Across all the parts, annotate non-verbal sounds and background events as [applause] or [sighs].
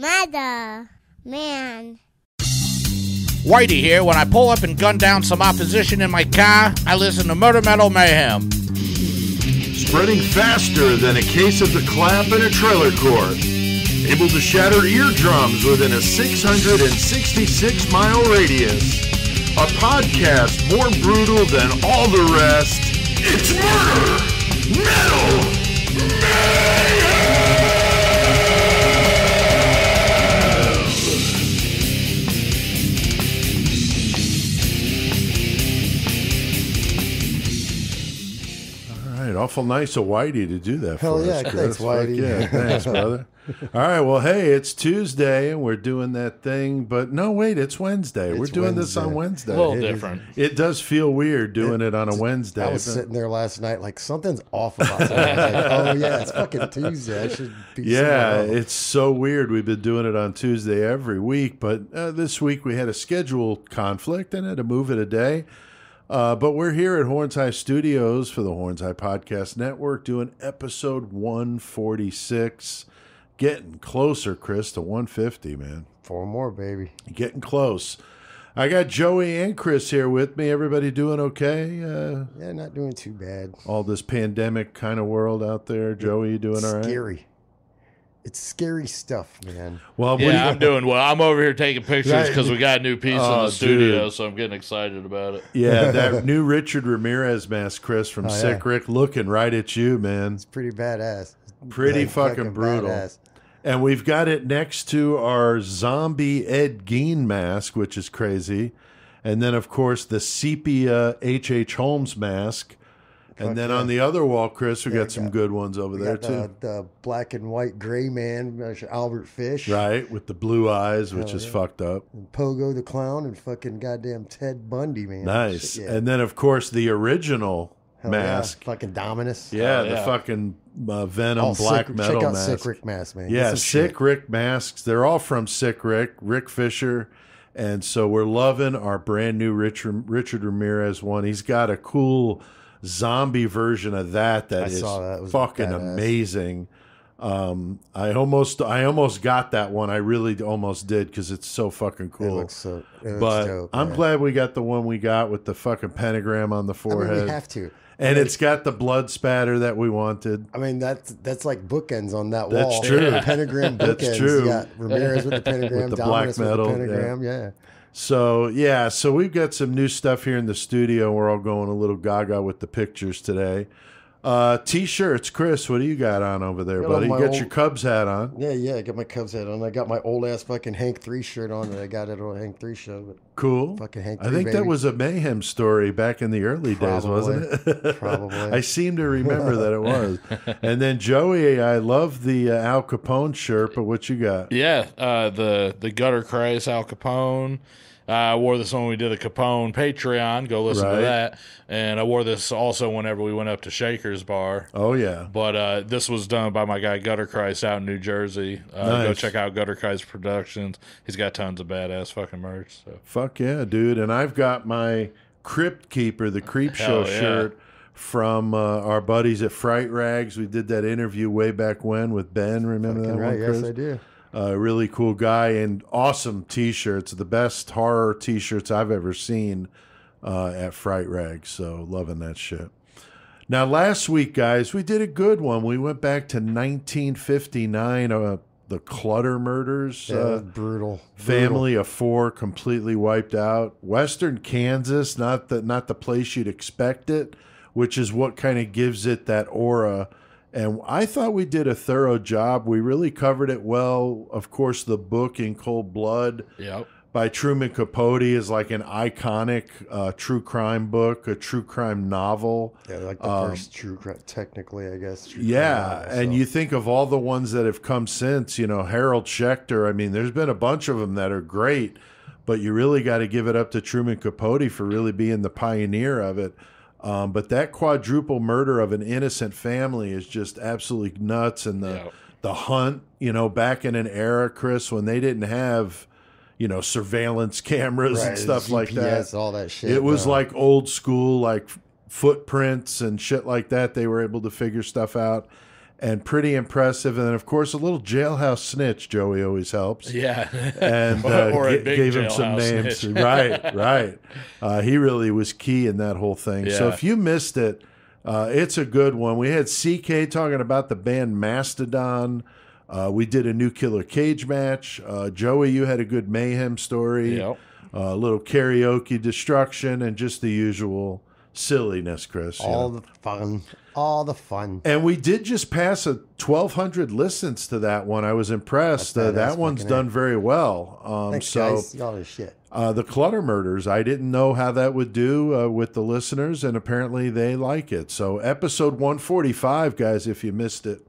Mother. Man. Whitey here. When I pull up and gun down some opposition in my car, I listen to Murder Metal Mayhem. Spreading faster than a case of the clap in a trailer court. Able to shatter eardrums within a 666 mile radius. A podcast more brutal than all the rest. It's Murder Metal All awful nice of Whitey to do that Hell for yeah, us. Chris. thanks, Whitey. Yeah, [laughs] thanks, brother. All right, well, hey, it's Tuesday and we're doing that thing, but no, wait, it's Wednesday. we're It's doing this on Wednesday. A little It is- different. It does feel weird doing it, on a Wednesday. I was but- sitting there last night like something's off about that. Like, [laughs] oh yeah, it's fucking Tuesday. I should be. Yeah, it's so weird. We've been doing it on Tuesday every week, but uh, this week we had a schedule conflict and had to move it a day. Uh, but we're here at Horns High Studios for the Horns High Podcast Network doing episode 146. Getting closer, Chris, to 150, man. four more, baby. Getting close. I got Joey and Chris here with me. Everybody doing okay? Uh, Yeah, not doing too bad. all this pandemic kind of world out there. Joey, you doing all right? Scary. It's scary stuff, man. Well, what Yeah, you- I'm doing well. I'm over here taking pictures because we got a new piece Oh, in the oh, studio, dude. so I'm getting excited about it. Yeah, [laughs] that new Richard Ramirez mask, Chris from Oh, yeah. Sick Rick, looking right at you, man. It's pretty badass. Pretty Like, fucking brutal. badass. And we've got it next to our zombie Ed Gein mask, which is crazy. And then, of course, the sepia H.H. H. Holmes mask. And then yeah. on the other wall, Chris, we Yeah, got some got- good ones over We there, got too. the, the black and white gray man, uh, Albert Fish, Right, with the blue eyes, which Hell is yeah. fucked up. and Pogo the clown, and fucking goddamn Ted Bundy, man. Nice. Shit, yeah. And then, of course, the original Hell yeah. mask. fucking Dominus. Yeah, Oh, the yeah. fucking uh, Venom Oh, black Sick- metal check out mask. Sick Rick mask, man. Yeah, Sick shit. Rick masks. They're all from Sick Rick, Rick Fisher. And so we're loving our brand new Richard, Richard Ramirez one. He's got a cool zombie version of that that I is that. Fucking badass. amazing. Um, I almost I almost got that one. I really almost did because it's so fucking cool. so. It looks but dope, I'm glad we got the one we got with the fucking pentagram on the I forehead. mean, we have to. and it's got the blood spatter that we wanted. I mean, that's that's like bookends on that That's wall. true. The pentagram [laughs] bookends. That's true. You got Ramirez with the pentagram, With the black metal, with the pentagram. Yeah. So yeah, so we've got some new stuff here in the studio. We're all going a little gaga with the pictures today. Uh, t-shirts, Chris. What do you got on over there, Got buddy? You my got your Cubs hat on. Yeah, yeah. I got my Cubs hat on. I got my old ass fucking Hank Three shirt on. That I got at a Hank Three show. But Cool. Fucking Hank 3, I Three, think that was a mayhem story back in the early days, wasn't it? [laughs] Probably. I seem to remember that it was. [laughs] And then Joey, I love the uh, Al Capone shirt, but what you got? Yeah, uh, the the gutter Christ Al Capone. Uh, I wore this when we did the Capone Patreon. Go listen Right. to that. And I wore this also whenever we went up to Shaker's Bar. Oh yeah. But uh, this was done by my guy Gutter Christ out in New Jersey. Uh, Go check out Gutter Christ Productions. He's got tons of badass fucking merch. So. Fuck yeah, dude. And I've got my Crypt Keeper, the Creep Show yeah. shirt from uh, our buddies at Fright Rags. We did that interview way back when with Ben. Remember Fucking that right. one, Yes, I do. Uh, really cool guy and awesome t-shirts. The best horror t-shirts I've ever seen uh, at Fright Rags. So loving that shit. Now, last week, guys, we did a good one. We went back to 1959, uh, the Clutter murders. Yeah, uh, brutal. family of four completely wiped out western kansas not the not the place you'd expect it which is what kind of gives it that aura and i thought we did a thorough job we really covered it well of course the book in cold blood Yep. by truman capote is like an iconic uh, true crime book a true crime novel. Yeah, like the Um, first true crime, technically, I guess. true crime yeah, novel, and you think of all the ones that have come since, you know, Harold Schechter. I mean, there's been a bunch of them that are great, but you really got to give it up to Truman Capote for really being the pioneer of it. Um, but that quadruple murder of an innocent family is just absolutely nuts, and the Yeah. the hunt, you know, back in an era, Chris, when they didn't have, you know, surveillance [laughs] cameras Right, and stuff like that. All that shit. It was like old school, like footprints and shit like that. They were able to figure stuff out. And pretty impressive. And then, of course, a little jailhouse snitch. Joey always helps. [laughs] Yeah. and [laughs] Or- uh, or a ga- big gave him some names. snitch. [laughs] right, right. Uh, he really was key in that whole thing. So if you missed it, uh, it's a good one. We had CK talking about the band Mastodon. Uh, we did a new Killer Cage match. Uh, Joey, you had a good mayhem story. Yep. Uh, a little karaoke destruction and just the usual silliness, Chris. you All know. the fun. All the fun. And we did just pass a 1,200 listens to that one. I was impressed. Uh, that one's fucking done very well. Um, Thanks, so guys. Y'all are shit. uh, the Clutter Murders, I didn't know how that would do uh, with the listeners, and apparently they like it. So episode 145, guys, if you missed it.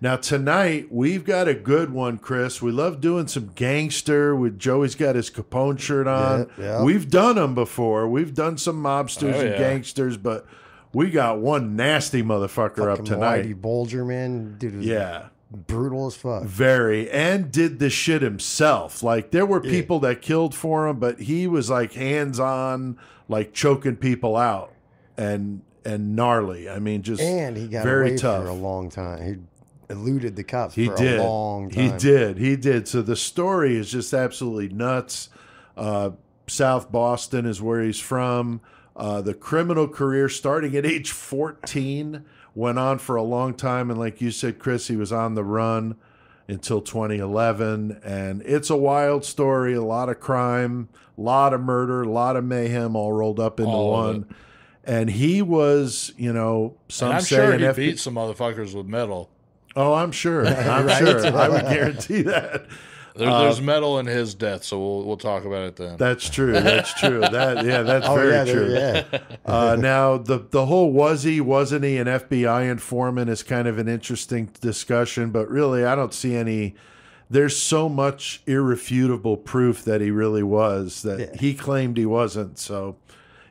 Now tonight we've got a good one, Chris. We love doing some gangster. With Joey's got his Capone shirt on. Yeah, yeah. We've done them before. We've done some mobsters Oh, and yeah. gangsters, but we got one nasty motherfucker up tonight. Whitey Bulger, man. Dude Yeah. brutal as fuck. Very, and did the shit himself. Like there were people that killed for him, but he was like hands on, like choking people out, and and gnarly. I mean, just And he got very away tough. for a long time. He eluded the cops He for did. a long time. He did. He did. So the story is just absolutely nuts. Uh, South Boston is where he's from. Uh, the criminal career starting at age 14 went on for a long time. And like you said, Chris, he was on the run until 2011. And it's a wild story, a lot of crime, a lot of murder, a lot of mayhem all rolled up into All one. And he was, you know, some And I'm say sure he FBI beat some motherfuckers with metal. Oh, I'm sure. [laughs] I'm sure. I would guarantee that. There, Uh, there's metal in his death, so we'll we'll talk about it then. That's true. That's true. That yeah, that's [laughs] Oh, very yeah, true. yeah. [laughs] Uh, now the the whole was he wasn't he an FBI informant is kind of an interesting discussion, but really I don't see any. There's so much irrefutable proof that he really was that Yeah. he claimed he wasn't. So,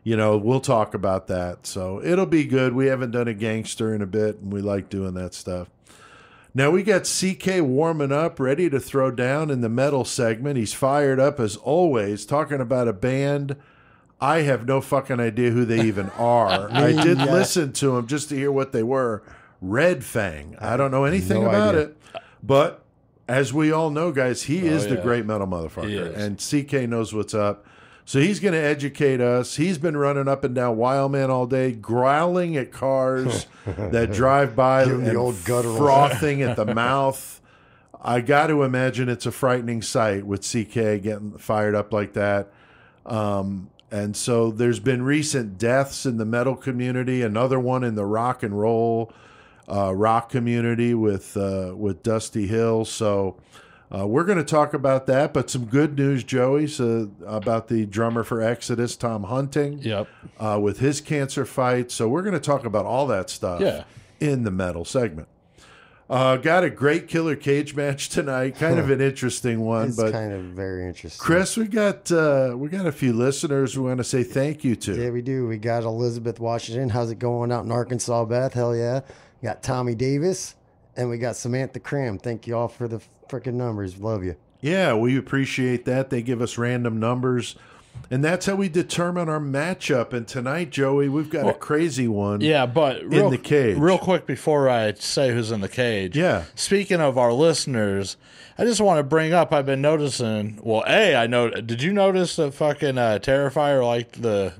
you know, we'll talk about that. So it'll be good. We haven't done a gangster in a bit, and we like doing that stuff. Now we got CK warming up, ready to throw down in the metal segment. He's fired up as always, talking about a band. I have no fucking idea who they even [laughs] are. I did yeah. listen to them just to hear what they were. Red Fang. I don't know anything no about idea. it, but as we all know, guys, he oh, is the great metal motherfucker, and CK knows what's up. So he's going to educate us. He's been running up and down Wildman all day, growling at cars [laughs] that drive by Give the old guttural. frothing at the [laughs] mouth. I got to imagine it's a frightening sight with CK getting fired up like that. Um, and so there's been recent deaths in the metal community, another one in the rock and roll uh, rock community with uh, with Dusty Hill. So uh, we're going to talk about that, but some good news, Joey, so about the drummer for Exodus, Tom Hunting, Yep. uh, with his cancer fight. So we're going to talk about all that stuff Yeah. in the metal segment. Uh, got a great killer cage [laughs] match tonight. Kind of an [laughs] interesting one, It's but kind of very interesting. Chris, we got uh, we got a few listeners we want to say thank you to. Yeah, we do. We got Elizabeth Washington. How's it going out in Arkansas, Beth? Hell yeah. We got Tommy Davis and we got Samantha Cram. Thank you all for the freaking numbers. Love you. Yeah, we appreciate that. They give us random numbers. And that's how we determine our matchup. And tonight, Joey, we've got a crazy one. Yeah, but real, the cage. Real quick before I say who's in the cage. Yeah. Speaking of our listeners, I just want to bring up. I've been noticing. Well, a I know. Did you notice that fucking uh, Terrifier liked the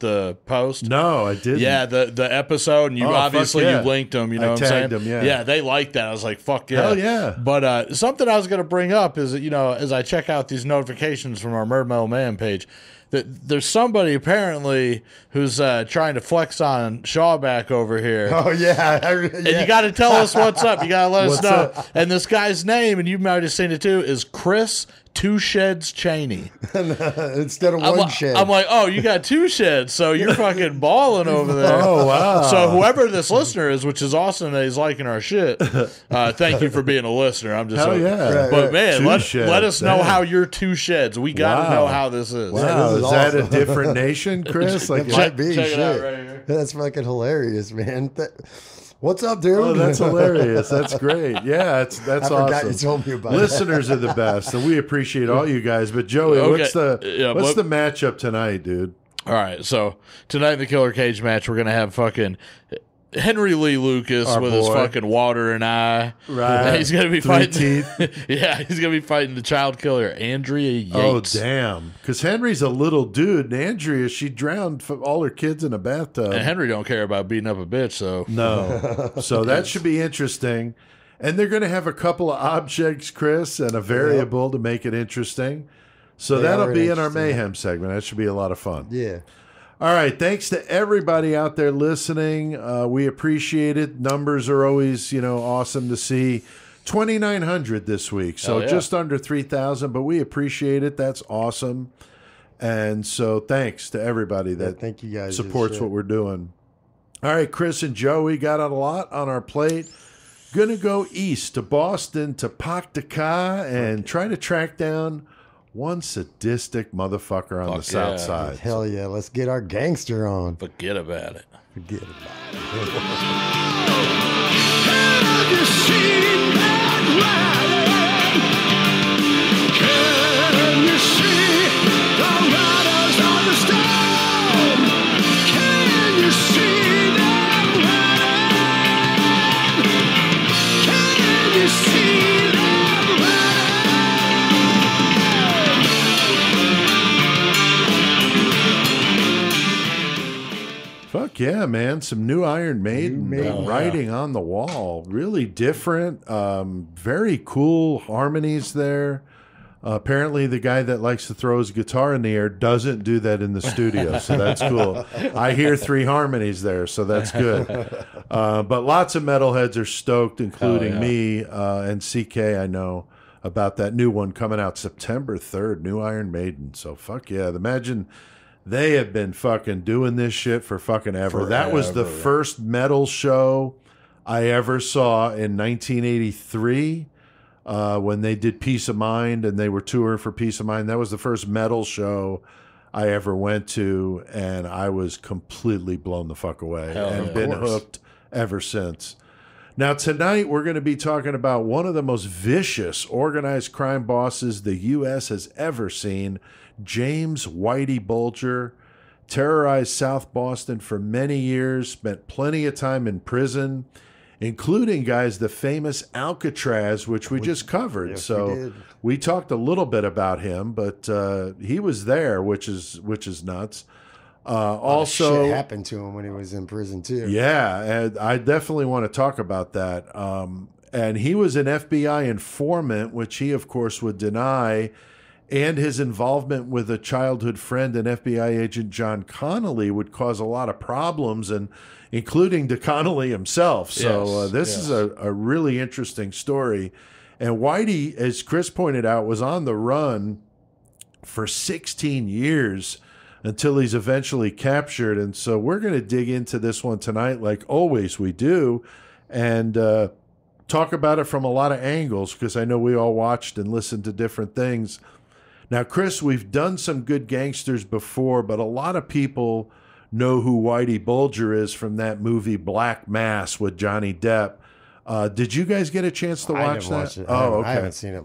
the post? No, I didn't. Yeah, the the episode, and you Oh, obviously yeah. you linked them. You know I what I'm saying? tagged 'em, yeah. yeah, they liked that. I was like, "Fuck yeah, Hell yeah. But uh, something I was going to bring up is that you know, as I check out these notifications from our Murder Metal Man page, that there's somebody apparently who's uh, trying to flex on Shawback over here. Oh, yeah. [laughs] I, yeah. And you got to tell us what's up. You got to let [laughs] us What's know. up? And this guy's name, and you might have seen it too, is Chris Two Sheds Cheney. [laughs] Instead of I'm, one li- shed. I'm like, oh, you got two sheds, so you're [laughs] fucking balling over there. Oh, wow. So whoever this listener is, which is awesome that he's liking our shit, uh, thank you for being a listener. I'm just Hell so- yeah. Right, But man, Two let, sheds, let us know damn. how your two sheds. We got to Wow. know how this is. Wow, this is, is that a different nation, [laughs] Chris? Like, It might be. check it shit. out right here. That's fucking hilarious, man. That- What's up, dude? oh, that's [laughs] hilarious. That's great. Yeah, it's, that's I forgot awesome. you told me about that. Listeners are the [laughs] best, and we appreciate all you guys. But Joey, Okay. what's the Yeah, what's what- the matchup tonight, dude? All right, so tonight in the Killer Cage match, we're gonna have fucking Henry Lee Lucas Our with his fucking water and eye. Right. He's gonna be Three fighting. [laughs] yeah, he's gonna be fighting the child killer Andrea Yates. Oh damn! Because Henry's a little dude, and Andrea she drowned all her kids in a bathtub. And Henry don't care about beating up a bitch, so No. [laughs] So that should be interesting. And they're going to have a couple of objects, Chris, and a variable to make it interesting. So They that'll be in our mayhem segment. That should be a lot of fun. Yeah. All right. Thanks to everybody out there listening. Uh, we appreciate it. Numbers are always, you know, awesome to see. 2,900 this week. So yeah. just under 3,000, but we appreciate it. That's awesome. And so thanks to everybody Yeah, that thank you guys. supports what we're doing. All right, Chris and Joey got a lot on our plate. Gonna go east to Boston to Paktika and try to track down one sadistic mother-fucker on Fuck the south yeah. side. Hell yeah, let's get our gangster on. forget about it. Forget about it. Yeah, man! Some new Iron Maiden, Maiden. uh, writing on the wall. Really different, um, very cool harmonies there. Uh, apparently, the guy that likes to throw his guitar in the air doesn't do that in the studio, so that's cool. [laughs] I hear three harmonies there, so that's good. [laughs] Uh, but lots of metalheads are stoked, including yeah. me uh, and CK. I know about that new one coming out September third, new Iron Maiden. So fuck yeah! Imagine they have been fucking doing this shit for fucking ever. That was the first metal show I ever saw in 1983 uh, when they did Piece of Mind and they were touring for Piece of Mind. That was the first metal show I ever went to, and I was completely blown the fuck away Hell and yeah. been hooked ever since. Now, tonight we're going to be talking about one of the most vicious organized crime bosses the U.S. has ever seen, James Whitey Bulger. Terrorized South Boston for many years, spent plenty of time in prison, including, guys, the famous Alcatraz, which we just covered. yes, so we talked a little bit about him, but uh, he was there, which is which is nuts. Uh, also, happened to him when he was in prison too. yeah, and I definitely want to talk about that. Um, and he was an FBI informant, which he, of course, would deny. And his involvement with a childhood friend and FBI agent John Connolly would cause a lot of problems, and including to Connolly himself. So Yes, uh, this is a, a really interesting story. And Whitey, as Chris pointed out, was on the run for 16 years until he's eventually captured. And so we're going to dig into this one tonight, like always we do, and uh, talk about it from a lot of angles because I know we all watched and listened to different things. Now, Chris, we've done some good gangsters before, but a lot of people know who Whitey Bulger is from that movie Black Mass with Johnny Depp. Uh, did you guys get a chance to watch that? watched it. Oh, okay. I haven't seen it.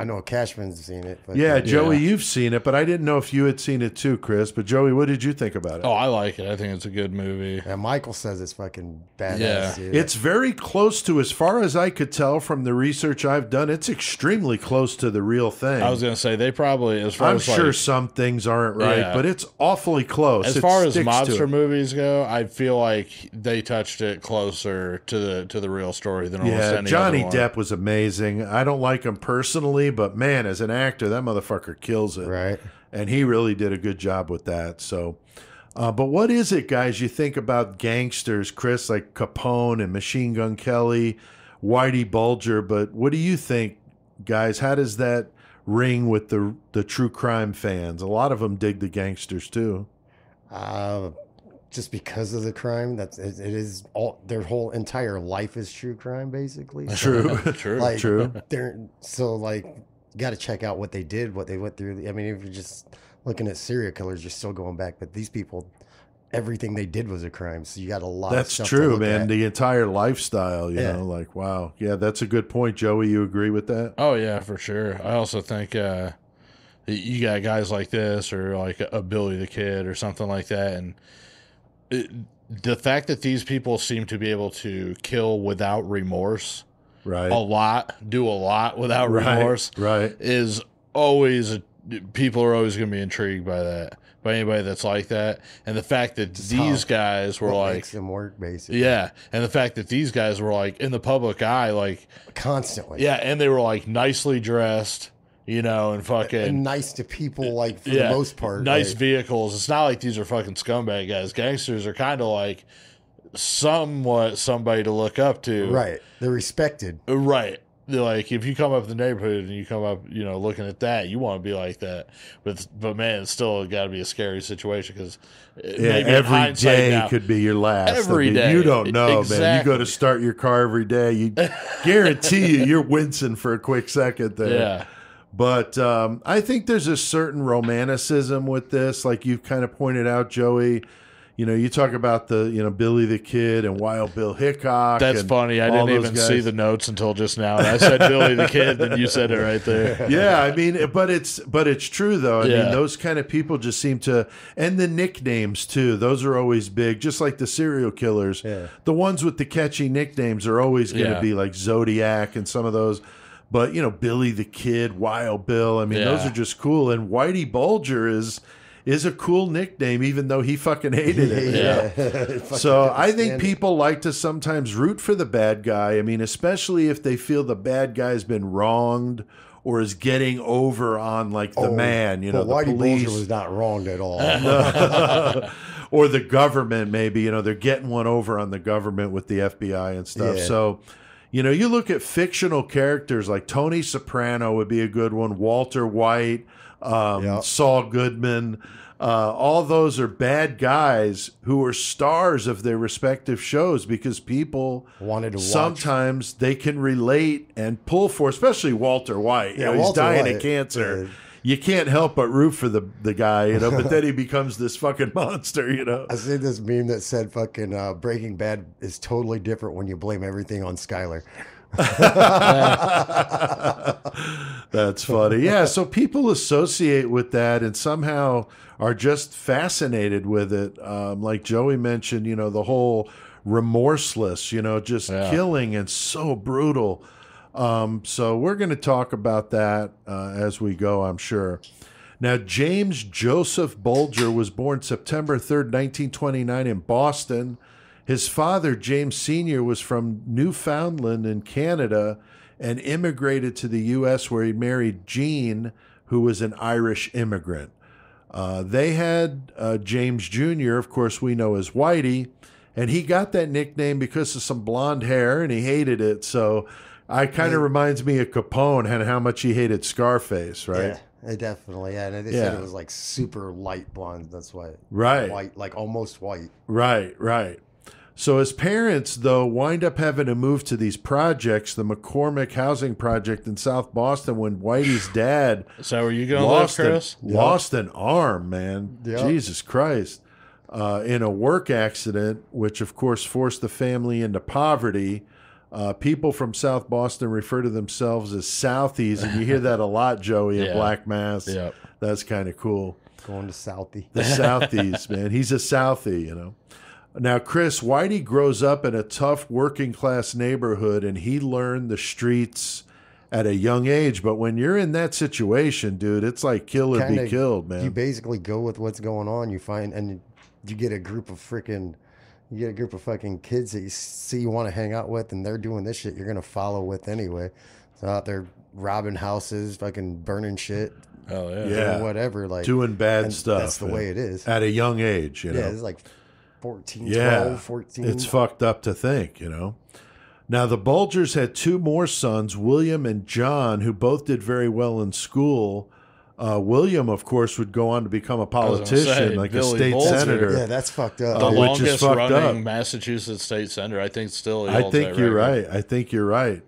I know Cashman's seen it. But Yeah, Joey, Yeah. you've seen it, but I didn't know if you had seen it too, Chris. But Joey, what did you think about it? Oh, I like it. I think it's a good movie. And Michael says it's fucking badass. Yeah. dude. It's very close to, as far as I could tell from the research I've done, it's extremely close to the real thing. I was gonna say they probably as far as I'm as sure like, some things aren't right, Yeah. but it's awfully close. as It far as sticks to mobster movies go, I feel like they touched it closer to the to the real story than almost Yeah, any Johnny other one. Depp was amazing. I don't like him personally, but man, as an actor, that motherfucker kills it. right. and he really did a good job with that. So, uh, but what is it, guys? You think about gangsters, Chris, like Capone and Machine Gun Kelly, Whitey Bulger, but what do you think, guys? How does that ring with the the true crime fans? A lot of them dig the gangsters too. Uh, just because of the crime, that's it, it is all their whole entire life is true crime, basically. [laughs] So, True, [laughs] [laughs] True. like, true. They're so like you got to check out what they did, what they went through. I mean, if you're just looking at serial killers, you're still going back, but these people, everything they did was a crime. So you got a lot. That's of stuff to true, look man. at. The entire lifestyle, you Yeah. know, like wow, yeah, that's a good point, Joey. You agree with that? Oh yeah, for sure. I also think uh, you got guys like this, or like a Billy the Kid, or something like that, and it, the fact that these people seem to be able to kill without remorse right. a lot, do a lot without Right, remorse, right. is always a, people are always going to be intrigued by that. By anybody that's like that, and the fact that these guys were like, makes them work basically. yeah, and the fact that these guys were like in the public eye, like, constantly. yeah, and they were like nicely dressed, you know, and fucking and nice to people, eh, like for yeah, the most part. nice like, vehicles. It's not like these are fucking scumbag guys. Gangsters are kind of like somewhat somebody to look up to, right? They're respected. Right. Like if you come up in the neighborhood and you come up, you know, looking at that, you want to be like that. But but man, it's still got to be a scary situation because eh, Yeah, every day could be your last. Every I mean, day. You don't know, man. You go to start your car every day. You guarantee you, you're wincing for a quick second there. [laughs] Yeah. But um, I think there's a certain romanticism with this, like you've kind of pointed out, Joey. You know, you talk about the you know Billy the Kid and Wild Bill Hickok. That's and funny. I didn't those even see the notes until just now. And I said Billy the Kid, and you said it right there. [laughs] yeah, I mean, but it's but it's true though. I Yeah. mean, those kind of people just seem to, and the nicknames too. Those are always big, just like the serial killers. Yeah. The ones with the catchy nicknames are always going to Yeah. be like Zodiac and some of those. But you know, Billy the Kid, Wild Bill. I mean, those are just cool. And Whitey Bulger is is a cool nickname, even though he fucking hated it. [laughs] you [laughs] know? So I think stand it. people like to sometimes root for the bad guy. I mean, especially if they feel the bad guy's been wronged or is getting over on like the Oh, man, you know, but the Whitey police Bulger was not wronged at all. [laughs] or the government. Maybe you know they're getting one over on the government with the FBI and stuff. Yeah. So. You know, you look at fictional characters like Tony Soprano would be a good one, Walter White, um, Yeah. Saul Goodman. Uh, all those are bad guys who are stars of their respective shows because people Wanted to watch. sometimes they can relate and pull for, especially Walter White. You Yeah, know, he's dying White, of cancer. yeah. You can't help but root for the the guy, you know. But then he [laughs] becomes this fucking monster, you know. I see this meme that said fucking uh, Breaking Bad is totally different when you blame everything on Skyler. [laughs] That's funny. Yeah, so people associate with that and somehow are just fascinated with it. Um, like Joey mentioned, you know, the whole remorseless, you know, just Yeah. killing and so brutal. Um, so we're going to talk about that uh, as we go, I'm sure. Now, James Joseph Bulger was born September 3rd, 1929, in Boston. His father, James Sr., was from Newfoundland in Canada and immigrated to the U.S., where he married Jean, who was an Irish immigrant. Uh, they had uh, James Jr., of course, we know as Whitey, and he got that nickname because of some blonde hair and he hated it. So I kind of reminds me of Capone and how much he hated Scarface, right? Yeah, it definitely. Yeah, and they said Yeah. it was like super light blonde. That's why. Right. White, like almost white. Right, right. So his parents, though, wind up having to move to these projects, the McCormick Housing Project in South Boston, when Whitey's [sighs] dad so are you gonna live, lost, an, Chris? lost an arm, man. Yeah. Jesus Christ. Uh, in a work accident, which of course forced the family into poverty. Uh, people from South Boston refer to themselves as Southies, and you hear that a lot, Joey, in [laughs] Yeah. Black Mass. Yep. That's kind of cool. Going to Southie. The [laughs] Southies, man. He's a Southie, you know. Now, Chris, Whitey grows up in a tough working class neighborhood and he learned the streets at a young age. But when you're in that situation, dude, it's like kill or Kinda- be killed, man. You basically go with what's going on. You find and you get a group of freaking, you get a group of fucking kids that you see you want to hang out with, and they're doing this shit. You're gonna follow with anyway. So out there robbing houses, fucking burning shit, Oh yeah. Yeah. whatever. Like Doing bad and stuff. That's the man. way it is. At a young age, you know. Yeah, it's like 14, Yeah, 12, 14. It's fucked up to think, you know. Now, the Bulgers had two more sons, William and John, who both did very well in school. Uh, William, of course, would go on to become a politician, say, like Billy a state Bulger. senator. yeah, that's fucked up. the Uh, which is longest fucked running up. Massachusetts state senator. I think still. he I think you're record. right. I think you're right.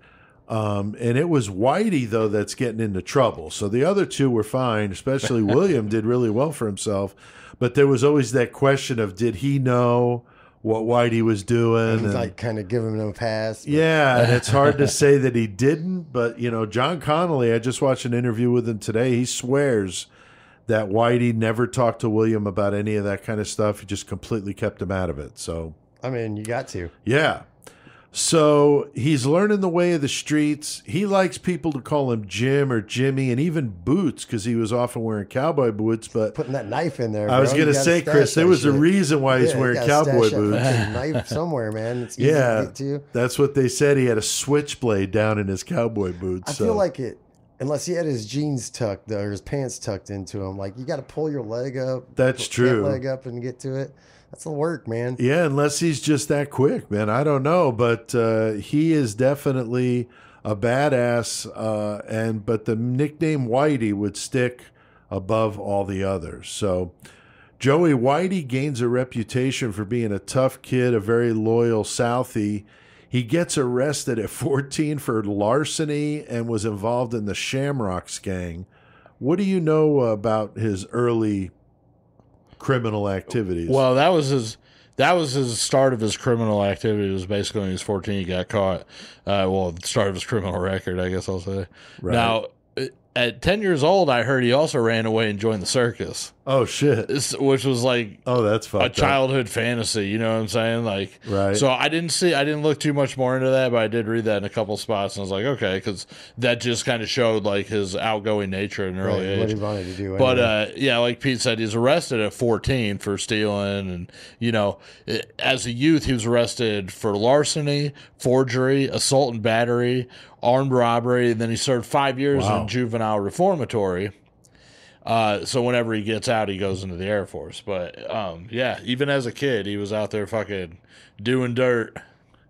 Um, and it was Whitey though that's getting into trouble. So the other two were fine. Especially [laughs] William did really well for himself. But there was always that question of did he know what Whitey was doing? He's and- like kind of giving him a pass. but- yeah, and it's hard to [laughs] say that he didn't. But you know, John Connolly. I just watched an interview with him today. He swears that Whitey never talked to William about any of that kind of stuff. He just completely kept him out of it. So I mean, you got to. yeah. So he's learning the way of the streets. He likes people to call him Jim or Jimmy and even Boots because he was often wearing cowboy boots. But Putting that knife in there. I was bro. Going to say, Chris, there was a reason why he's Yeah, wearing cowboy boots. knife somewhere, man. It's Yeah, to that's what they said. He had a switchblade down in his cowboy boots. I so. feel like it, unless he had his jeans tucked uh, or his pants tucked into him, like you got to pull your leg up. That's pull true. leg up and get to it. That's a work, man. Yeah, unless he's just that quick, man. I don't know, but uh, he is definitely a badass. Uh, and but the nickname Whitey would stick above all the others. So Joey Whitey gains a reputation for being a tough kid, a very loyal Southie. He gets arrested at [laughs] 14 for larceny and was involved in the Shamrocks gang. What do you know about his early criminal activities? Well, that was his. That was his start of his criminal activity. It was basically when he was fourteen, he got caught. Uh, well, the start of his criminal record, I guess I'll say. Right. Now, at ten years old, I heard he also ran away and joined the circus, oh shit! Which was like Oh, that's a up. childhood fantasy. You know what I'm saying? Like, Right. So I didn't see, I didn't look too much more into that, but I did read that in a couple spots, and I was like, okay, because that just kind of showed like his outgoing nature at an early Right, what age. he wanted to do. But uh, yeah, like Pete said, he's arrested at 14 for stealing, and you know, i- as a youth, he was arrested for larceny, forgery, assault and battery, armed robbery, and then he served five years Wow. in juvenile reformatory. Uh, so whenever he gets out, he goes into the Air Force. But um, yeah, even as a kid, he was out there fucking doing dirt.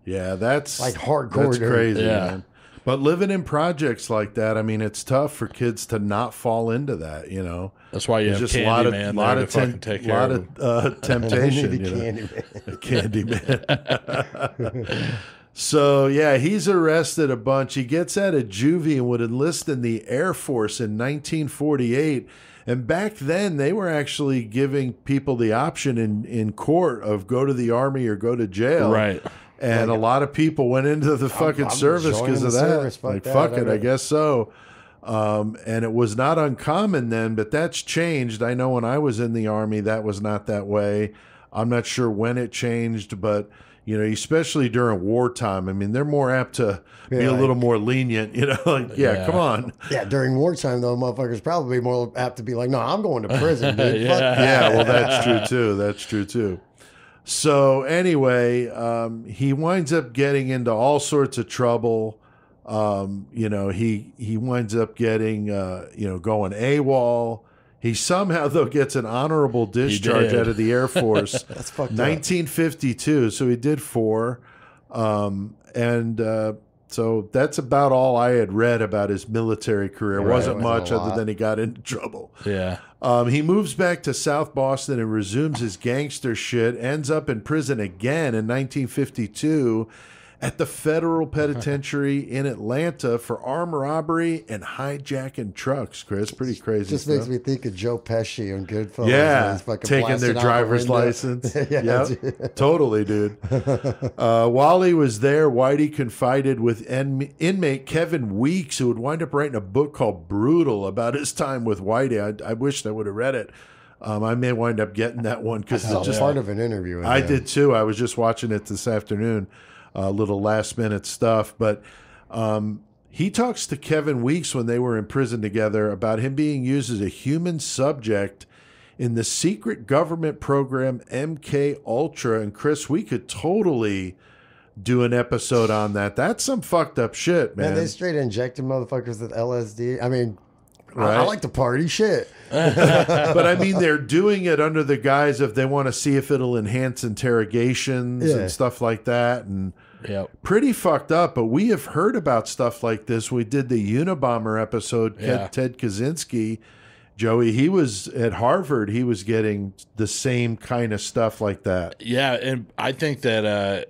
Yeah, that's Like hardcore That's dirt. crazy, Yeah. man. But living in projects like that, I mean, it's tough for kids to not fall into that. You know, That's why you there's have just a lot of Candyman lot of to fucking tem- take care lot of of uh, [laughs] [laughs] temptation. the you know? candy man. [laughs] Candyman. So yeah, he's arrested a bunch. He gets out of juvie and would enlist in the Air Force in 1948. And back then, they were actually giving people the option in, in court of go to the army or go to jail. Right. And a lot of people went into the fucking I'm service because of that. like, that. fuck I it, I know. guess so. Um, and it was not uncommon then, but that's changed. I know when I was in the army, that was not that way. I'm not sure when it changed, but you know, especially during wartime, I mean, they're more apt to be Yeah, a like- little more lenient. [laughs] You know, like, yeah, Yeah. come on. Yeah, during wartime though, motherfuckers probably more apt to be like, "No, I'm going to prison, [laughs] dude." Yeah. that. yeah, well, [laughs] that's true too. That's true too. So anyway, um, he winds up getting into all sorts of trouble. Um, you know, he he winds up getting uh, you know going AWOL. He somehow though gets an honorable discharge out of the Air [laughs] Force. That's fucked up. 1952. So he did four, um, and uh, so that's about all I had read about his military career. It Right, wasn't it wasn't much other than he got into [laughs] trouble. Yeah. Um, he moves back to South Boston and resumes his gangster shit. Ends up in prison again in 1952 at the federal penitentiary [laughs] in Atlanta for armed robbery and hijacking trucks. Chris, pretty crazy. Just stuff. makes me think of Joe Pesci on Goodfellas. Yeah, fucking taking their driver's license. [laughs] yeah, Yep, totally, dude. [laughs] Uh, while he was there, Whitey confided with in- inmate Kevin Weeks, who would wind up writing a book called "Brutal" about his time with Whitey. I, I wished I would have read it. Um, I may wind up getting that one because It's just part of an interview. I did too. I was just watching it this afternoon, a little last minute stuff. But um, he talks to Kevin Weeks when they were in prison together about him being used as a human subject in the secret government program MK Ultra. And Chris, we could totally do an episode on that. That's some fucked up shit, man. Man, they straight injected motherfuckers with LSD. I mean, I- I, like to party shit. [laughs] but I mean, they're doing it under the guise of they want to see if it'll enhance interrogations Yeah. and stuff like that. And Yep. pretty fucked up, but we have heard about stuff like this. We did the Unabomber episode, Ted, Yeah. Ted Kaczynski. Joey, he was at Harvard. He was getting the same kind of stuff like that. Yeah, and I think that uh,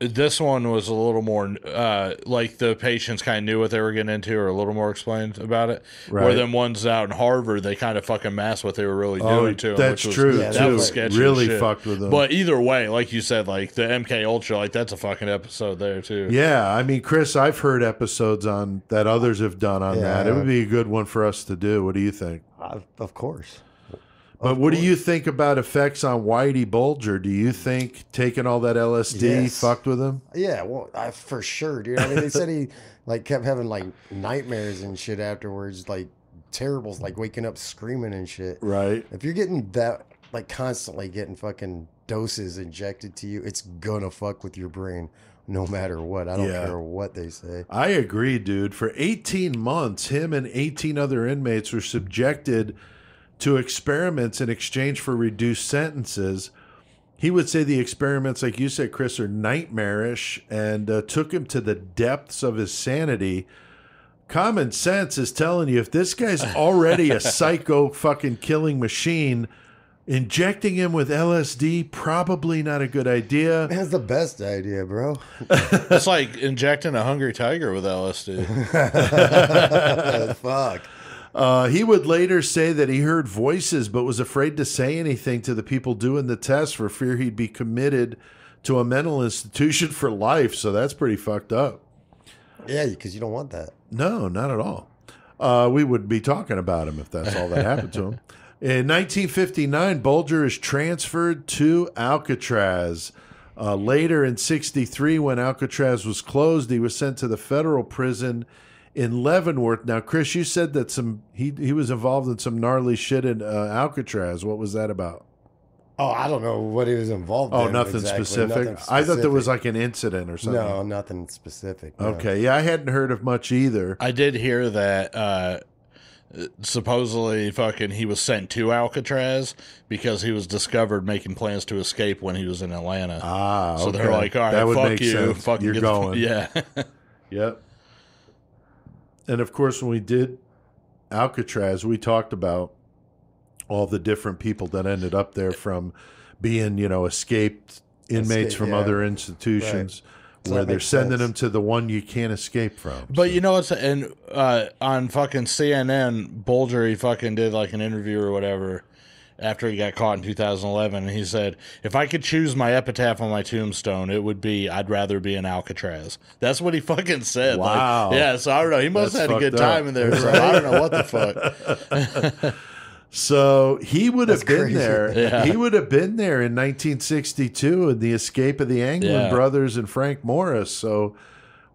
this one was a little more uh, like the patients kind of knew what they were getting into, or a little more explained about it. Where Right. them ones out in Harvard, they kind of fucking masked what they were really Oh, doing to 'em, that's which was, true, Yeah, That too. was sketchy. Really shit. fucked with them. But either way, like you said, like the MK Ultra, like that's a fucking episode there too. Yeah, I mean, Chris, I've heard episodes on that others have done on Yeah. that. It would be a good one for us to do. What do you think? Uh, of course. But what do you think about effects on Whitey Bulger? Do you think taking all that LSD Yes. fucked with him? Yeah, well, I, for sure, dude. I mean, they said he like kept having like nightmares and shit afterwards, like terribles, like waking up screaming and shit. Right. If you're getting that, like constantly getting fucking doses injected to you, it's gonna fuck with your brain, no matter what. I don't Yeah. care what they say. I agree, dude. For 18 months, him and 18 other inmates were subjected to experiments in exchange for reduced sentences. He would say the experiments, like you said, Chris, are nightmarish and uh, took him to the depths of his sanity. Common sense is telling you if this guy's [laughs] already a psycho fucking killing machine, injecting him with LSD, probably not a good idea. [laughs] That's the best idea, bro. It's like injecting a hungry tiger with LSD. [laughs] Fuck. Uh, he would later say that he heard voices but was afraid to say anything to the people doing the test for fear he'd be committed to a mental institution for life. So that's pretty fucked up. Yeah, because you don't want that. No, not at all. Uh, we would be talking about him if that's all that happened to him. [laughs] In 1959, Bulger is transferred to Alcatraz. Uh, later in 63, when Alcatraz was closed, he was sent to the federal prison in Leavenworth. Now, Chris, you said that some he, he was involved in some gnarly shit in uh, Alcatraz. What was that about? Oh, I don't know what he was involved Oh, in. nothing, exactly. specific? Nothing I thought there was like an incident or something. No, nothing specific. no. Okay, yeah, I hadn't heard of much either. I did hear that uh, supposedly fucking he was sent to Alcatraz because he was discovered making plans to escape when he was in Atlanta. Ah, so they're like, all right, That would fuck make you, sense. fucking You're get the- going. [laughs] yeah. Yep. And of course, when we did Alcatraz, we talked about all the different people that ended up there from being, you know, escaped inmates Escape, from yeah. other institutions So where they're sending sense. them to the one you can't escape from. But you know what's and uh, on fucking CNN, Bulger he fucking did like an interview or whatever after he got caught in 2011, and he said, "If I could choose my epitaph on my tombstone, it would be I'd rather be in Alcatraz." That's what he [laughs] fucking said. Like, Wow. yeah. So I don't know. He must That's have had a good up. time in there. So I don't know what the fuck. [laughs] So he would have been crazy. there. Yeah. He would have been there in 1962 in the escape of the Anglin Yeah. brothers and Frank Morris. So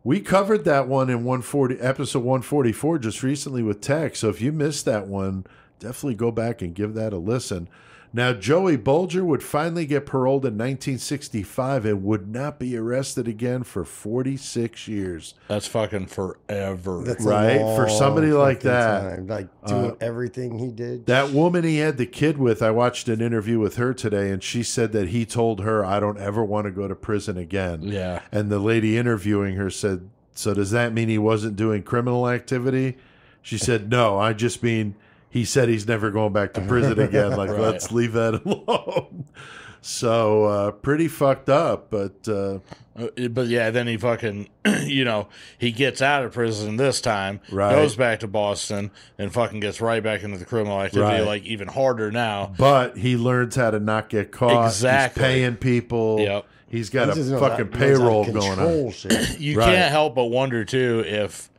we covered that one in 140 episode 144 just recently with Tech. So if you missed that one, definitely go back and give that a listen. Now Joey Bulger would finally get paroled in 1965 and would not be arrested again for 46 years. That's fucking forever. That's a Right, for somebody like that. time. like doing Uh, everything he did. That woman he had the kid with, I watched an interview with her today, and she said that he told her, I don't ever want to go to prison again. yeah. And the lady interviewing her said, So does that mean he wasn't doing criminal activity? She said, No, I just mean he said he's never going back to prison again. [laughs] Like, Right. let's leave that [laughs] alone. So, uh, pretty fucked up, but uh, Uh, But yeah, then he fucking, [clears throat] you know, he gets out of prison this time, Right. goes back to Boston, and fucking gets right back into the criminal activity, Right. like even harder now. but he learns how to not get caught. Exactly. He's paying people. Yep. He's got He a fucking how- knows payroll going on. shit. You Right. can't help but wonder too if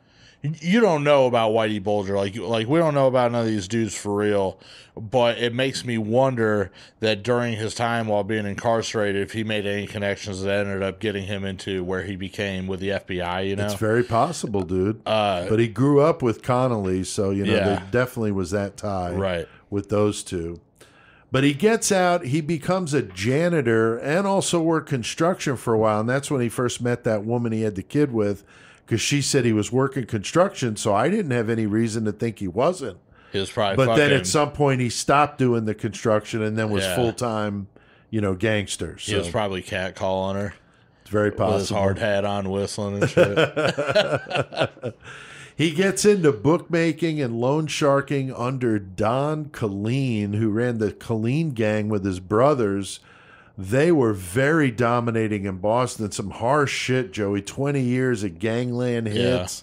you don't know about Whitey Bulger, like like we don't know about none of these dudes for real. But it makes me wonder that during his time while being incarcerated, if he made any connections that ended up getting him into where he became with the FBI. You know, It's very possible, dude. Uh, but he grew up with Connolly, so you know Yeah. there definitely was that tie Right. with those two. But he gets out, he becomes a janitor and also worked construction for a while, and that's when he first met that woman he had the kid with, because she said he was working construction, so I didn't have any reason to think he wasn't. he was probably. But then at some point he stopped doing the construction and then was Yeah. full time, you know, gangster. he So was probably catcalling her it's very with his possible. hard hat on, whistling and shit. [laughs] He gets into bookmaking and loan sharking under Don Killeen, who ran the Killeen gang with his brothers. They were very dominating in Boston. Some harsh shit, Joey. 20 years of gangland hits.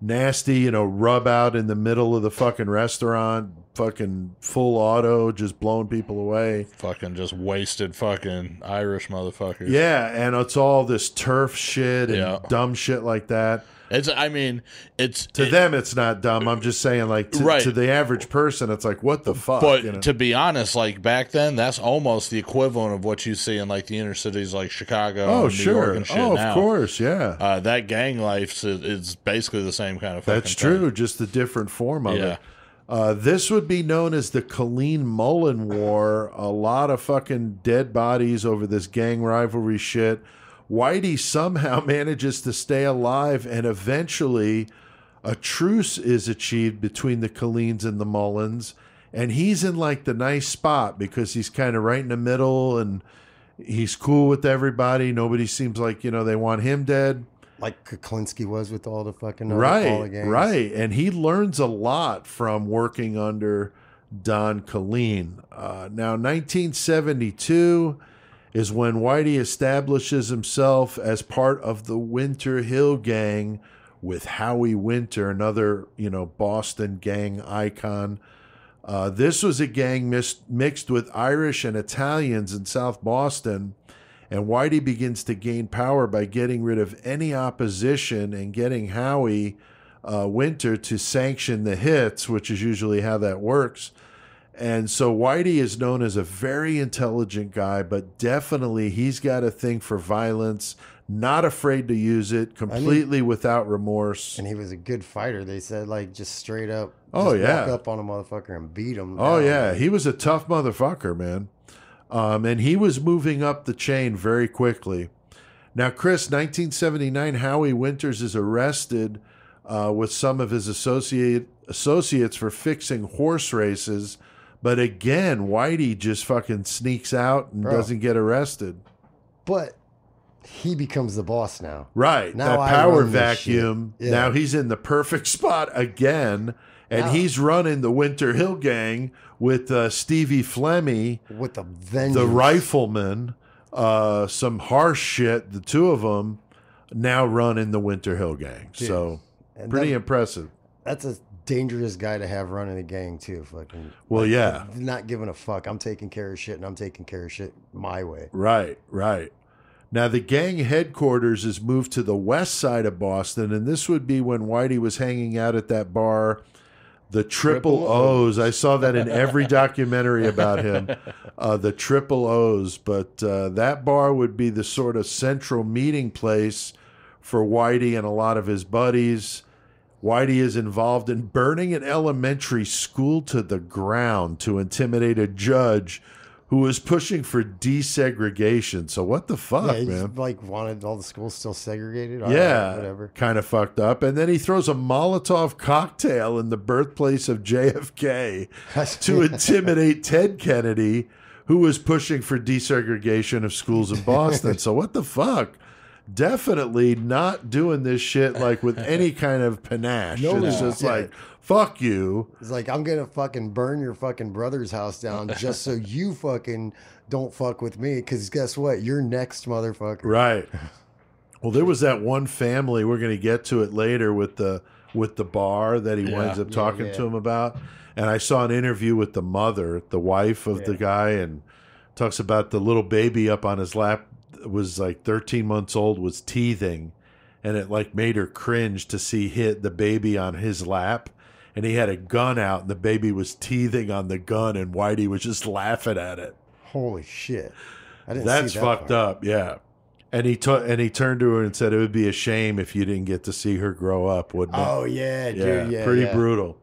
Nasty, you know, rub out in the middle of the fucking restaurant. Fucking full auto, just blowing people away. Fucking just wasted fucking Irish motherfuckers. Yeah, and it's all this turf shit and Yeah. dumb shit like that. It's I mean, it's To it- them, it's not dumb. I'm just saying, like to, Right. to the average person, it's like, what the fuck? But you know? to be honest, like back then, that's almost the equivalent of what you see in like the inner cities, like Chicago, oh and New York sure, and shit oh now. of course, yeah, Uh, that gang life is, is basically the same kind of. Fucking that's thing. true. Just the different form of Yeah. it. Uh, this would be known as the Killeen Mullen War. A lot of fucking dead bodies over this gang rivalry shit. Whitey somehow [laughs] manages to stay alive, and eventually, a truce is achieved between the Killeens and the Mullens. And he's in like the nice spot because he's kind of right in the middle and he's cool with everybody. Nobody seems like, you know, they want him dead. Like Kuklinski was with all the fucking other- all the Right, right. And he learns a lot from working under Don Killeen. Uh, now, 1972 is when Whitey establishes himself as part of the Winter Hill Gang with Howie Winter, another, you know, Boston gang icon. Uh, this was a gang mis- mixed with Irish and Italians in South Boston. And Whitey begins to gain power by getting rid of any opposition and getting Howie uh, Winter to sanction the hits, which is usually how that works. And so Whitey is known as a very intelligent guy, but definitely he's got a thing for violence, not afraid to use it, completely without remorse. And he was a good fighter. They said like just straight up. Oh, yeah. Walk up on a motherfucker and beat him. Oh down. yeah, he was a tough motherfucker, man. Um, and he was moving up the chain very quickly. Now, Chris, 1979, Howie Winters is arrested uh, with some of his associate associates for fixing horse races, but again, Whitey just fucking sneaks out and Bro. doesn't get arrested. But he becomes the boss now. Right, Now that power run this shit. vacuum. Yeah. Now he's in the perfect spot again, and Now- he's running the Winter Hill Gang with uh, Stevie Flemmi. With the vengeance. the riflemen, uh, some harsh shit. The two of them now run in the Winter Hill Gang. So And pretty that- impressive. That's a dangerous guy to have running a gang too. Fucking. Well, like, yeah. Not giving a fuck. I'm taking care of shit, and I'm taking care of shit my way. Right, right. Now the gang headquarters is moved to the west side of Boston, and this would be when Whitey was hanging out at that bar. The Triple, Triple O's. I saw that in every [laughs] documentary about him. Uh, the Triple O's. But uh, that bar would be the sort of central meeting place for Whitey and a lot of his buddies. Whitey is involved in burning an elementary school to the ground to intimidate a judge who was pushing for desegregation. So what the fuck, yeah, he man? just, like wanted all the schools still segregated. All right, Yeah, whatever. kind of fucked up. And then he throws a Molotov cocktail in the birthplace of JFK to [laughs] intimidate Ted Kennedy, who was pushing for desegregation of schools in Boston. [laughs] so what the fuck? Definitely not doing this shit like with any kind of panache. No, it's just yeah. like fuck you. It's like I'm gonna fucking burn your fucking brother's house down [laughs] just so you fucking don't fuck with me. Because guess what? You're next, motherfucker. Right. [laughs] Well, there was that one family. We're going to get to it later with the with the bar that he Yeah. winds up talking yeah. to him about. And I saw an interview with the mother, the wife of the guy, and talks about the little baby up on his lap was like 13 months old, was teething, and it like made her cringe to see hit the baby on his lap. And he had a gun out, and the baby was teething on the gun, and Whitey was just laughing at it. Holy shit! I didn't. That's see that fucked up. Yeah. And he t- and he turned to her and said, "It would be a shame if you didn't get to see her grow up, wouldn't it?" Oh yeah, dude. Yeah, pretty yeah. brutal.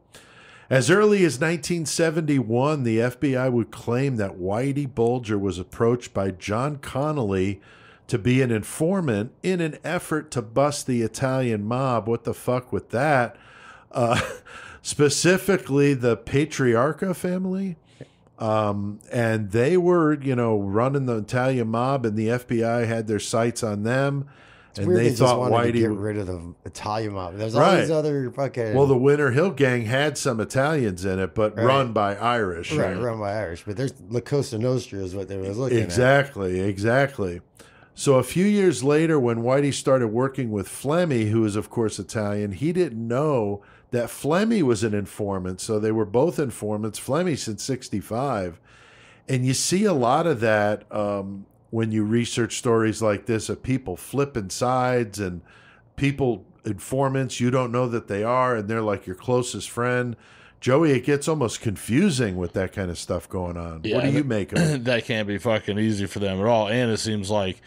As early as 1971, the FBI would claim that Whitey Bulger was approached by John Connolly to be an informant in an effort to bust the Italian mob. What the fuck with that? Uh, [laughs] specifically, the Patriarca family. Um, and they were, you know, running the Italian mob, and the FBI had their sights on them. and Weird they, they, thought wanted to Whitey get rid of the Italian mob. There's all Right. these other fucking Well, the Winter Hill Gang had some Italians in it, but Right. run by Irish. right, run by Irish, but there's La Costa Nostra is what they was looking at. Exactly, exactly. So a few years later, when Whitey started working with Flemmi, who is of course Italian, he didn't know that Flemmi was an informant. So they were both informants. Flemmi since '65, and you see a lot of that um, when you research stories like this of people flipping sides and people informants you don't know that they are, and they're like your closest friend. Joey, it gets almost confusing with that kind of stuff going on. Yeah, what do you that- make of [clears throat] it? that can't be fucking easy for them at all. And it seems like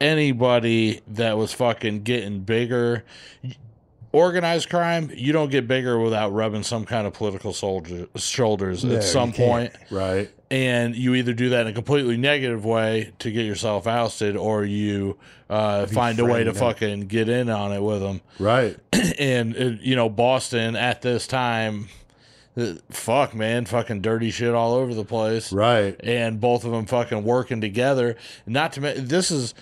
anybody that was fucking getting bigger, organized crime, you don't get bigger without rubbing some kind of political soldier, shoulders No, at some point. right? And you either do that in a completely negative way to get yourself ousted, or you uh, find a way to up. fucking get in on it with them. Right. [clears throat] and uh, you know Boston at this time, uh, fuck man, fucking dirty shit all over the place Right. and both of them fucking working together. Not to mention, this is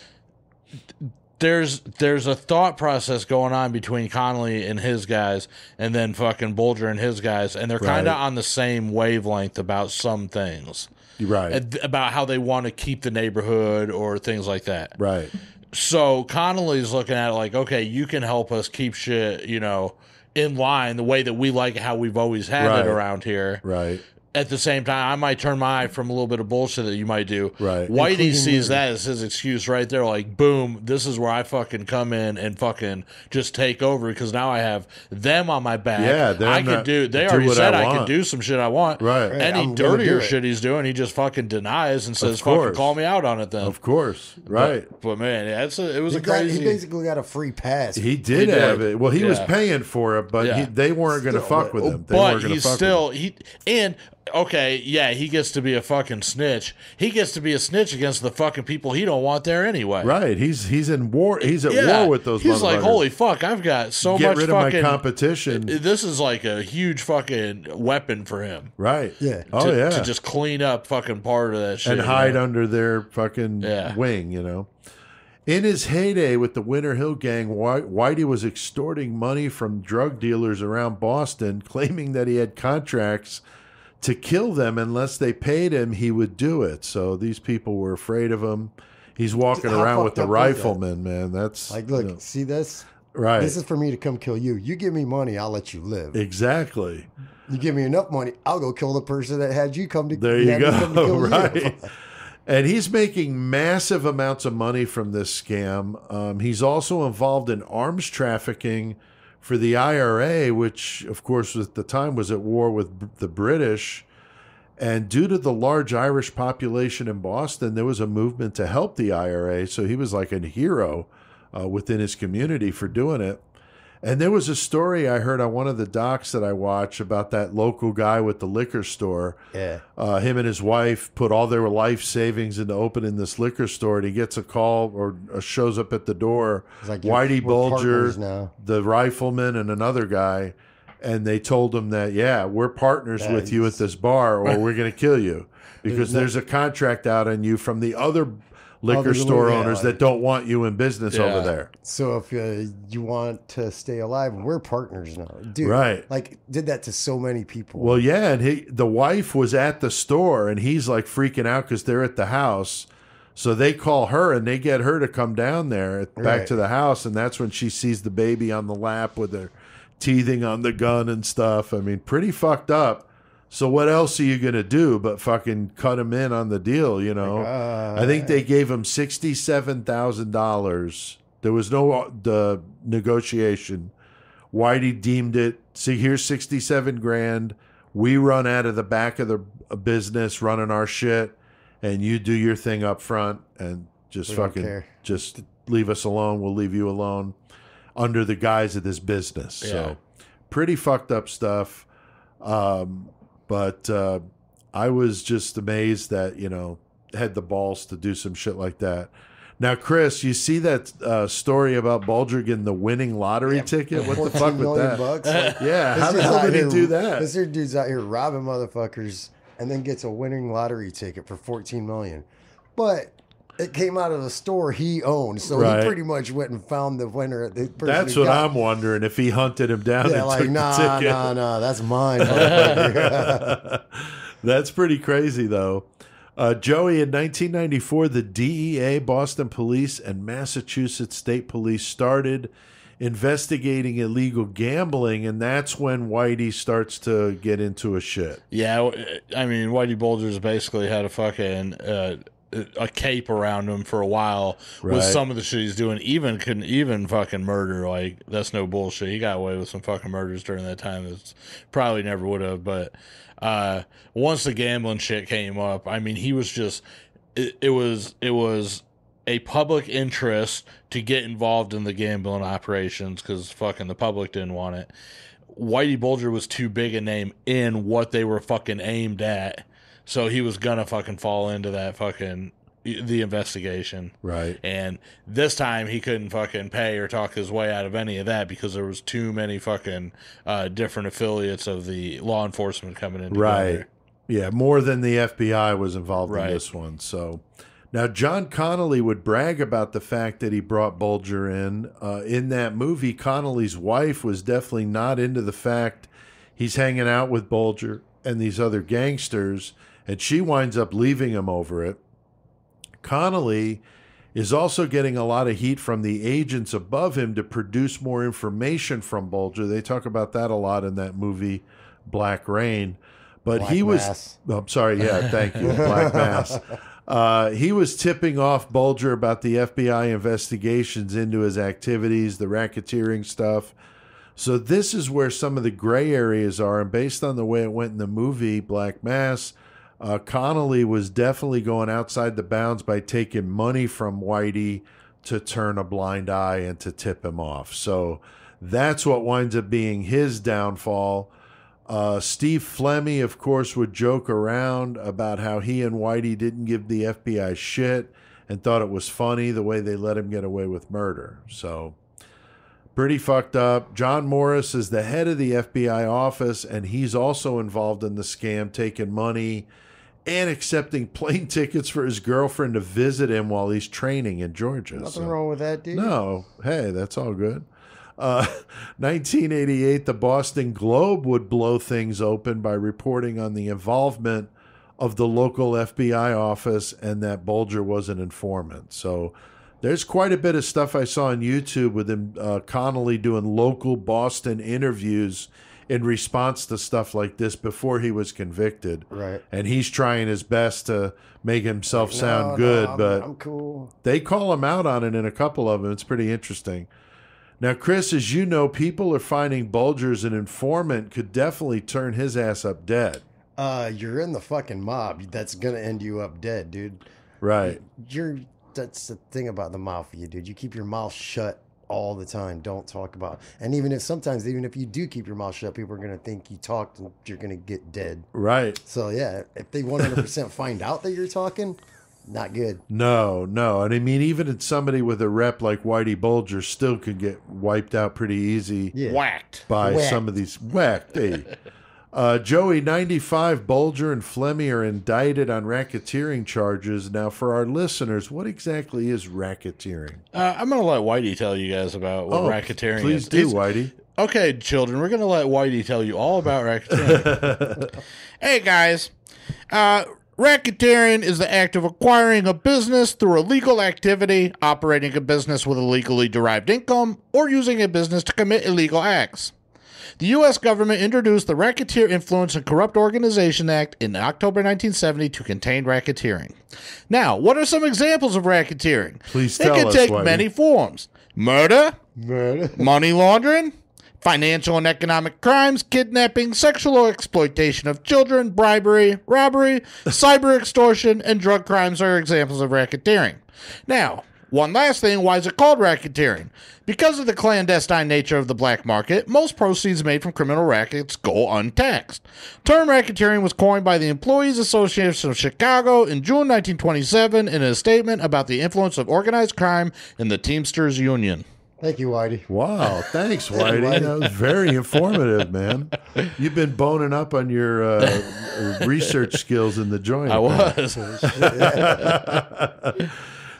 there's there's a thought process going on between Connolly and his guys, and then fucking Bulger and his guys, and they're kind of on the same wavelength about some things, Right. about how they want to keep the neighborhood or things like that. right. So Connolly's looking at it like, okay, you can help us keep shit, you know, in line the way that we like how we've always had Right. it around here Right. At the same time, I might turn my eye from a little bit of bullshit that you might do. Right. Whitey Including sees that as his excuse right there. Like, boom, this is where I fucking come in and fucking just take over because now I have them on my back. Yeah, they're I can do. They do already said I I, can do some shit I want. Right. Right. Any I'm dirtier shit he's doing, he just fucking denies and says, "Fucking call me out on it." Then, Of course. Right. But, but man, yeah, it's a, it was He, a got, crazy. he basically got a free pass. He did, did. have it. Well, he was paying for it, but Yeah. he, they weren't going to fuck with oh, him. They but weren't going to he's still he and okay, yeah, he gets to be a fucking snitch. He gets to be a snitch against the fucking people he don't want there anyway. Right. He's he's in war. He's at Yeah. war with those. He's like, motherfuckers. holy fuck, I've got so Get much rid of my fucking. competition. this is like a huge fucking weapon for him. right. Yeah. Oh to, yeah. To just clean up fucking part of that shit. and you hide know? under their fucking Yeah. wing, you know. In his heyday with the Winter Hill Gang, White- Whitey was extorting money from drug dealers around Boston, claiming that he had contracts to kill them unless they paid him, he would do it. So these people were afraid of him. He's walking How around with the up is that? rifleman, man. That's like, look, you know, see this? right. This is for me to come kill you. You give me money, I'll let you live. exactly. You give me enough money, I'll go kill the person that had you come to. There you had come to go. kill [laughs] you. Right. And he's making massive amounts of money from this scam. Um, he's also involved in arms trafficking for the IRA, which, of course, at the time was at war with the British. And due to the large Irish population in Boston, there was a movement to help the IRA. So he was like a hero uh, within his community for doing it. And there was a story I heard on one of the docs that I watch about that local guy with the liquor store. Yeah. Uh, him and his wife put all their life savings into opening this liquor store, and he gets a call or uh, shows up at the door. It's like, Whitey Bulger, the rifleman, and another guy, and they told him that yeah, we're partners Yeah, with you at this bar, or [laughs] we're going to kill you because there's a contract out on you from the other liquor Other store yeah, owners like- that don't want you in business Yeah. over there. So if uh, you want to stay alive, we're partners now, dude. Right. Like did that to so many people. Well, yeah, and he the wife was at the store, and he's like freaking out because they're at the house. So they call her and they get her to come down there back Right. to the house, and that's when she sees the baby on the lap with her teething on the gun and stuff. I mean, pretty fucked up. So what else are you gonna do but fucking cut him in on the deal? You know, uh, I think they gave him sixty-seven thousand dollars. There was no uh, the negotiation. Whitey deemed it. See, here's sixty-seven grand. We run out of the back of the uh, business, running our shit, and you do your thing up front, and just We fucking just leave us alone. We'll leave you alone under the guise of this business. Yeah. So, pretty fucked up stuff. Um, but uh, I was just amazed that you know had the balls to do some shit like that. Now, Chris, you see that uh, story about Bulger getting the winning lottery ticket? What the fuck with that? bucks. Like, Yeah, how the hell did he do that? This dude's out here robbing motherfuckers and then gets a winning lottery ticket for 14 million. But it came out of the store he owned, so Right. he pretty much went and found the winner. The That's what got- I'm wondering if he hunted him down Yeah, and like took nah, the ticket. nah, nah, that's mine. [laughs] That's pretty crazy, though. Uh, Joey, in 1994, the DEA, Boston Police, and Massachusetts State Police started investigating illegal gambling, and that's when Whitey starts to get into a shit. Yeah, I mean, Whitey Bulgers basically had a fucking uh, a cape around him for a while with some of the shit he's doing. Even couldn't even fucking murder. Like that's no bullshit. He got away with some fucking murders during that time. That's probably never would have. But uh, once the gambling shit came up, I mean, he was just it, it was it was a public interest to get involved in the gambling operations because fucking the public didn't want it. Whitey Bulger was too big a name in what they were fucking aimed at. So he was gonna fucking fall into that fucking the investigation. Right. And this time he couldn't fucking pay or talk his way out of any of that because there was too many fucking uh, different affiliates of the law enforcement coming in. Right. together. Yeah, more than the FBI was involved Right. in this one. So now John Connolly would brag about the fact that he brought Bulger in. Uh, in that movie, Connolly's wife was definitely not into the fact he's hanging out with Bulger and these other gangsters, and she winds up leaving him over it. Connolly is also getting a lot of heat from the agents above him to produce more information from Bulger. They talk about that a lot in that movie, Black Rain. But Black he was, Mass. I'm sorry, yeah, thank you, Black [laughs] Mass. Uh, he was tipping off Bulger about the FBI investigations into his activities, the racketeering stuff. So this is where some of the gray areas are, and based on the way it went in the movie Black Mass, uh, Connolly was definitely going outside the bounds by taking money from Whitey to turn a blind eye and to tip him off. So that's what winds up being his downfall. Uh, Steve Flemmi, of course, would joke around about how he and Whitey didn't give the FBI shit and thought it was funny the way they let him get away with murder. So pretty fucked up. John Morris is the head of the FBI office, and he's also involved in the scam, taking money and accepting plane [laughs] tickets for his girlfriend to visit him while he's training in Georgia. Nothing So- wrong with that, dude. no, hey, that's all good. Uh, [laughs] 1988, the Boston Globe would blow things open by reporting on the involvement of the local FBI office and that Bulger was an informant. So there's quite a bit of stuff I saw on YouTube with him, uh, Connolly doing local Boston interviews in response to stuff like this before he was convicted. Right. And he's trying his best to make himself sound No, no, good, I'm- but I'm cool. they call him out on it in a couple of them. It's pretty interesting. Now, Chris, as you know, people are finding Bulger's an informant could definitely turn his ass up dead. Uh, you're in the fucking mob. That's gonna end you up dead, dude. Right. You're. That's the thing about the mafia, dude. You keep your mouth shut all the time. Don't talk about. And even if sometimes, even if you do keep your mouth shut, people are gonna think you talked and you're gonna get dead. Right. So yeah, if they 100% [laughs] find out that you're talking, not good. No, no. And I mean, even if somebody with a rep like Whitey Bulger still could get wiped out pretty easy Yeah. Whacked. by Whacked. some of these whacked. Hey. Uh, Joey, 95, Bulger and Flemmi are indicted on racketeering charges. Now, for our listeners, what exactly is racketeering? Uh, I'm gonna let Whitey tell you guys about what racketeering Oh, please is. do, He's- Whitey. Okay, children, we're gonna let Whitey tell you all about racketeering. [laughs] hey guys, uh, racketeering is the act of acquiring a business through a legal activity, operating a business with a legally derived income, or using a business to commit illegal acts. The U.S. government introduced the Racketeer Influence and Corrupt Organization Act in October 1970 to contain racketeering. Now, what are some examples of racketeering? Please it tell can us, take Whitey. many forms: murder, [laughs] money laundering, financial and economic crimes, kidnapping, sexual exploitation of children, bribery, robbery, [laughs] cyber extortion, and drug crimes are examples of racketeering. Now, one last thing why is it called racketeering? Because of the clandestine nature of the black market, most proceeds made from criminal rackets go untaxed. Term racketeering was coined by the Employees Association of Chicago in June 1927 in a statement about the influence of organized crime in the Teamsters Union. Thank you, Whitey. Wow, thanks, [laughs] Whitey. That was very informative, [laughs] man. You've been boning up on your uh, research skills in the joint. I was. [laughs]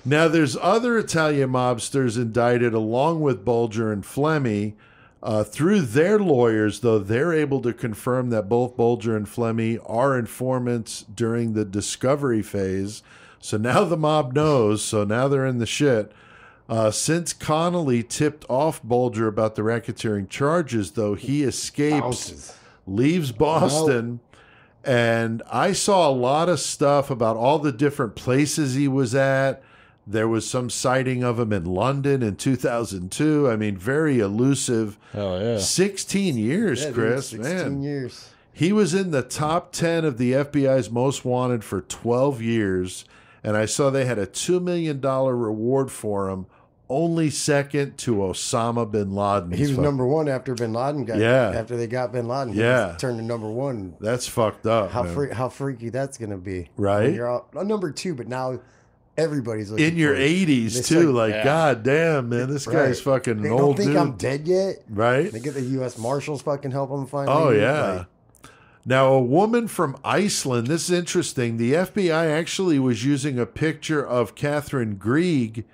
Now, there's other Italian mobsters indicted along with Bulger and Flemmi. Uh, through their lawyers, though, they're able to confirm that both Bulger and Flemmi are informants during the discovery phase. So now the mob knows. So now they're in the shit. Uh, since Connolly tipped off Bulger about the racketeering charges, though, he escapes, leaves Boston. And I saw a lot of stuff about all the different places he was at. There was some sighting of him in London in 2002. I mean, very elusive. Oh yeah. 16 years, Yeah, dude, Chris. 16 Man. years. He was in the top 10 of the FBI's most wanted for 12 years. And I saw they had a $2 million reward for him, only second to Osama bin Laden. He was number one after Bin Laden got. Yeah. After they got Bin Laden, Yeah. was turned to number one. That's fucked up. How man. free, how freaky that's gonna be, Right? When you're out, uh, number two, but now everybody's looking in your 80s, too. start- like, Yeah. god damn, man, this Right. guy's fucking They an don't think dude. I'm dead yet. right? They get the U.S. Marshals fucking help them find. Oh me. yeah. Like, now a woman from Iceland. This is interesting. The FBI actually was using a picture of Catherine Greig,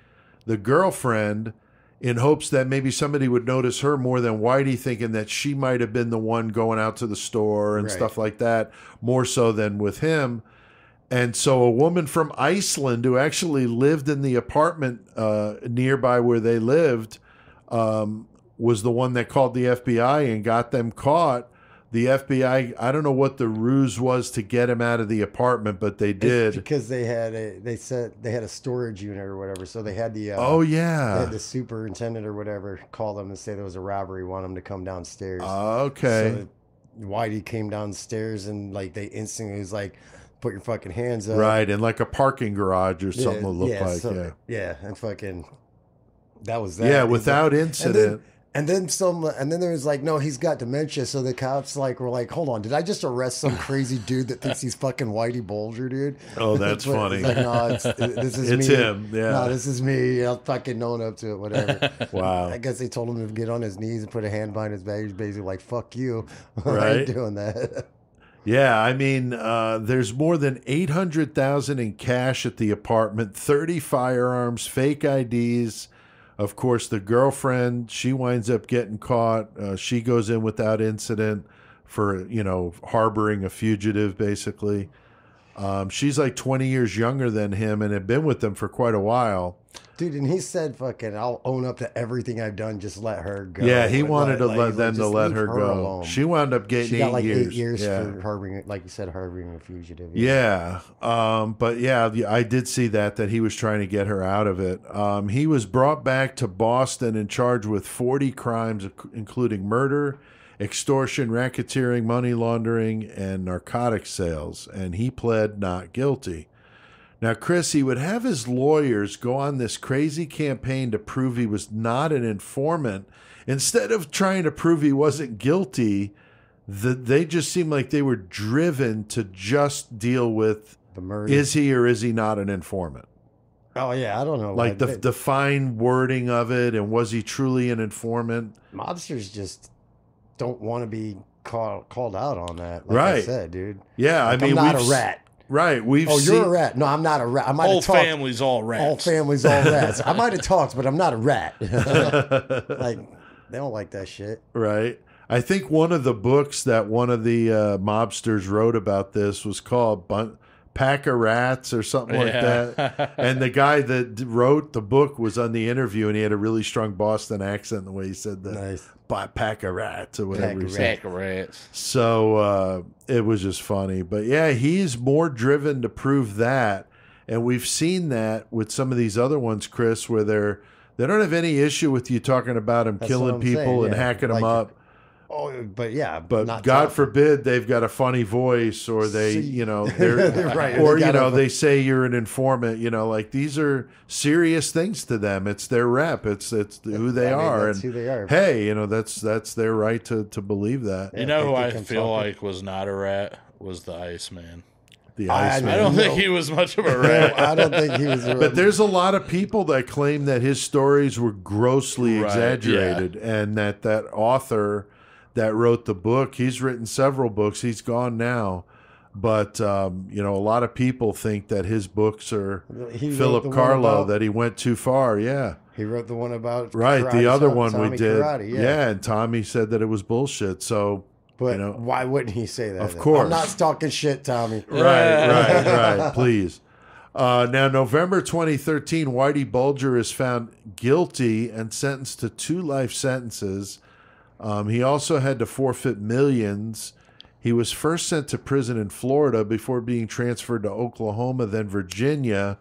the girlfriend, in hopes that maybe somebody would notice her more than Whitey, thinking that she might have been the one going out to the store and Right. stuff like that, more so than with him. And so a woman from Iceland who actually lived in the apartment uh, nearby where they lived um, was the one that called the FBI and got them caught. The FBI, I don't know what the ruse was to get him out of the apartment, but they it's did. because they had a they said they had a storage unit or whatever, so they had the uh, Oh yeah. the superintendent or whatever call them and say there was a robbery, want them to come downstairs. Okay. So Whitey came downstairs and like they instantly was like, "Put your fucking hands up." right, in like a parking garage or something it looked like. so- yeah. yeah, and fucking that was that. Yeah, without incident. And then, and then some, and then there was like, no, he's got dementia. So the cops like were like, hold on, did I just arrest some [laughs] crazy dude that thinks he's fucking Whitey Bulger, dude? Oh, that's funny. Like, no, it's, [laughs] this is It's me. him, yeah. No, this is me. I'll fucking own up to it, whatever. [laughs] Wow. I guess they told him to get on his knees and put a hand behind his back. He's basically like, fuck you. I Right. ain't doing that. Yeah, I mean, uh, there's more than eight hundred thousand in cash at the apartment, thirty firearms, fake IDs. Of course, the girlfriend she winds up getting caught. Uh, she goes in without incident for you know harboring a fugitive, basically. Um, she's like twenty years younger than him and had been with them for quite a while. Dude, and he said, fucking, I'll own up to everything I've done. Just let her go. yeah, he Like, wanted to like, let like, them to let leave her, go. alone. She wound up getting She eight like years. eight years yeah. for harboring, like you said, harboring a fugitive. Yeah, um, but yeah, I did see that that he was trying to get her out of it. Um, he was brought back to Boston and charged with forty crimes, including murder, extortion, racketeering, money laundering, and narcotic sales, and he pled not guilty. Now, Chris, he would have his lawyers go on this crazy campaign to prove he was not an informant. Instead of trying to prove he wasn't guilty, the, they just seemed like they were driven to just deal with The murder. is he or is he not an informant? oh, yeah, I don't know. Like the, the fine wording of it, and was he truly an informant? mobsters just don't want to be called called out on that. Like I Right. said, dude. Yeah, Like, I mean, I'm not a rat. Right, We've Oh, you're a rat. No, I'm not a rat. I might Whole have talked. family's all rats. All families, [laughs] all rats. I might have talked, but I'm not a rat. [laughs] like they don't like that shit. Right. I think one of the books that one of the uh, mobsters wrote about this was called Bun- Pack of Rats or something like Yeah. that. And the guy that wrote the book was on the interview and he had a really strong Boston accent the way he said that. Nice. By Pack of Rats or whatever Pack he said. Pack of rats. So uh, it was just funny. But yeah, he's more driven to prove that. And we've seen that with some of these other ones, Chris, where they're they don't have any issue with you talking about him That's killing people saying, and yeah. hacking them up. Oh, but yeah, But not God tough. forbid they've got a funny voice or they, See- you know, [laughs] they're Right, or they you gotta- know, they say you're an informant, you know, like these are serious things to them. It's their rep. It's it's who they I are that's and who they are. hey, you know, that's that's their right to to believe that. You know who I feel talking. like was not a rat was the Iceman. The I- Iceman. I don't No. think he was much of a [laughs] No, rat. I don't think he was. [laughs] A, But there's a lot of people that claim that his stories were grossly Right, exaggerated and that that author that wrote the book, he's written several books. He's gone now. But um, you know, a lot of people think that his books are He Philip Carlo about- that he went too far. Yeah. he wrote the one about Right. karate, the other Tom- one we did. Karate, yeah. yeah. and Tommy said that it was bullshit. So But you know- why wouldn't he say that? Of then? course. I'm not talking shit, Tommy. right, right, [laughs] right. Please. Uh, now, November 2013, Whitey Bulger is found guilty and sentenced to two life sentences. Um, he also had to forfeit millions. He was first sent to prison in Florida before being transferred to Oklahoma, then Virginia.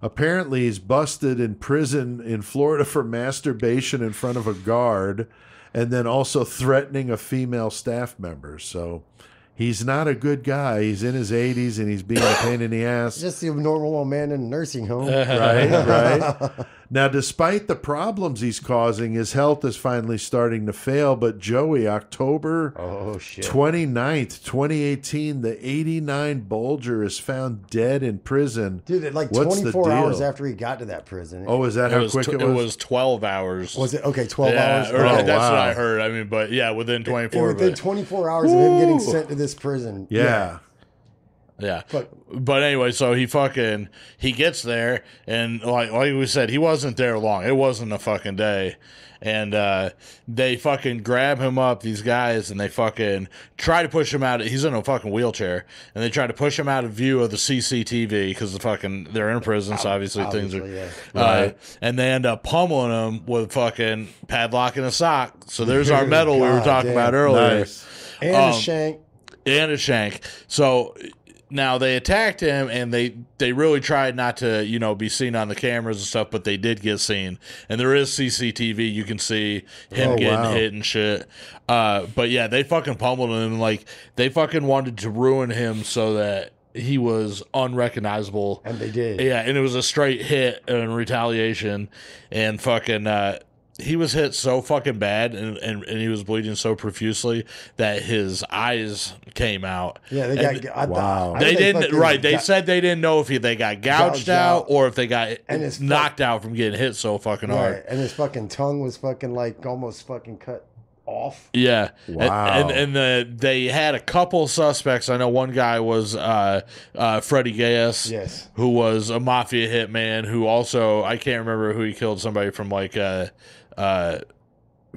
Apparently, he's busted in prison in Florida for masturbation in front of a guard and then also threatening a female staff member. So he's not a good guy. He's in his 80s and he's being a pain in the ass. Just the normal old man in a nursing home. right, right. [laughs] Now, despite the problems he's causing, his health is finally starting to fail. But Joey, October Oh shit. 29th, 2018, the 89 Bulger is found dead in prison. Dude, like What's 24 hours after he got to that prison. Oh, is that It how was, quick tw- it was? it was? was 12 hours. was it okay? 12 yeah, hours. or Oh, that's what. I heard. I mean, but yeah, within 24. And within but- 24 hours of him getting sent to this prison. yeah. Yeah. But- But anyway, so he fucking he gets there and like like we said, he wasn't there long. It wasn't a fucking day. And uh they fucking grab him up, these guys, and they fucking try to push him out. Of, he's in a fucking wheelchair, and they try to push him out of view of the CCTV because the fucking they're in prison, so obviously, things are. Obviously, yeah. Uh, Right. and they end up pummeling him with fucking padlock and a sock. So [laughs] there's our medal we were talking damn. about earlier Nice. And Um, a shank. and a shank. So now they attacked him and they they really tried not to you know be seen on the cameras and stuff but they did get seen. And there is cctv you can see him Oh, getting wow. hit and shit. Uh but yeah they fucking pummeled him. Like they fucking wanted to ruin him so that he was unrecognizable. And they did. yeah, and it was a straight hit in retaliation, and fucking uh, he was hit so fucking bad, and, and, and he was bleeding so profusely that his eyes came out. Yeah, they got. And I, Wow. I they think didn't fucking right. They got- said they didn't know if he, they got gouged, Gouged out, out. or if they got And his fu- knocked out from getting hit so fucking hard. Right, and his fucking tongue was fucking like almost fucking cut off. Yeah. Wow. And and, and the, they had a couple suspects. I know one guy was uh, uh, Freddie Geas. Yes. Who was a mafia hitman who also I can't remember who he killed somebody from like uh uh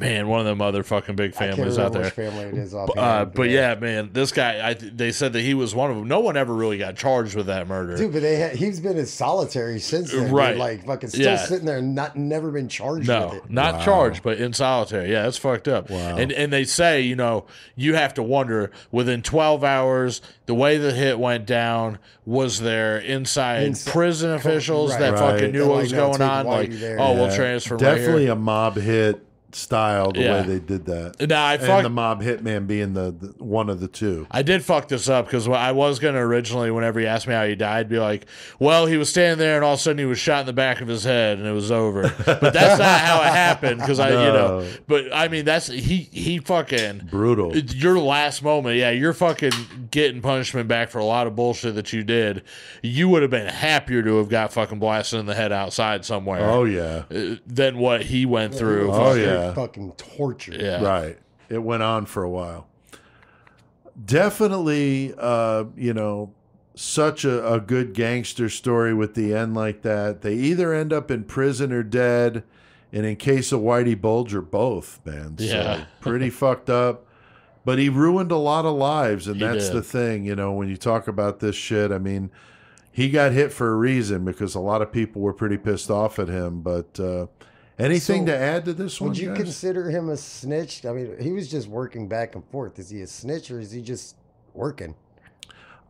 man, one of them other fucking big I can't families out there. which family it is Uh, but yeah, man, this guy, I they said that he was one of them. No one ever really got charged with that murder. Dude, but they ha- he's been in solitary since then. dude. Right. Like fucking still Yeah. sitting there and not never been charged No, with it. not Wow. charged, but in solitary. Yeah, that's fucked up. Wow. And and they say, you know, you have to wonder within 12 hours, the way the hit went down, was there inside Inside- prison officials right. that Right. fucking knew They're what like, was "No, going on? Like, there." oh, we'll Yeah. transfer right Definitely here. a mob hit style the Yeah. way they did that. Now I and the mob hitman being the, the one of the two. I did fuck this up because I was gonna originally, whenever he asked me how he died, be like, "Well, he was standing there, and all of a sudden he was shot in the back of his head, and it was over." But that's not how it happened because I, you know, but I mean, that's he he fucking Brutal. Your last moment, yeah, you're fucking getting punishment back for a lot of bullshit that you did. You would have been happier to have got fucking blasted in the head outside somewhere Oh yeah. uh, than what he went through. Oh, Fucking- yeah. Fucking torture. yeah, Right. It went on for a while. Definitely, uh, you know, such a, a good gangster story with the end like that. They either end up in prison or dead. And in case of Whitey Bulger, both, man. So Yeah. [laughs] pretty fucked up. But he ruined a lot of lives. And He that's did. the thing, you know, when you talk about this shit, I mean, he got hit for a reason because a lot of people were pretty pissed off at him. But uh, anything So, to add to this one? Would you guys? consider him a snitch? I mean, he was just working back and forth. Is he a snitch or is he just working?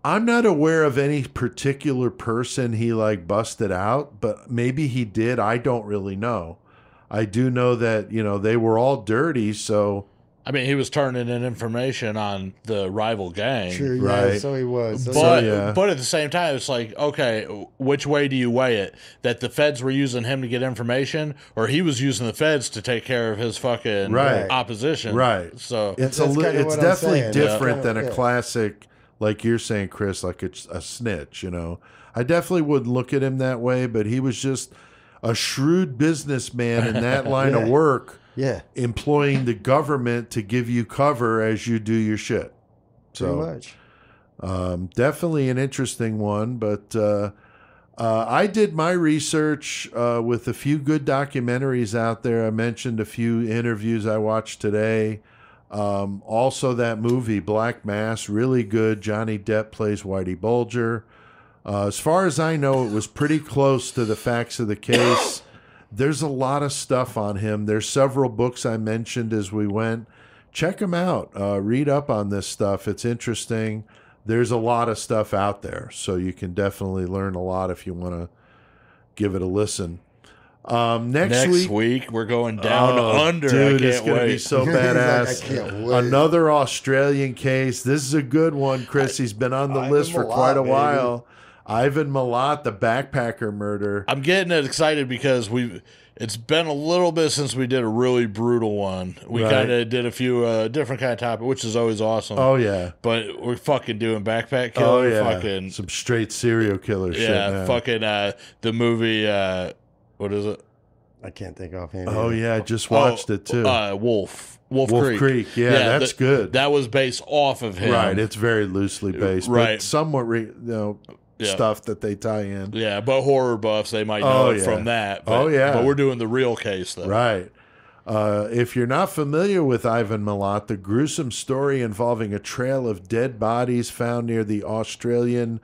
I'm not aware of any particular person he like busted out, but maybe he did. I don't really know. I do know that, you know, they were all dirty, so I mean, he was turning in information on the rival gang. Sure, yeah. Right. So he was. So But yeah. but at the same time, it's like okay, which way do you weigh it? That the feds were using him to get information, or he was using the feds to take care of his fucking Right. opposition? Right. So it's a That's li- it's definitely saying. different Yeah. than a Yeah. classic like you're saying Chris like it's a snitch, you know. I definitely would look at him that way, but he was just a shrewd businessman in that [laughs] line of work. Yeah, employing the government to give you cover as you do your shit. So much. um, definitely an interesting one, but uh, uh, I did my research uh, with a few good documentaries out there. I mentioned a few interviews I watched today. Um, also, that movie Black Mass, really good. Johnny Depp plays Whitey Bulger. Uh, as far as I know, it was pretty close to the facts of the case. There's a lot of stuff on him. There's several books I mentioned as we went. Check them out. Uh, read up on this stuff. It's interesting. There's a lot of stuff out there, so you can definitely learn a lot if you want to give it a listen. Um, next, Next week, week, we're going down Oh, under. Dude, I it's can't gonna wait. be so [laughs] He's like, badass. I can't wait. Another Australian case. This is a good one, Chris. He's been on the Ivan list for Milat, quite a baby. While. Ivan Milat, the backpacker murder. I'm getting excited because we. It's been a little bit since we did a really brutal one. We Right. kind of did a few uh, different kind of topic, which is always awesome. Oh yeah. But we're fucking doing backpack killer. Oh yeah. Fucking Some straight serial killer shit. yeah. now. Fucking uh, the movie. Uh, what is it? I can't think offhand. Oh either. yeah, I just watched Oh, it too. Uh, Wolf. Wolf, Wolf Creek. Creek. Yeah, that's that- good. That was based off of him. right. It's very loosely based, but Right. somewhat re- you know Yeah. stuff that they tie in. Yeah, but horror buffs they might know Oh, it yeah. from that. But, Oh, yeah. but we're doing the real case though. Right. Uh, if you're not familiar with Ivan Milat, the gruesome story involving a trail of dead bodies found near the Australian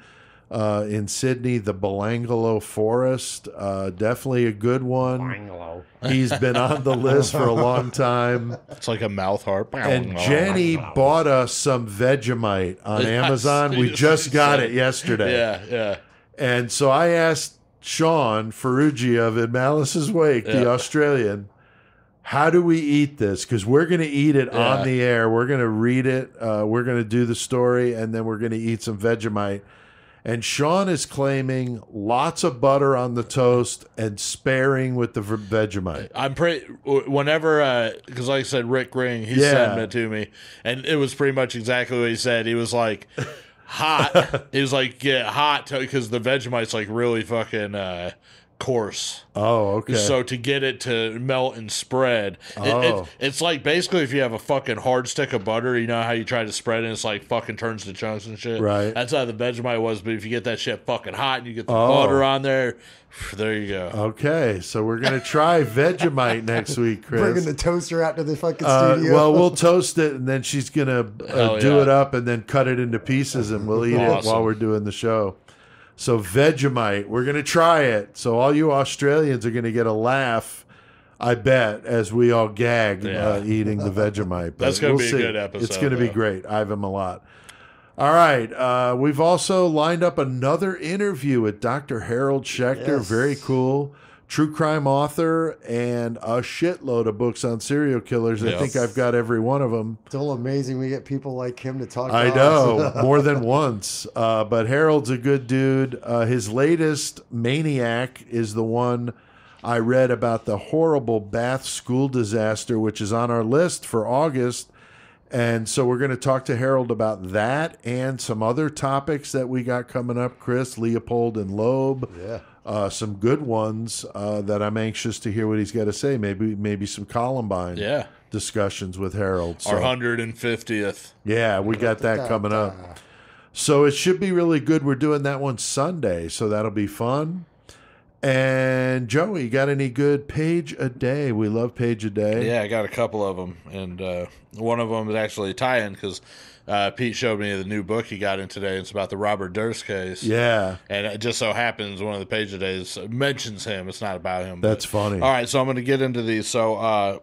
uh, in Sydney, the Belanglo Forest, uh, definitely a good one. He's been on the list for a long time. It's like a mouth harp. And Jenny bought us some Vegemite on Amazon. We [laughs] just got it yesterday. Yeah, yeah. And so I asked Sean Ferrugia of In Malice's Wake, the Australian, how do we eat this? Because we're going to eat it Yeah. on the air. We're going to read it. Uh, we're going to do the story, and then we're going to eat some Vegemite. And Sean is claiming lots of butter on the toast and sparing with the Vegemite. I'm pretty. Whenever, because like I said, Rick Ring, he Yeah. sent it to me, and it was pretty much exactly what he said. He was like, hot. [laughs] he was like, get hot because the Vegemite's like really fucking uh, coarse. Oh, okay. So to get it to melt and spread, it, it- Oh. it's like basically if you have a fucking hard stick of butter, you know how you try to spread it, and it's like fucking turns to chunks and shit. Right. That's how the Vegemite was. But if you get that shit fucking hot and you get the Oh. butter on there, there you go. okay, so we're going to try [laughs] Vegemite next week, Chris. Bringing the toaster out to the fucking Uh, studio. well, we'll toast it, and then she's gonna uh, do yeah. it up, and then cut it into pieces, and we'll [laughs] eat it while we're doing the show. So Vegemite, we're gonna try it. So all you Australians are gonna get a laugh, I bet, as we all gag uh, [laughs] eating the Vegemite. But That's gonna we'll be a see. good episode, It's gonna be though. great. Ivan Milat. All right. Uh, we've also lined up another interview with Dr. Harold Schechter. Yes. Very cool. True crime author and a shitload of books on serial killers. I think I've got every one of them. Still amazing we get people like him to talk I to know [laughs] more than once. Uh, but Harold's a good dude. Uh, his latest Maniac is the one I read about the horrible Bath school disaster, which is on our list for August. And so we're going to talk to Harold about that and some other topics that we got coming up. Chris, Leopold, and Loeb. Yeah. Uh, some good ones uh, that I'm anxious to hear what he's got to say. Maybe maybe some Columbine Yeah. discussions with Harold. Our hundred and fiftieth. yeah, we got that coming up. So it should be really good. We're doing that one Sunday, so that'll be fun. And Joey, got any good page a day? We love page a day. Yeah, I got a couple of them, and uh, one of them is actually a tie-in because uh, Pete showed me the new book he got in today. It's about the Robert Durst case. Yeah, And it just so happens one of the page a days mentions him. It's not about him. but- that's funny. All right, so I'm going to get into these. So, uh,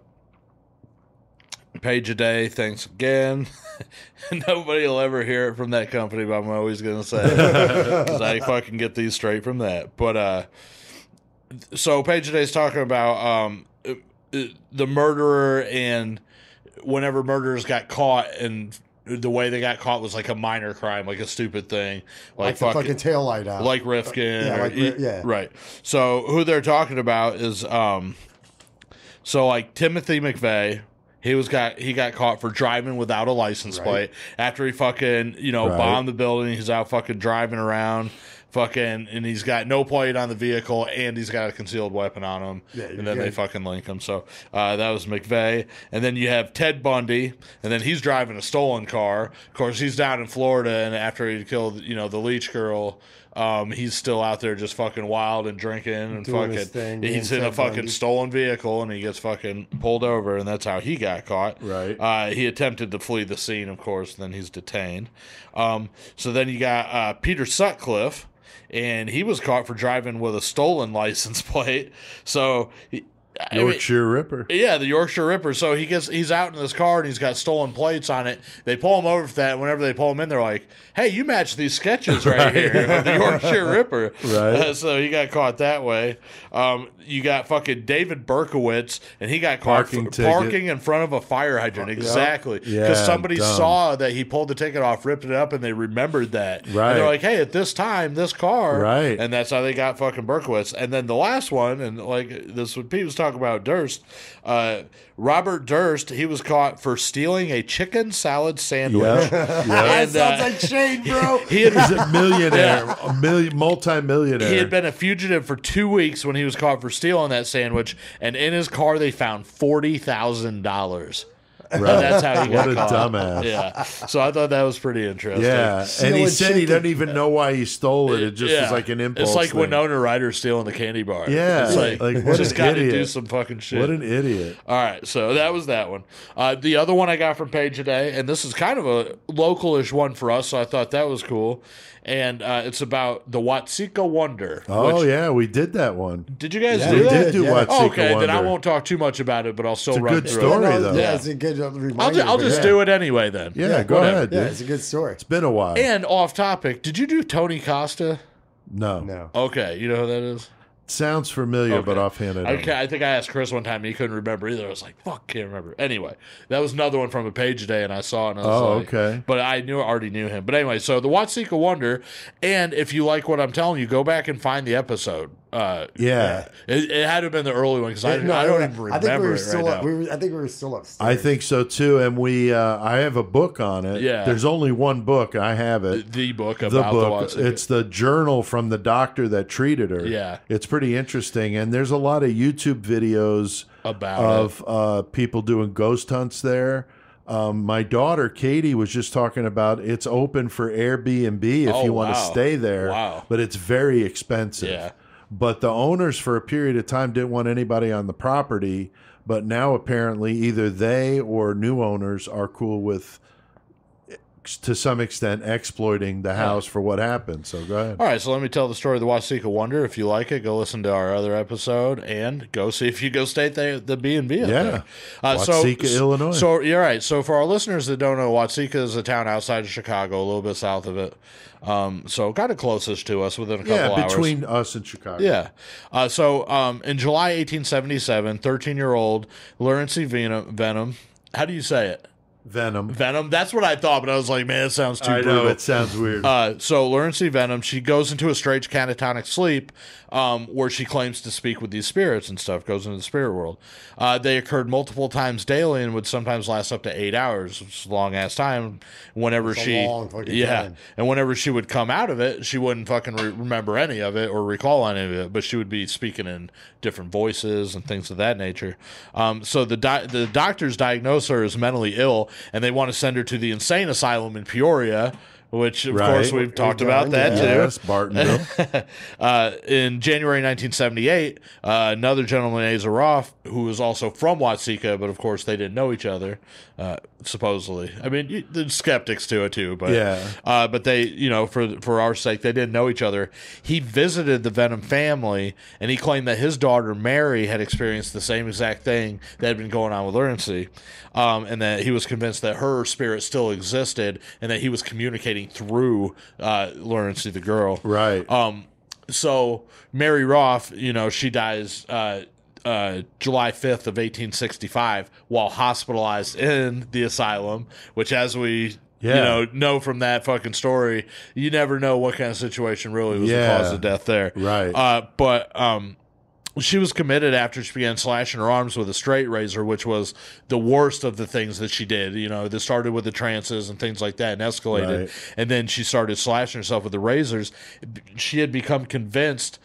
page a day, thanks again. [laughs] Nobody will ever hear it from that company, but I'm always going to say because [laughs] I fucking get these straight from that. But uh, so page a day is talking about um, uh, uh, the murderer and whenever murderers got caught and the way they got caught was like a minor crime, like a stupid thing, like, Like fucking, fucking tail light out. like Rifkin. Yeah, or- like yeah. Right. So who they're talking about is um so like Timothy McVeigh. He was got he got caught for driving without a license Right. plate after he fucking you know Right. bombed the building. He's out fucking driving around, fucking, and he's got no plate on the vehicle and he's got a concealed weapon on him. Yeah, and then they fucking link him. So uh, that was McVeigh, and then you have Ted Bundy, and then he's driving a stolen car. Of course, he's down in Florida, and after he killed you know the Leach girl. Um, he's still out there just fucking wild and drinking and Doing fucking. thing, he's in a fucking Bundy. stolen vehicle and he gets fucking pulled over, and that's how he got caught. Right. Uh, he attempted to flee the scene, of course, then he's detained. Um, so then you got uh, Peter Sutcliffe. And he was caught for driving with a stolen license [laughs] plate. So. I mean- Yorkshire Ripper. yeah, the Yorkshire Ripper. So he gets he's out in this car and he's got stolen plates on it. They pull him over for that. Whenever they pull him in, they're like, "Hey, you match these sketches right, here the Yorkshire [laughs] Ripper." Right. Uh, so he got caught that way. Um, you got fucking David Berkowitz, and he got caught Parking ticket. parking in front of a fire hydrant. Exactly, because Yeah, somebody dumb. saw that he pulled the ticket off, ripped it up, and they remembered that. And Right. they're like, "Hey, at this time, this car." Right. And that's how they got fucking Berkowitz. And then the last one, and like this, what Pete was talking about, Durst. Uh, Robert Durst, he was caught for stealing a chicken salad sandwich. Yeah. [laughs] yeah. And, uh, like Shane, bro. [laughs] he had He's a millionaire, [laughs] a million, multi-millionaire. he had been a fugitive for two weeks when he was caught for stealing that sandwich, and in his car they found forty thousand dollars. Right. That's how he got What a caught. dumbass. Yeah, so I thought that was pretty interesting. Yeah, and he Stealing said he chicken. doesn't even know why he stole it. It just Yeah. was like an impulse. It's like thing. Winona Ryder stealing the candy bar. Yeah, it's like, like, what just an got to do idiot. some fucking shit. What an idiot! All right, so that was that one. Uh, the other one I got from Page today, and this is kind of a localish one for us, so I thought that was cool. And uh, it's about the Watseka Wonder. Oh which- yeah, we did that one. Did you guys Yeah, do we that? did do yeah. Watseka Oh, okay, Wonder. then I won't talk too much about it, but I'll still It's a run good through story, it. No, though. Yeah, Yeah. it's a good uh, reminder. I'll, ju- I'll just yeah. do it anyway then. Yeah, go whatever. ahead. Yeah, it's a good story. It's been a while. And off topic, did you do Tony Costa? no, No. Okay, you know who that is? Sounds familiar, but Okay. offhand I. Okay, I think I asked Chris one time and he couldn't remember either. I was like, fuck, can't remember. Anyway, that was another one from a page today and I saw it and I was Oh, like, okay. But I knew already knew him. But anyway, so the Watseka Wonder, and if you like what I'm telling you, go back and find the episode. Uh, Yeah, it, it had to have been the early one because I, No, I don't even remember I think we were it still right up. We were, I think we were still upstairs. I think so too. And we, uh, I have a book on it. Yeah. there's only one book. I have it. the book the about the, book. Watseka. it's the journal from the doctor that treated her. Yeah. it's pretty interesting, and there's a lot of YouTube videos about of uh, people doing ghost hunts there. Um, my daughter Katie was just talking about it's open for Airbnb if Oh, you want to wow. stay there. Wow. but it's very expensive. Yeah. But the owners for a period of time didn't want anybody on the property. But now apparently either they or new owners are cool with, to some extent, exploiting the house for what happened. So go ahead. All right, so let me tell the story of the Watseka Wonder. If you like it, go listen to our other episode and go see if you go stay at the the B and B. Yeah. uh, Watseka, Illinois. So you're right. So for our listeners that don't know, Watseka is a town outside of Chicago, a little bit south of it. Um, so kind of closest to us, within a couple Yeah, hours. between us and Chicago. Yeah. Uh, so um, in July 1877, 13 year old Lurancy Vennum, Vennum, how do you say it? Vennum. Vennum. That's what I thought, but I was like, man, it sounds too I brutal. know it sounds weird. Uh, so Lurancy Vennum, she goes into a strange catatonic sleep, um, where she claims to speak with these spirits and stuff. Goes into the spirit world. Uh, they occurred multiple times daily and would sometimes last up to eight hours, which is a long ass time. Whenever she, yeah, time. and whenever she would come out of it, she wouldn't fucking re- remember any of it or recall any of it, but she would be speaking in different voices and things of that nature. Um, so the di- the doctors diagnose her as mentally ill, and they want to send her to the insane asylum in Peoria. Which of Right. course we've talked We've about that yeah. too. yes, Bartonville. [laughs] Uh, in January 1978, uh, another gentleman, Asa Roff, who was also from Watseka, but of course they didn't know each other, uh, supposedly. I mean, there's skeptics to it too, but Yeah. uh, but they, you know, for for our sake, they didn't know each other. He visited the Vennum family, and he claimed that his daughter Mary had experienced the same exact thing that had been going on with Lurancy, um, and that he was convinced that her spirit still existed, and that he was communicating through uh, Lurancy, the girl. right. Um, so Mary Roff, you know, she dies uh, uh, July 5th of 1865 while hospitalized in the asylum, which as we Yeah. you know know from that fucking story, you never know what kind of situation really was Yeah. the cause of death there. Right. Uh, but um she was committed after she began slashing her arms with a straight razor, which was the worst of the things that she did. You know, this started with the trances and things like that and escalated. Right. And then she started slashing herself with the razors. She had become convinced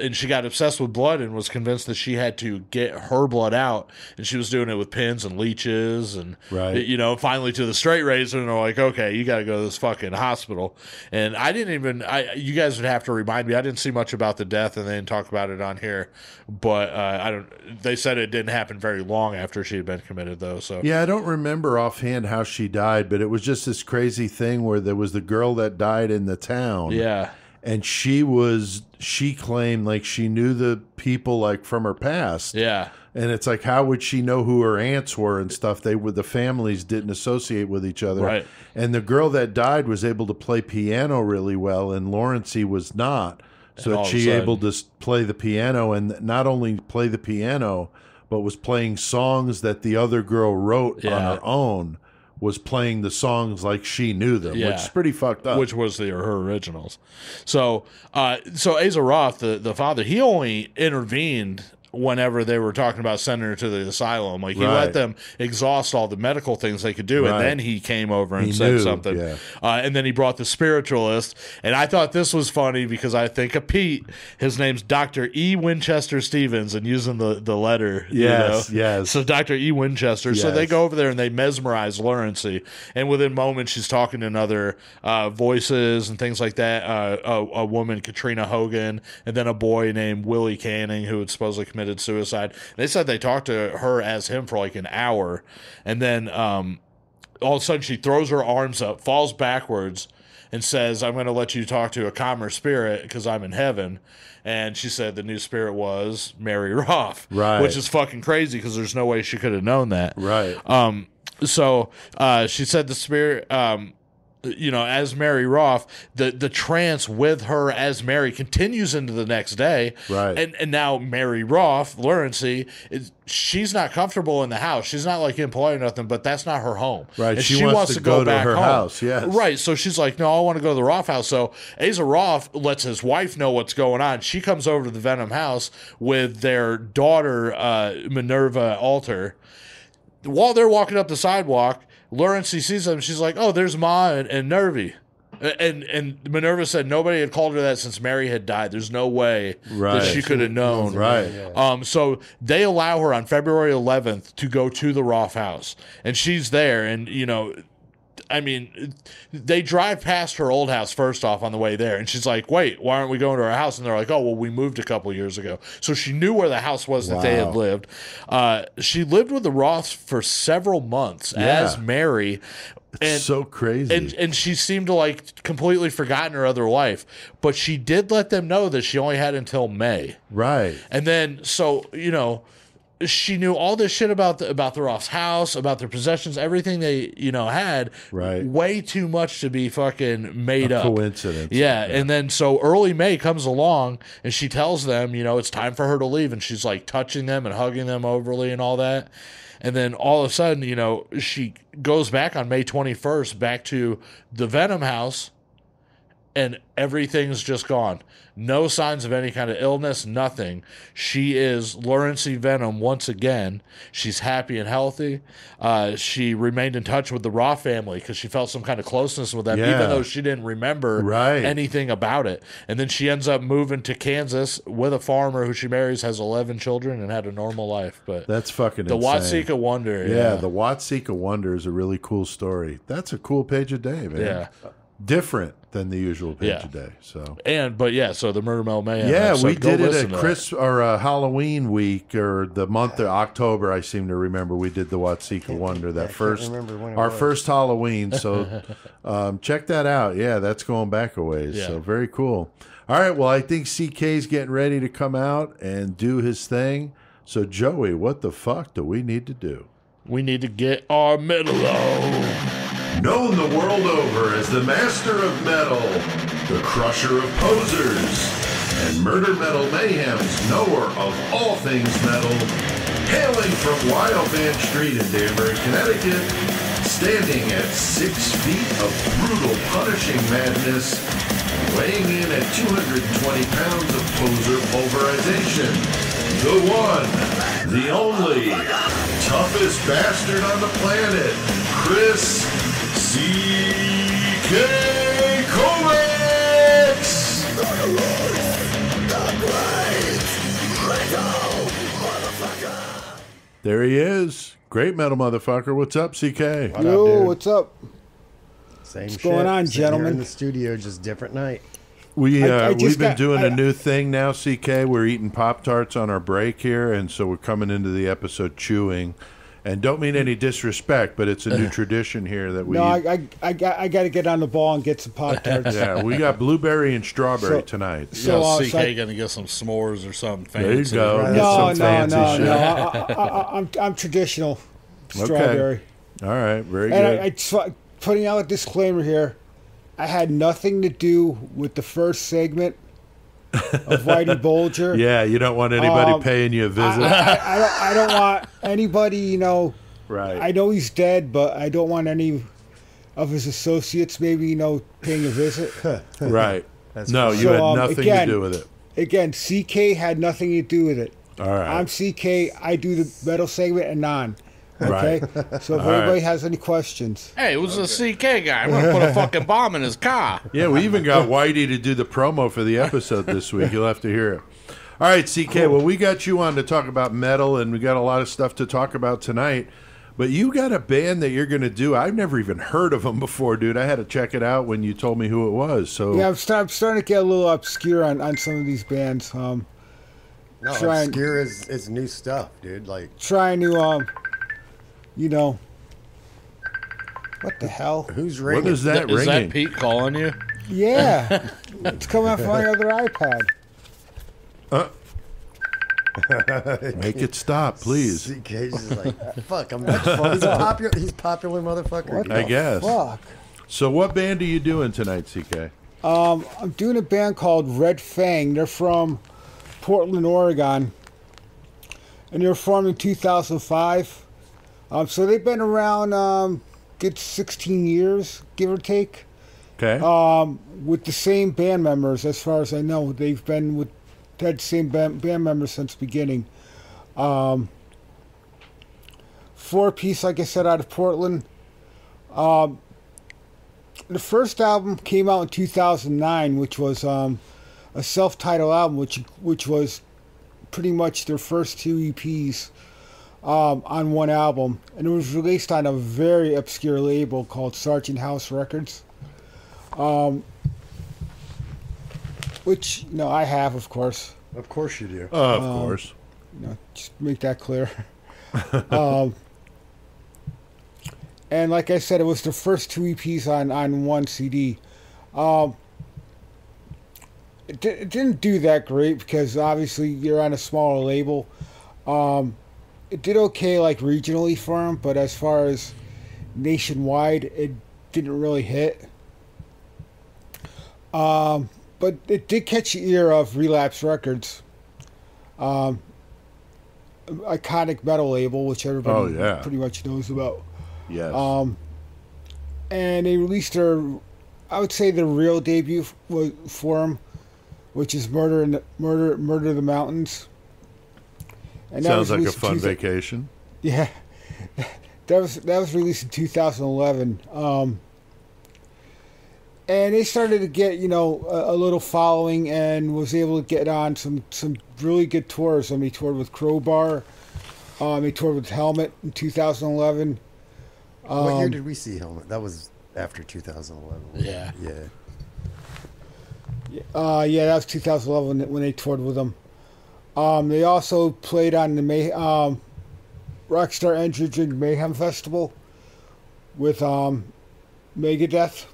and she got obsessed with blood and was convinced that she had to get her blood out. And she was doing it with pins and leeches and, Right. you know, finally to the straight razor. And they're like, okay, you got to go to this fucking hospital. And I didn't even, I, you guys would have to remind me, I didn't see much about the death and they didn't talk about it on here. But uh, I don't, they said it didn't happen very long after she had been committed, though. So, Yeah, I don't remember offhand how she died, but it was just this crazy thing where there was the girl that died in the town. yeah. And she was she claimed like she knew the people like from her past. Yeah. And it's like, how would she know who her aunts were and stuff? They were the families didn't associate with each other. Right. And the girl that died was able to play piano really well, and Lurancy was not. So she sudden- able to play the piano, and not only play the piano, but was playing songs that the other girl wrote on her own. Was playing the songs like she knew them, Yeah. which is pretty fucked up. which was the her originals. So, uh, so Asa Roff, the the father, he only intervened whenever they were talking about sending her to the asylum. Like he Right. let them exhaust all the medical things they could do, Right. and then he came over and He said knew, something. yeah. Uh, and then he brought the spiritualist, and I thought this was funny because I think of Pete. His name's Doctor E. Winchester Stevens, and using the the letter. you Yes, know? yes. So Doctor E. Winchester. So they go over there and they mesmerize Lurancy, and within moments she's talking to another uh, voices and things like that. Uh, a, a woman, Katrina Hogan, and then a boy named Willie Canning who had supposedly committed suicide. They said they talked to her as him for like an hour, and then um, all of a sudden she throws her arms up, falls backwards, and says, "I'm going to let you talk to a calmer spirit because I'm in heaven." And she said the new spirit was Mary [laughs] Roff, Right. Which is fucking crazy because there's no way she could have known that, right. um, so uh, she said the spirit, um, you know, as Mary Roff, the the trance with her as Mary continues into the next day, Right. And and now Mary Roff, Lurancy, is she's not comfortable in the house. She's not like employed or nothing, but that's not her home, Right, And she wants to go to her house, yes. right. So she's like, no, I want to go to the Roff house. So Asa Roff lets his wife know what's going on. She comes over to the Vennum house with their daughter uh, Minerva Alter while they're walking up the sidewalk, Lawrence sees them. She's like, "Oh, there's Ma and, and Nervy." And and Minerva said nobody had called her that since Mary had died. There's no way Right. that she could have known. Right. Um. So they allow her on February 11th to go to the Roff house, and she's there. And you know, I mean, they drive past her old house first off on the way there, and she's like, "Wait, why aren't we going to our house?" And they're like, "Oh, well, we moved a couple years ago." So she knew where the house was that they had lived. Uh, she lived with the Roffs for several months Yeah. as Mary, and so crazy. and and she seemed to like completely forgotten her other life, but she did let them know that she only had until May. right. And then, so you know, she knew all this shit about the about the Roff's house, about their possessions, everything they you know had. Right. Way too much to be fucking made up. Coincidence. Yeah, and then so early May comes along, and she tells them, you know, it's time for her to leave, and she's like touching them and hugging them overly and all that. And then all of a sudden, you know, she goes back on May 21st back to the Vennum house, and everything's just gone. No signs of any kind of illness, nothing. She is Lurancy Vennum once again. She's happy and healthy. Uh, she remained in touch with the Roff family because she felt some kind of closeness with them, Yeah. even though she didn't remember Right. anything about it. And then she ends up moving to Kansas with a farmer who she marries, has 11 children, and had a normal life. But That's fucking the insane. Watseka Wonder. Yeah, Yeah. the Watseka Wonder is a really cool story. That's a cool page a day, man. Yeah. Different than the usual page Yeah. a day. So and, but yeah, so the Murder Mel Man. yeah, episode, we did it at to that. Chris or uh, Halloween week or the month of October. I seem to remember we did the Watseka Wonder that can't first remember when our was. first Halloween. So [laughs] um, check that out. Yeah, that's going back a ways. Yeah. So very cool. All right, well I think CK's getting ready to come out and do his thing. So Joey, what the fuck do we need to do? We need to get our middle on. Known the world over as the master of metal, the crusher of posers, and murder metal mayhem's knower of all things metal, hailing from Wild Van Street in Danbury, Connecticut, standing at six feet of brutal, punishing madness, weighing in at 220 pounds of poser pulverization, the one, the only, toughest bastard on the planet, Chris C.K. Kovacs! There he is. Great metal motherfucker. What's up, CK? What Yo, dude? what's up? Same What's shit. going on, Sitting here gentlemen? In the studio, just different night. We I- uh, I just we've been got- doing I- a new thing now, CK. We're eating Pop Tarts on our break here, and so we're coming into the episode chewing. And don't mean any disrespect, but it's a new [laughs] tradition here that we. No, I, I, I got I got to get on the ball and get some pop tarts. [laughs] yeah, we got blueberry and strawberry So- tonight. So, yeah, uh, CK so I- gonna get some s'mores or something There you fancy. go. Right. No, some no, fancy no, shit. no. I, I, I, I'm I'm traditional strawberry. All right, very And good. I, I just wa- putting out a disclaimer here. I had nothing to do with the first segment of Whitey Bulger. [laughs] yeah, you don't want anybody Um, paying you a visit. I, I, don't, I don't want [laughs] anybody, you know. right. I know he's dead, but I don't want any of his associates, maybe, you know, paying a visit. [laughs] right. That's no, fine. you So, had um, nothing again- to do with it. Again, CK had nothing to do with it. All right. I'm CK. I do the metal segment and non. Okay, [laughs] so if All right. anybody has any questions, Hey, it was a CK guy. I'm gonna put a fucking bomb in his car. [laughs] Yeah, we even got Whitey to do the promo for the episode this week. You'll have to hear it. All right, CK. Well, we got you on to talk about metal, and we got a lot of stuff to talk about tonight. But you got a band that you're going to do. I've never even heard of them before, dude. I had to check it out when you told me who it was. So yeah, I'm, start, I'm starting to get a little obscure on, on some of these bands. Um, No, Try and- obscure is it's new stuff, dude. Like trying to, um, you know, what the hell? who's ringing? what is that Is ringing? that Pete calling you? Yeah, [laughs] it's coming off my other iPad. Uh. Make it stop, please. [laughs] CK's just like fuck. I'm not fun. He's a popular. He's popular motherfucker. What. I the guess. Fuck. So, what band are you doing tonight, CK? Um, I'm doing a band called Red Fang. They're from Portland, Oregon, and they were formed in 2005. Um, so they've been around um, good 16 years, give or take, Okay. um, with the same band members. As far as I know, they've been with the same band, band members since the beginning. Um, four piece, like I said, out of Portland. Um, the first album came out in 2009, which was um, a self-titled album, which which was pretty much their first two EPs um, on one album, and it was released on a very obscure label called Sargent House Records. Um, which you know I have, of course. Of course you do. of um, course. You know, just make that clear. [laughs] um, and like I said, it was the first two EPs on on one CD. Um, it, di- it didn't do that great because obviously you're on a smaller label. Um, it did okay like regionally for them, but as far as nationwide, it didn't really hit. Um, but it did catch the ear of Relapse Records, um, iconic metal label, which everybody Oh, yeah. pretty much knows about. Yes. Um, and they released their, I would say, their real debut f- for them, which is Murder in the, Murder Murder the Mountains. And Sounds like a fun vacation. Yeah, [laughs] that was that was released in 2011. Um, and they started to get you know a, a little following and was able to get on some some really good tours. I mean, they toured with Crowbar. Um, they toured with Helmet in 2011. what year um, did we see Helmet? That was after 2011. Yeah. Yeah. Uh, yeah, that was 2011 when they toured with them. Um, they also played on the May, um, Rockstar Energy Mayhem Festival with um, Megadeth.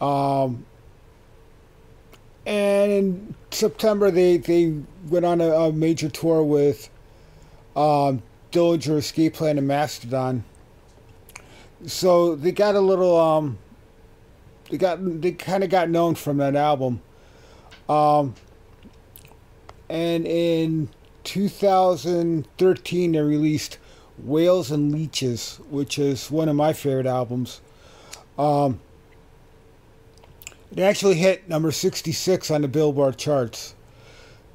Um, and in September, they, they went on a, a major tour with um, Dillinger, Escape Plan, and Mastodon. So they got a little um, they got they kind of got known from that album. Um, and in 2013, they released Whales and Leeches, which is one of my favorite albums. Um, it actually hit number 66 on the Billboard charts.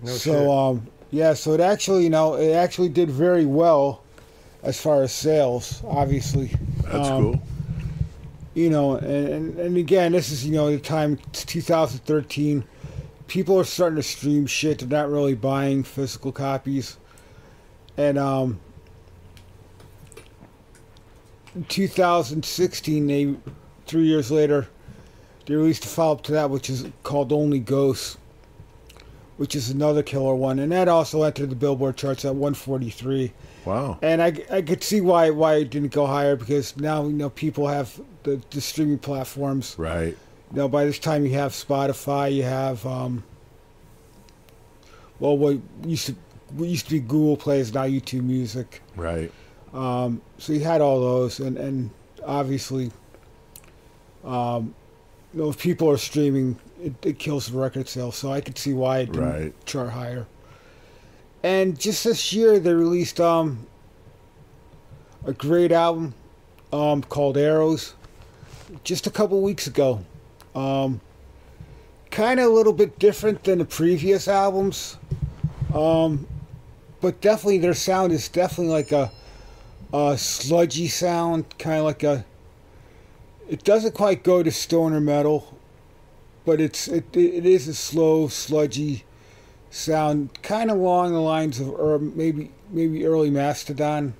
No so um, yeah, so it actually you know it actually did very well as far as sales. Obviously, That's Um, cool. you know, and, and, and again, this is, you know, the time, it's 2013. People are starting to stream shit. They're not really buying physical copies. And, um, in 2016, they, three years later, they released a follow up to that, which is called Only Ghosts, which is another killer one, and that also entered the Billboard charts at 143. Wow. And I, I could see why why it didn't go higher because now you know people have the, the streaming platforms. Right. Know, by this time you have Spotify, you have um, well, what used to what used to be Google Play is now YouTube Music. Right. Um, so you had all those, and and obviously, um, you know, if people are streaming, it, it kills the record sales. So I could see why it didn't Right. chart higher. And just this year, they released um, a great album um, called Arrows. Just a couple weeks ago, um, kind of a little bit different than the previous albums, um, but definitely their sound is definitely like a a sludgy sound, kind of like a. It doesn't quite go to stoner metal, but it's it it is a slow, sludgy sound, kind of along the lines of or maybe maybe early Mastodon.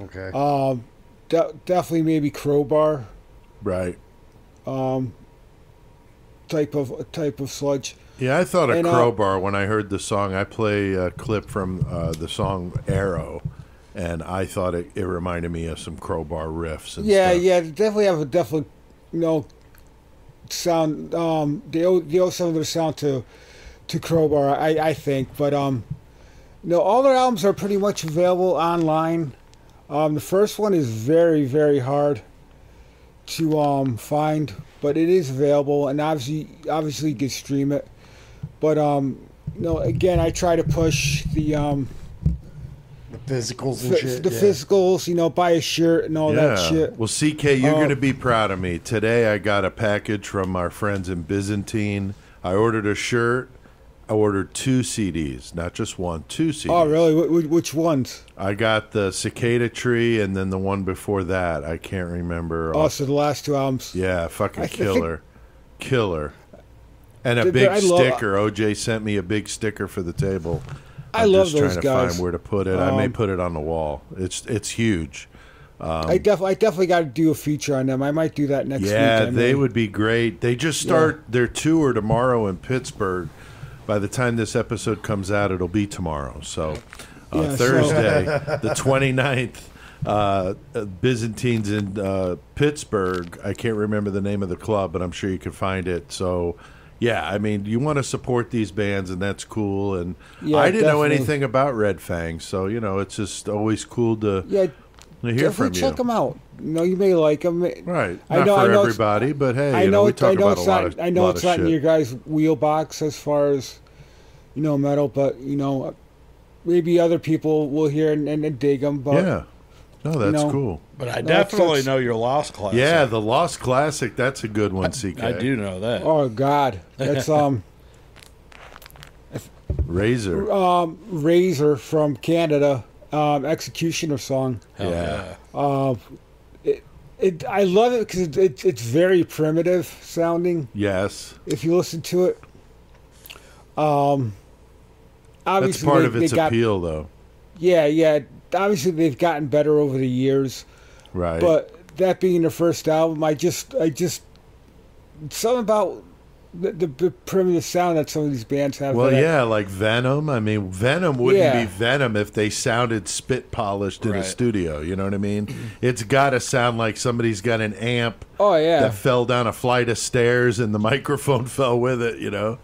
Okay. Um, de- definitely maybe Crowbar Right. um, type of type of sludge. Yeah, I thought of And, uh, Crowbar when I heard the song. I play a clip from uh, the song Arrow, and I thought it, it reminded me of some Crowbar riffs. And Yeah, stuff. yeah, they definitely have a definitely, you know, sound. Um, they owe they owe some of their sound to to Crowbar, I I think. But um, you know, all their albums are pretty much available online. Um, the first one is very very hard to um find, but it is available, and obviously obviously you can stream it. But um, you know, again, I try to push the um the physicals and f- shit. the yeah. physicals, you know, buy a shirt and all that shit. Well, CK, you're Um, going to be proud of me. Today I got a package from our friends in Byzantine. I ordered a shirt. I ordered two CDs, not just one, two CDs. Oh, really? Wh- wh- which ones? I got the Cicada Tree and then the one before that. I can't remember. Oh, so the last two albums. Yeah, fucking I th- I killer. Killer. And a big I love- sticker. OJ sent me a big sticker for the table. I I'm love just those trying guys. to find where to put it. I may Um, put it on the wall. It's it's huge. I def- I definitely got to do a feature on them. I might do that next week. Yeah, they mean. would be great. They just start their tour tomorrow in Pittsburgh. By the time this episode comes out, it'll be tomorrow. So uh, Yeah, so- Thursday, [laughs] the 29th, uh, uh, Byzantines in uh, Pittsburgh. I can't remember the name of the club, but I'm sure you can find it. So. Yeah, I mean, you want to support these bands, and that's cool. And Yeah, I didn't know anything about Red Fang, so you know, it's just always cool to, Yeah, to hear definitely from you. check them out. You know, you may like them. Right, I not know- for I know everybody, but hey, I you know. know, we talk I know about it's a lot not. of, I know it's of not in your guys' wheel box as far as you know metal, but you know, maybe other people will hear and, and, and dig them. But Yeah. No, that's know, cool. But I No, definitely it's- know your Lost class. Yeah, the Lost Classic, that's a good one, CK. I do know that. oh god, that's [laughs] um Razor. um Razor from Canada, um Executioner song. Hell yeah. Uh, it, I love it because it, it, it's very primitive sounding. Yes. If you listen to it, um, That's obviously part they- of its got- appeal, though. Yeah, yeah. Obviously they've gotten better over the years, Right. but that being their first album, I just, I just, something about the, the, the primitive sound that some of these bands have. well, that I- yeah, like Venom. I mean, Venom wouldn't Yeah. be Venom if they sounded spit polished in a studio. You know what I mean? [clears throat] It's got to sound like somebody's got an amp oh yeah. that fell down a flight of stairs and the [laughs] microphone fell with it, you know?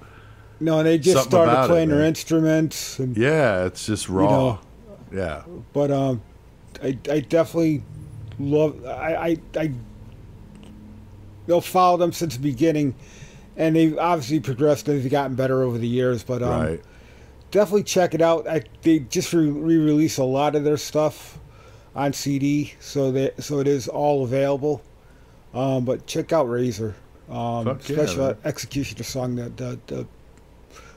no, they just something started it, playing their instruments, and, Yeah, it's just raw. know, yeah. but um, I, I definitely love. I, I, I, they'll follow them since the beginning, and they've obviously progressed. and They've gotten better over the years, but um, right. definitely check it out. I, they just re- re-release a lot of their stuff on CD, so that so it is all available. Um, but check out Razor, um, Fuck yeah, especially man. Executioner song, that the, the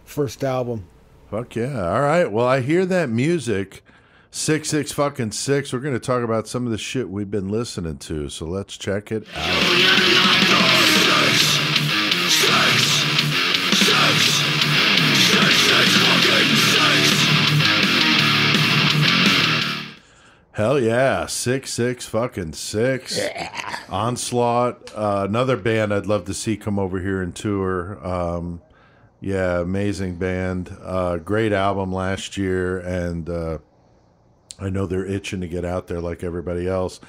first album. Fuck yeah. All right. Well, I hear that music. Six six fucking six. We're gonna talk about some of the shit we've been listening to. So let's check it out. Hell yeah, six six fucking six. Onslaught, uh, another band I'd love to see come over here and tour. Um, Yeah, amazing band. Uh, great album last year, and uh, I know they're itching to get out there like everybody else.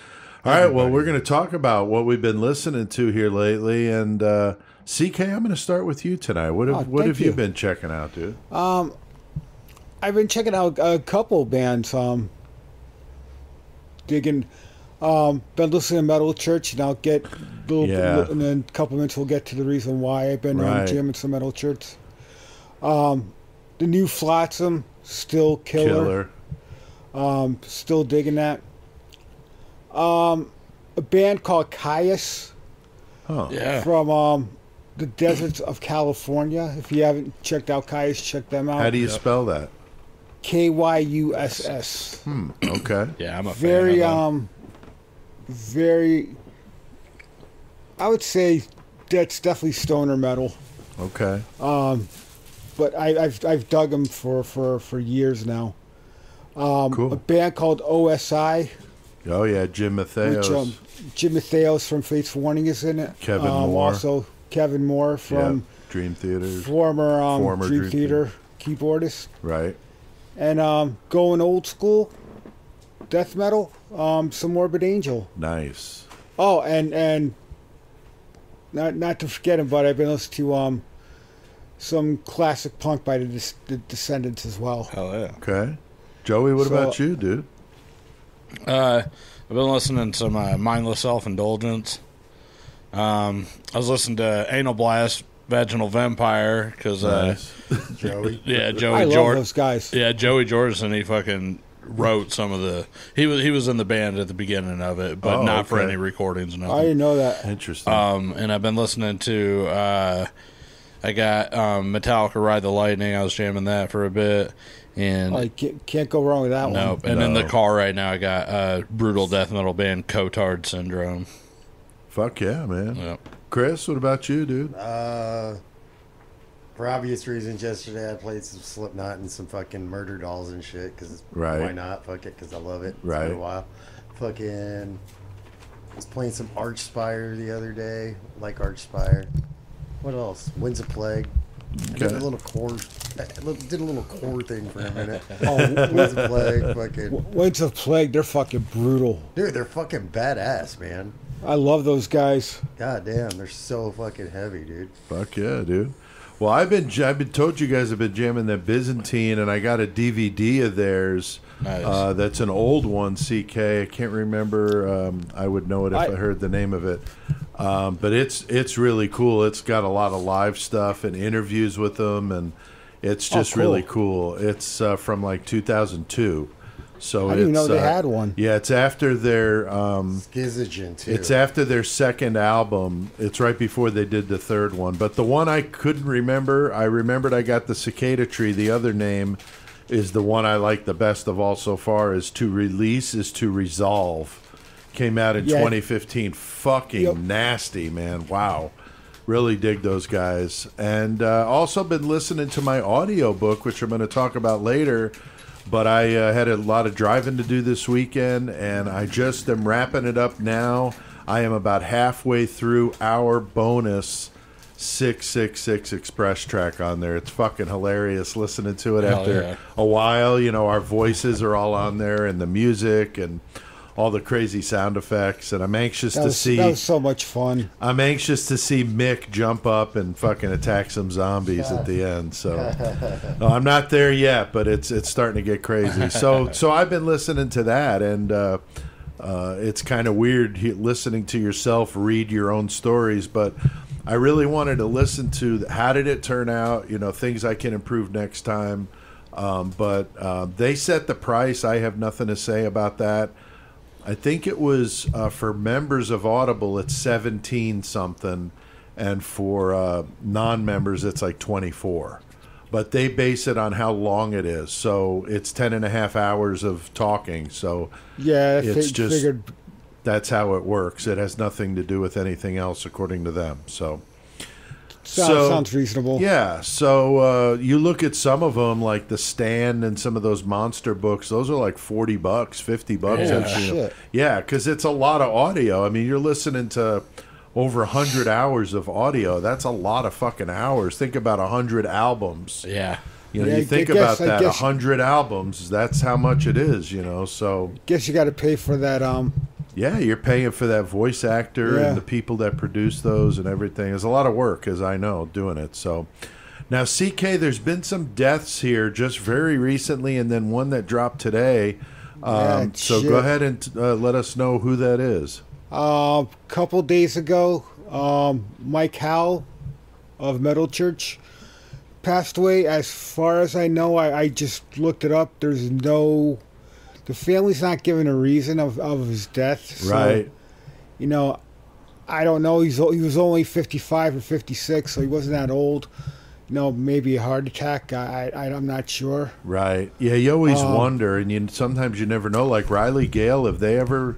All right, well, we're going to talk about what we've been listening to here lately, and uh, CK, I'm going to start with you tonight. What have Oh, what have you you. been checking out, dude? I've been checking out a couple bands. Um, digging. Um, been listening to Metal Church, and I'll get a little Yeah. bit, and then a couple minutes we'll get to the reason why I've been um, Right. jamming some Metal Church. Um, the new Flotsam, still killer. Killer. Um, still digging that. Um, a band called Kyuss Huh. Yeah. from um, the deserts of California. If you haven't checked out Kyuss, check them out. How do you spell that? K Y U S S. Hmm. Okay. Yeah, I'm a Very fan of them. um, very. I would say that's definitely stoner metal, Okay. Um, but I, I've I've dug them for for for years now. Um, Cool. A band called OSI, Oh yeah, Jim Matheos. which um, Jim Matheos from Fates Warning is in it. Kevin um, Moore. Also, Kevin Moore from yeah. Dream Theater. former um, Former Dream, Dream Theater keyboardist, Right. And um, going old school death metal. Um, some Morbid Angel. Nice. Oh, and and not not to forget him, but I've been listening to um some classic punk by the, Des- the Descendents as well. Hell yeah. Okay. Joey, what So- about you, dude? Uh, I've been listening to some uh, mindless self indulgence. Um, I was listening to Anal Blast, Vaginal Vampire, because uh, [laughs] Joey. yeah, I Joey love Jordan. those guys. Yeah, Joey Jordison. He fucking wrote some of the. He was he was in the band at the beginning of it, but Oh, not for any recordings. No, I didn't know that. Interesting. Um, and I've been listening to. Uh, I got um, Metallica Ride the Lightning. I was jamming that for a bit, and I can't, can't go wrong with that nope. one. And in the car right now, I got uh, brutal death metal band Cotard Syndrome. Fuck yeah, man. Yep. Chris, what about you, dude? Uh, for obvious reasons, yesterday I played some Slipknot and some fucking Murder Dolls and shit. Because Right. why not? Fuck it, because I love it. It's Right. been a while. Fucking was playing some Archspire the other day. Like Archspire. What else? Winds of Plague. I did a little core. Did a little core thing for a minute. [laughs] Oh, [laughs] Winds of Plague, fucking Winds of Plague, they're fucking brutal. dude, they're fucking badass, man. I love those guys. God damn, they're so fucking heavy, dude. Fuck yeah, dude. Well, I've been I've been told you guys have been jamming that Byzantine, and I got a DVD of theirs. Nice. Uh, that's an old one, CK. I can't remember. Um, I would know it if I, I- heard the name of it. Um, but it's it's really cool. It's got a lot of live stuff and interviews with them, and it's Oh, just cool. really cool. It's uh, from like 2002. So I didn't it's, know they uh, had one. Yeah, it's after their um, Schizogen, too. it's after their second album. It's right before they did the third one. But the one I couldn't remember, I remembered I got the Cicada Tree. The other name is the one I like the best of all so far. Is to release is to resolve. Came out in Yeah. 2015. Fucking Yep. nasty, man. Wow. Really dig those guys. And uh, also been listening to my audiobook, which I'm going to talk about later. But I uh, had a lot of driving to do this weekend, and I just am wrapping it up now. I am about halfway through our bonus 666 Express track on there. It's fucking hilarious listening to it Hell after yeah. a while. You know, our voices are all on there, and the music, and all the crazy sound effects. And I'm anxious That to was, see. that was so much fun. I'm anxious to see Mick jump up and fucking attack some zombies at the [laughs] end. So no, I'm not there yet, but it's it's starting to get crazy. So [laughs] so I've been listening to that, and uh, uh, it's kind of weird listening to yourself read your own stories, but. I really wanted to listen to how did it turn out, you know, things I can improve next time. Um, but uh, they set the price. I have nothing to say about that. I think it was uh, for members of Audible, it's 17 something, and for uh, non members, it's like 24. But they base it on how long it is. So it's 10 and a half hours of talking. So Yeah, It's just- figured. that's how it works. It has nothing to do with anything else, according to them. So. Sounds, so- sounds reasonable. Yeah, so uh, you look at some of them, like the Stand and some of those monster books. Those are like forty bucks, fifty bucks. Yeah. I've seen 'em. Shit. Yeah, because it's a lot of audio. I mean, you're listening to over 100 hours of audio. That's a lot of fucking hours. Think about 100 albums. Yeah. You know, Yeah, you think guess- about that, guess- 100 albums, that's how much it is, you know. So, Guess you got to pay for that. Um, yeah, you're paying for that voice actor Yeah. and the people that produce those and everything. It's a lot of work, as I know, doing it. So, now, CK, there's been some deaths here just very recently, and then one that dropped today. Um, so, shit. go ahead and uh, let us know who that is. A couple days ago, um, Mike Howell of Metal Church passed away. As far as I know, I, I just looked it up. There's no, the family's not giving a reason of, of his death. So, right. You know, I don't know. He's he was only 55 or 56, so he wasn't that old. You know, maybe a heart attack. I, I I'm not sure. Right. Yeah, you always Um, wonder, and you sometimes you never know. Like Riley Gale, have they ever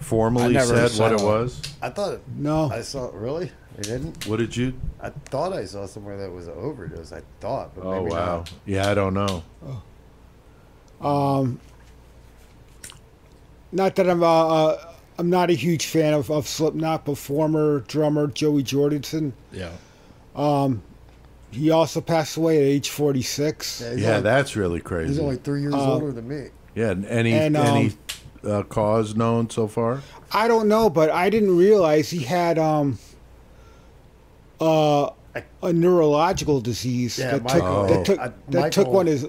formally I said what it was? I thought No. I saw really. They didn't. What did you? I thought I saw somewhere that was an overdose. I thought, but Oh maybe wow. not. Yeah, I don't know. Um, not that I'm uh, uh, I'm not a huge fan of, of Slipknot, but former drummer Joey Jordison. Yeah. He also passed away at age 46. Yeah, Yeah, only, that's really crazy. he's only three years Uh, older than me. yeah, any and, um, any uh, cause known so far? I don't know, but I didn't realize he had um uh, a neurological disease Yeah, that Michael- Oh. took that took, I- that took one his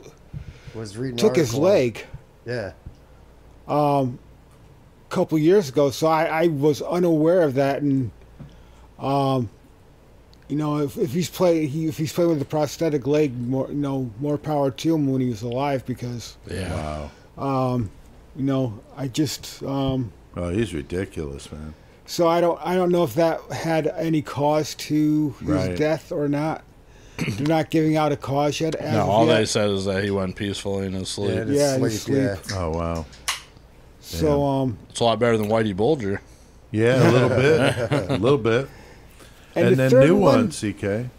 Was reading an took his leg. Yeah, a couple years ago, so I, I was unaware of that, and um, you know, if, if he's play he, if he's playing with a prosthetic leg, more you know, more power to him when he was alive, because Yeah. Wow. you know, I just um, Oh, he's ridiculous, man. so I don't I don't know if that had any cause to his Right. death or not. They're not giving out a cause yet. As No, all yet. they said is that he went peacefully in his sleep. yeah, in his Yeah, sleep, sleep. yeah. Oh wow. So um, It's a lot better than Whitey Bulger. Yeah, a little bit, [laughs] a little bit, and, and, the then new one, one, CK.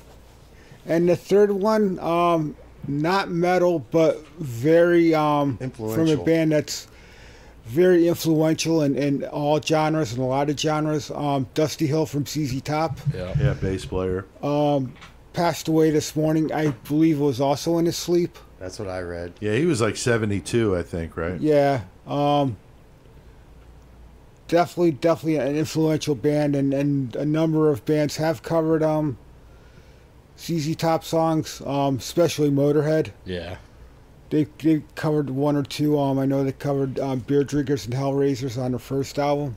And the third one, um, not metal, but very um, from a band that's very influential in, in all genres and a lot of genres. Um, Dusty Hill from ZZ Top Yeah. Yeah, bass player. passed away this morning. I believe was also in his sleep. That's what I read. Yeah, he was like seventy-two, I think, right? Yeah. Um, definitely, definitely an influential band, and, and a number of bands have covered um, ZZ Top songs, um, especially Motorhead. Yeah. They they covered one or two. Um, I know they covered um, Beer Drinkers and Hellraisers on their first album.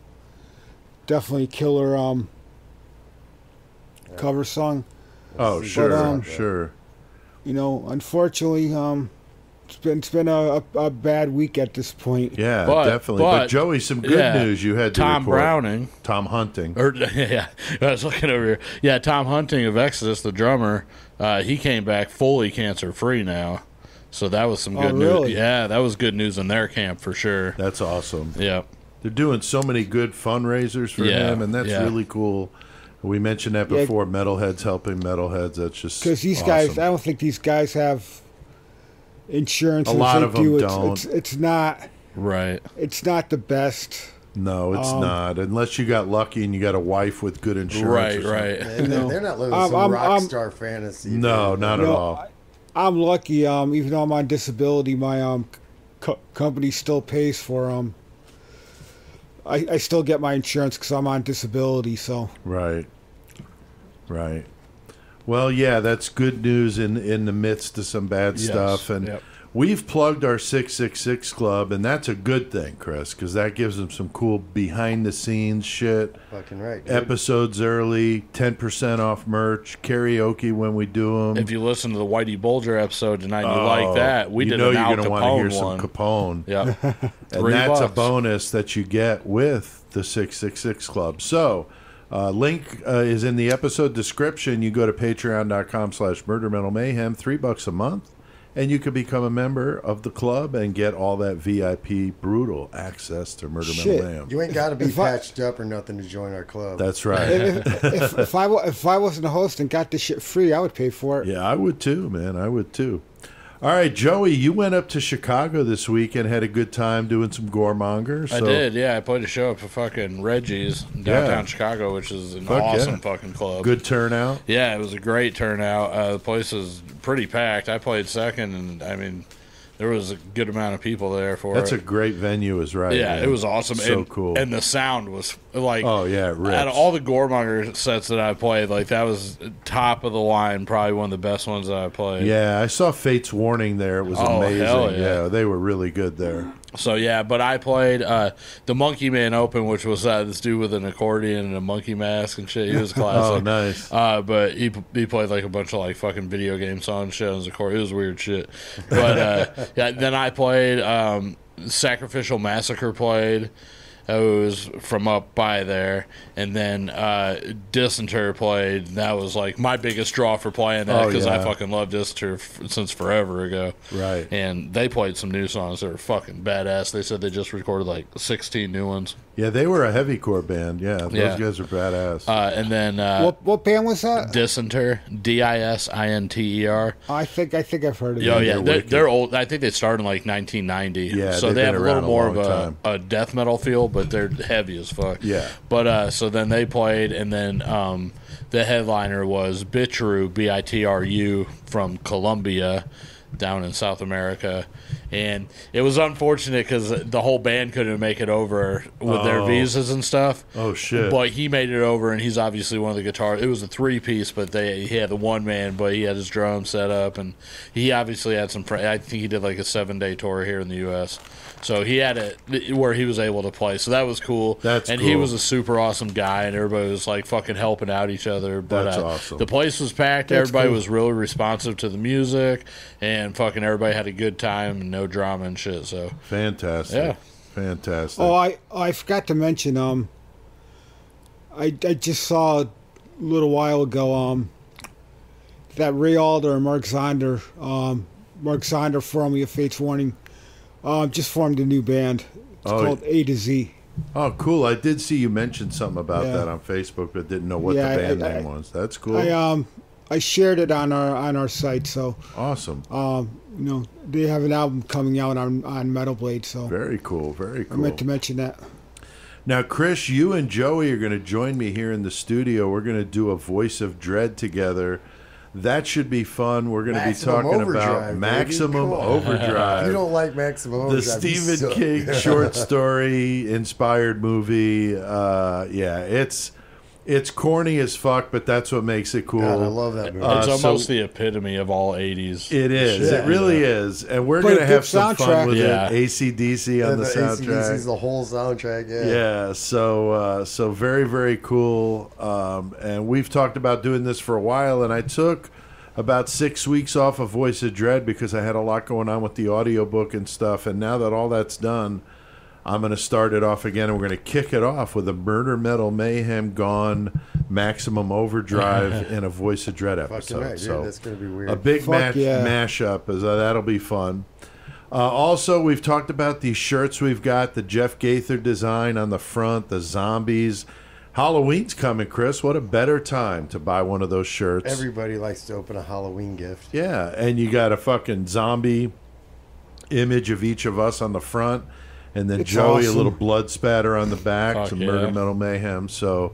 Definitely killer um cover song. Oh, But, sure, um, sure. You know, unfortunately, um, it's been it's been a, a, a bad week at this point. Yeah, But- definitely. But, but- Joey, some good yeah, news you had to Tom report. Browning. Tom Hunting. Or [laughs] yeah, I was looking over here. Yeah, Tom Hunting of Exodus, the drummer, uh, he came back fully cancer free now. So that was some Oh, good really? news. Yeah, that was good news in their camp for sure. That's awesome. Yeah, They're doing so many good fundraisers for Yeah, him, and that's yeah. really cool. We mentioned that Yeah. before. Metalheads helping metalheads. That's just Because these awesome. guys, I don't think these guys have insurance. A lot of them do, it's, don't. It's, it's not right. it's not the best. No, it's Um, not. Unless you got lucky and you got a wife with good insurance. Right, right. They, No. They're not living I'm- some I'm- rock I'm- star fantasy. No, dude. not You at know, all. I, I'm lucky. Um, even though I'm on disability, my um co- company still pays for um. I, I still get my insurance because I'm on disability. So Right. Right. Well, yeah, that's good news in in the midst of some bad Yes, stuff, and yep. we've plugged our six six six club, and that's a good thing, Chris, because that gives them some cool behind the scenes shit. Fucking right. dude. Episodes early, ten percent off merch, karaoke when we do them. If you listen to the Whitey Bulger episode tonight, and you like oh, that. We Oh, you did know an you're gonna wanna hear one. some Capone. yeah, [laughs] and Three that's a bonus that you get with the 666 club so uh, link uh, is in the episode description you go to patreon.com slash murder metal mayhem three bucks a month and you can become a member of the club and get all that vip brutal access to murder Shit. metal mayhem You ain't got to be If I- patched up or nothing to join our club. that's right if, if, if I if I wasn't a host and got this shit free, I would pay for it. yeah i would too man i would too All right, Joey, you went up to Chicago this week and had a good time doing some goremonger. I did, yeah. I played a show up at fucking Reggie's in downtown Chicago, which is an Fuck yeah. awesome fucking club. Good turnout. Yeah, it was a great turnout. Uh, the place was pretty packed. I played second, and I mean, there was a good amount of people there for it. That's it. a great venue, is right? yeah, man. it was awesome. So and, cool. And the sound was like, oh yeah, out of all the Goremonger sets that I played, like that was top of the line, probably one of the best ones that I played. yeah, I saw Fates Warning there. It was Oh, amazing. hell yeah. they were really good there. So yeah, but I played uh, the Monkey Man Open, which was uh, this dude with an accordion and a monkey mask and shit. He was [laughs] classic. Oh, nice. Uh, but he he played like a bunch of like fucking video game songs, and shit on his accordion. It was weird shit. But uh, [laughs] yeah, then I played um, Sacrificial Massacre. Played. It was from up by there, and then uh, Disinter played. That was like my biggest draw for playing that Oh, because I fucking love Disinter f- since forever ago. Right. And they played some new songs that were fucking badass. They said they just recorded like 16 new ones. Yeah, they were a heavy core band. Yeah, those Yeah. guys are badass. Uh, and then uh, what what band was that? Disinter, D I S I N T E R. I think I think I've heard of Yo, it. yeah, they're they're, they're old. I think they started in like 1990. Yeah, so they've been have a little around a more of a, a death metal feel, but they're heavy as fuck. Yeah. But uh, so then they played, and then um, the headliner was Bitru, B I T R U, from Colombia, down in South America, and it was unfortunate because the whole band couldn't make it over with their Oh. visas and stuff. Oh, shit. But he made it over, and he's obviously one of the guitars. It was a three piece, but they he had the one man, but he had his drum set up, and he obviously had some. I think he did like a seven day tour here in the U.S. So he had it where he was able to play. So that was cool. That's and he was a super awesome guy, and everybody was like fucking helping out each other. But That's uh, awesome. the place was packed. That's everybody cool. was really responsive to the music, and fucking everybody had a good time and no drama and shit. So Fantastic. Yeah. Fantastic. Oh, I I forgot to mention. Um, I I just saw a little while ago. Um, that Ray Alder and Mark Zonder. Um, Mark Zonder, formerly of Fates Warning, um, just formed a new band. It's Oh, called A to Z. oh, cool. I did see you mention something about Yeah. that on Facebook, but didn't know what Yeah, the band I- I- name was. That's cool. I um I shared it on our on our site. So awesome. um you know they have an album coming out on on Metal Blade. So Very cool. Very cool. I meant to mention that. Now, Chris, you and Joey are going to join me here in the studio. We're going to do a Voice of Dread together. That should be fun. We're going to be talking about. Maximum Come on. Overdrive. you don't like Maximum Overdrive, The Stephen. King [laughs] short story inspired movie. Uh, yeah, it's it's corny as fuck, but that's what makes it cool. God, I love that movie. Uh, it's so- almost the epitome of all '80s. It is. Yeah. it really is. And we're But gonna have some fun soundtrack. with Yeah. it. ACDC on Yeah, the, AC/DC soundtrack. is the whole soundtrack. Yeah. Yeah, so uh, so very very cool, um, and we've talked about doing this for a while. And I took about six weeks off of Voice of Dread because I had a lot going on with the audiobook and stuff. And now that all that's done, I'm going to start it off again, and we're going to kick it off with a Murder Metal Mayhem Gone Maximum Overdrive [laughs] and a Voice of Dread episode. right, so That's gonna be weird. a big Fuck match yeah. mashup. Is uh, that'll be fun. Uh, also, we've talked about these shirts we've got the Jeff Gaither design on the front, the zombies. Halloween's coming, Chris. What a better time to buy one of those shirts. Everybody likes to open a Halloween gift. yeah, and you got a fucking zombie image of each of us on the front, and then It's Joey a little blood spatter on the back. Fuck some yeah. Murder Metal Mayhem. So,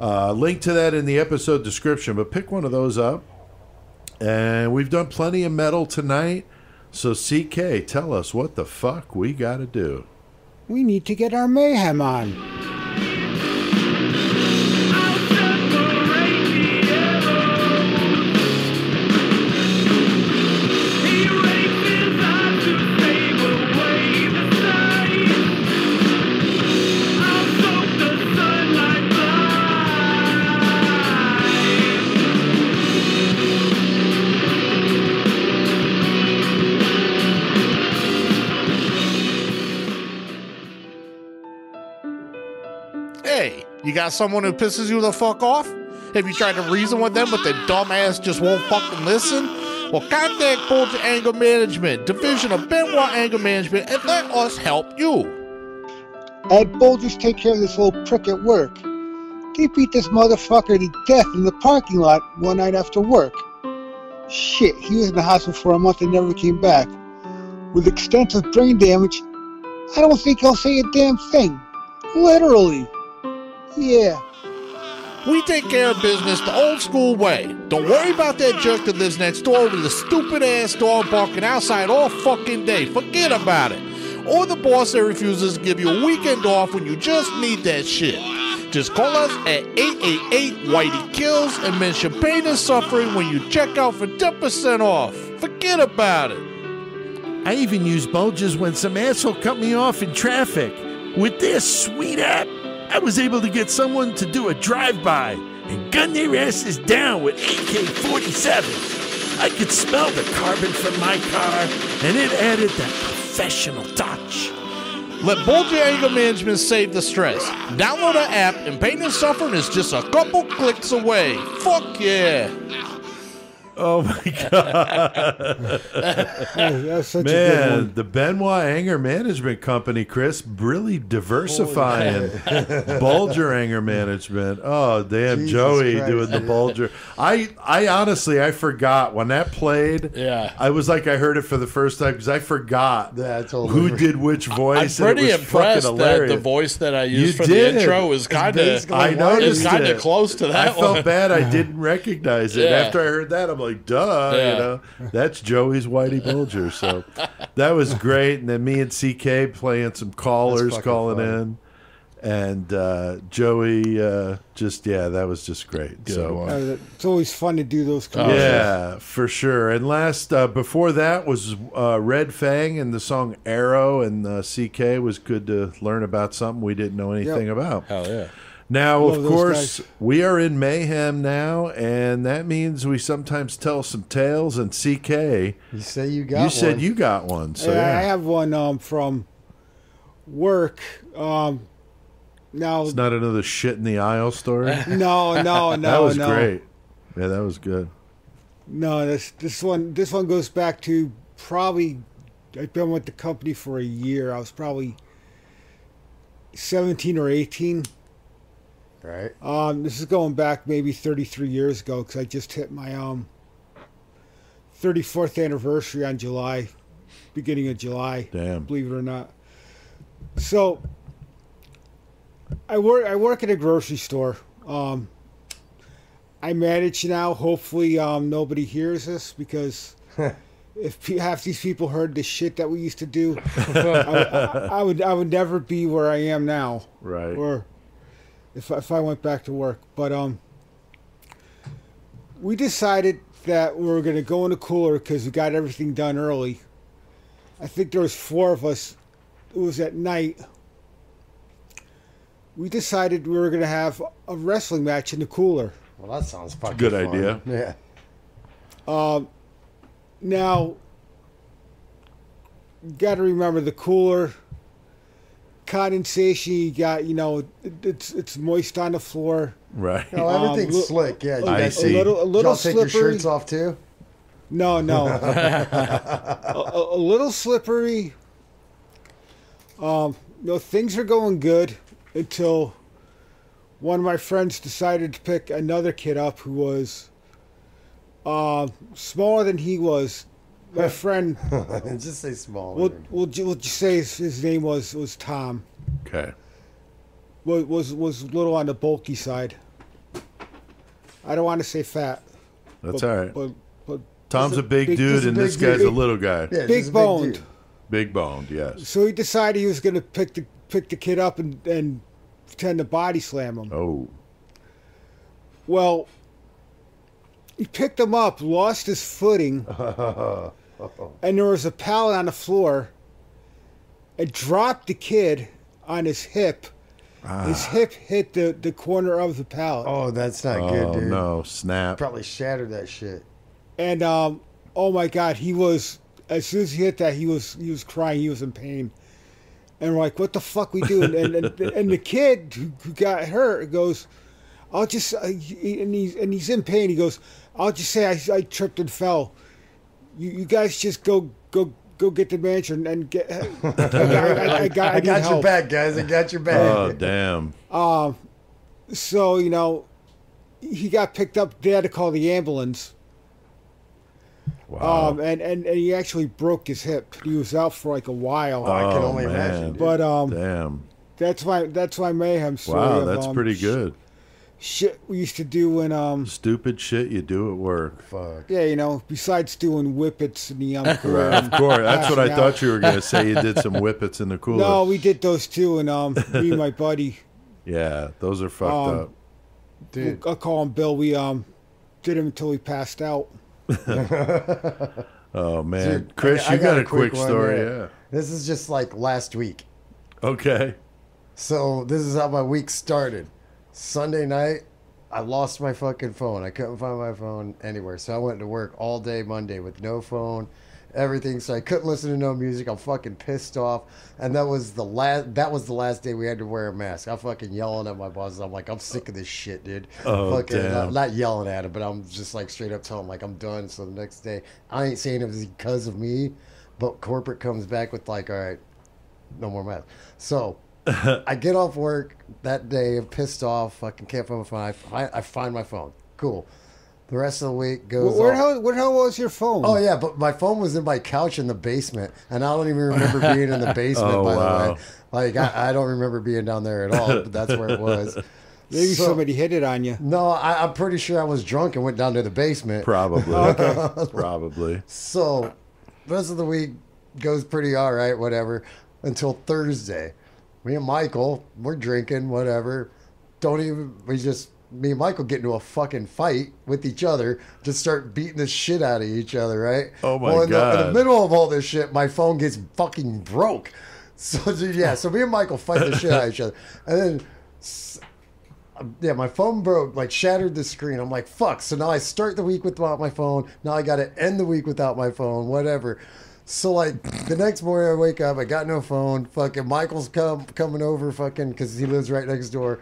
uh, link to that in the episode description. But pick one of those up. And we've done plenty of metal tonight. So, CK, tell us what the fuck we got to do. We need to get our mayhem on. Got someone who pisses you the fuck off? Have you tried to reason with them, but their dumbass just won't fucking listen? Well, contact Bulger Anger Management, Division of Benoit Anger Management, and let us help you. Ed Bulgers take care of this little prick at work. They beat this motherfucker to death in the parking lot one night after work. Shit, he was in the hospital for a month and never came back. With extensive brain damage, I don't think he'll say a damn thing. Literally. Yeah. We take care of business the old school way. Don't worry about that jerk that lives next door with a stupid ass dog barking outside all fucking day. Forget about it. Or the boss that refuses to give you a weekend off when you just need that shit. Just call us at 888 Whitey Kills and mention pain and suffering when you check out for 10% off. Forget about it. I even use Bulges when some asshole cut me off in traffic. With this sweet app, I was able to get someone to do a drive-by and gun their asses down with AK 47s. I could smell the carbon from my car, and it added that professional touch. Let Bulger Anger Management save the stress. Download the app and pain and suffering is just a couple clicks away. Fuck yeah. Oh my [laughs] god, That's such a good man! one. The Benoit Anger Management Company, Chris, really diversifying [laughs] Bulger Anger Management. Oh damn, Jesus Joey Christ. doing the Bulger. I I honestly I forgot when that played. Yeah. I was like I heard it for the first time because I forgot Yeah, who forgot. did which voice. I'm voice. it pretty was impressed that hilarious. the voice that I used You for did. the intro is kind of I is noticed kind of close to that I felt one. bad I [laughs] didn't recognize it. Yeah. After I heard that, I'm like, duh, Yeah. you know, that's Joey's Whitey Bulger. So that was great. And then me and CK playing some callers calling fun. in. And uh, Joey, uh, just, yeah, that was just great. so. Uh, it's always fun to do those Oh, commercials. yeah, for sure. And last, uh, before that was uh, Red Fang and the song Arrow. And uh, CK was good to learn about something we didn't know anything about. Hell yeah. Now, Love of course, guys. we are in mayhem now, and that means we sometimes tell some tales. And CK, You say you got you said you got one, so Yeah, I have one um, from work. Um, now, it's not another shit in the aisle story. [laughs] no, no, [laughs] no, that was no. great. Yeah, that was good. No, this this one this one goes back to probably I've been with the company for a year. I was probably seventeen or eighteen. Right? Um, this is going back maybe thirty three years ago because I just hit my um thirty fourth anniversary on July, beginning of July. Damn. believe it or not. So I work I work at a grocery store. Um, I manage now. Hopefully, um, nobody hears us because [laughs] if half these people heard the shit that we used to do, [laughs] I, I, I would I would never be where I am now Right. or if if I went back to work. But um, we decided that we were going to go in the cooler because we got everything done early. I think there was four of us. It was at night. We decided we were going to have a wrestling match in the cooler. Well, that sounds fucking Good fun. idea. Yeah. Um, now, got to remember the cooler condensation. You got, you know, it's it's moist on the floor. Right. No, Um, everything's lo- slick. Yeah. You a, guys, a little, a Did little y'all take your shirts off too? No, no. [laughs] a, a, a little slippery. Um, no, things are going good until one of my friends decided to pick another kid up who was uh, smaller than he was. My friend, [laughs] Just say small. we'll, we'll, we'll just say his, his name was was Tom. Okay. Was was was a little on the bulky side. I don't want to say fat. That's but, all right. But, but Tom's a big big- dude, and big this guy's dude. a little guy. yeah, big a big boned. Big boned, yes. So he decided he was going to pick the pick the kid up and, and pretend to body slam him. Oh. Well, he picked him up, lost his footing, [laughs] and there was a pallet on the floor, and dropped the kid on his hip. His hip hit the, the corner of the pallet. Oh, that's not Oh, good, dude. no. Snap. Probably shattered that shit. And um, oh my God, he was as soon as he hit that, he was he was crying, he was in pain, and we're like, what the fuck we do? And and, and, and the kid who, who got hurt goes, I'll just uh, and he's and he's in pain. He goes, I'll just say I, I tripped and fell. You you guys just go go go get the manager and, and get. [laughs] I got I, I got, I I got your help. back, guys. I got your back. Oh, damn. Um, so you know, he got picked up. They had to call the ambulance. Wow. Um, and, and, and he actually broke his hip. He was out for like a while. I can Oh, only man. imagine. dude. but um, Damn. that's my that's my mayhem story. Wow, of, that's um, pretty sh- good. Shit we used to do when um Stupid shit you do at work. Fuck. yeah you know besides doing whippets in the young [laughs] Right, of course. That's what I Passing thought you were going to say. You did some [laughs] whippets in the cooler. No, we did those too, and um, me and my buddy, Yeah, those are fucked Um, up. Dude, I'll call him Bill. We um did him until he passed out. [laughs] Oh man, dude, Chris, I- I you got, got a a quick quick story, yeah. yeah. this is just like last week. Okay. So this is how my week started. Sunday night, I lost my fucking phone. I couldn't find my phone anywhere. So I went to work all day Monday with no phone, everything. So I couldn't listen to no music. I'm fucking pissed off. And that was the last. That was the last day we had to wear a mask. I'm fucking yelling at my bosses. I'm like, I'm sick of this shit, dude. Oh, fucking, damn. uh, not yelling at him, but I'm just like straight up telling him like I'm done. So the next day, I ain't saying it was because of me, but corporate comes back with like, all right, no more mask. So I get off work that day, I'm pissed off, fucking can't find my phone. I, I find my phone. Cool. The rest of the week goes where off. the hell where the hell was your phone? Oh yeah, but my phone was in my couch in the basement, and I don't even remember being in the [laughs] basement. Oh, by the wow. way, like I, I don't remember being down there at all. But that's where it was. [laughs] Maybe So- somebody hit it on you. No, I, I'm pretty sure I was drunk and went down to the basement. Probably. [laughs] Probably. So, rest of the week goes pretty all right, whatever, until Thursday. Me and Michael, we're drinking, whatever. Don't even, we just, me and Michael get into a fucking fight with each other, just start beating the shit out of each other, right? Oh my well, in The, in the middle of all this shit, my phone gets fucking broke. [laughs] So, yeah, so me and Michael fight the shit out of each other. And then, yeah, my phone broke, like shattered the screen. I'm like, fuck. So now I start the week without my phone. Now I got to end the week without my phone, whatever. So like the next morning I wake up, I got no phone. Fucking Michael's come coming over, fucking because he lives right next door.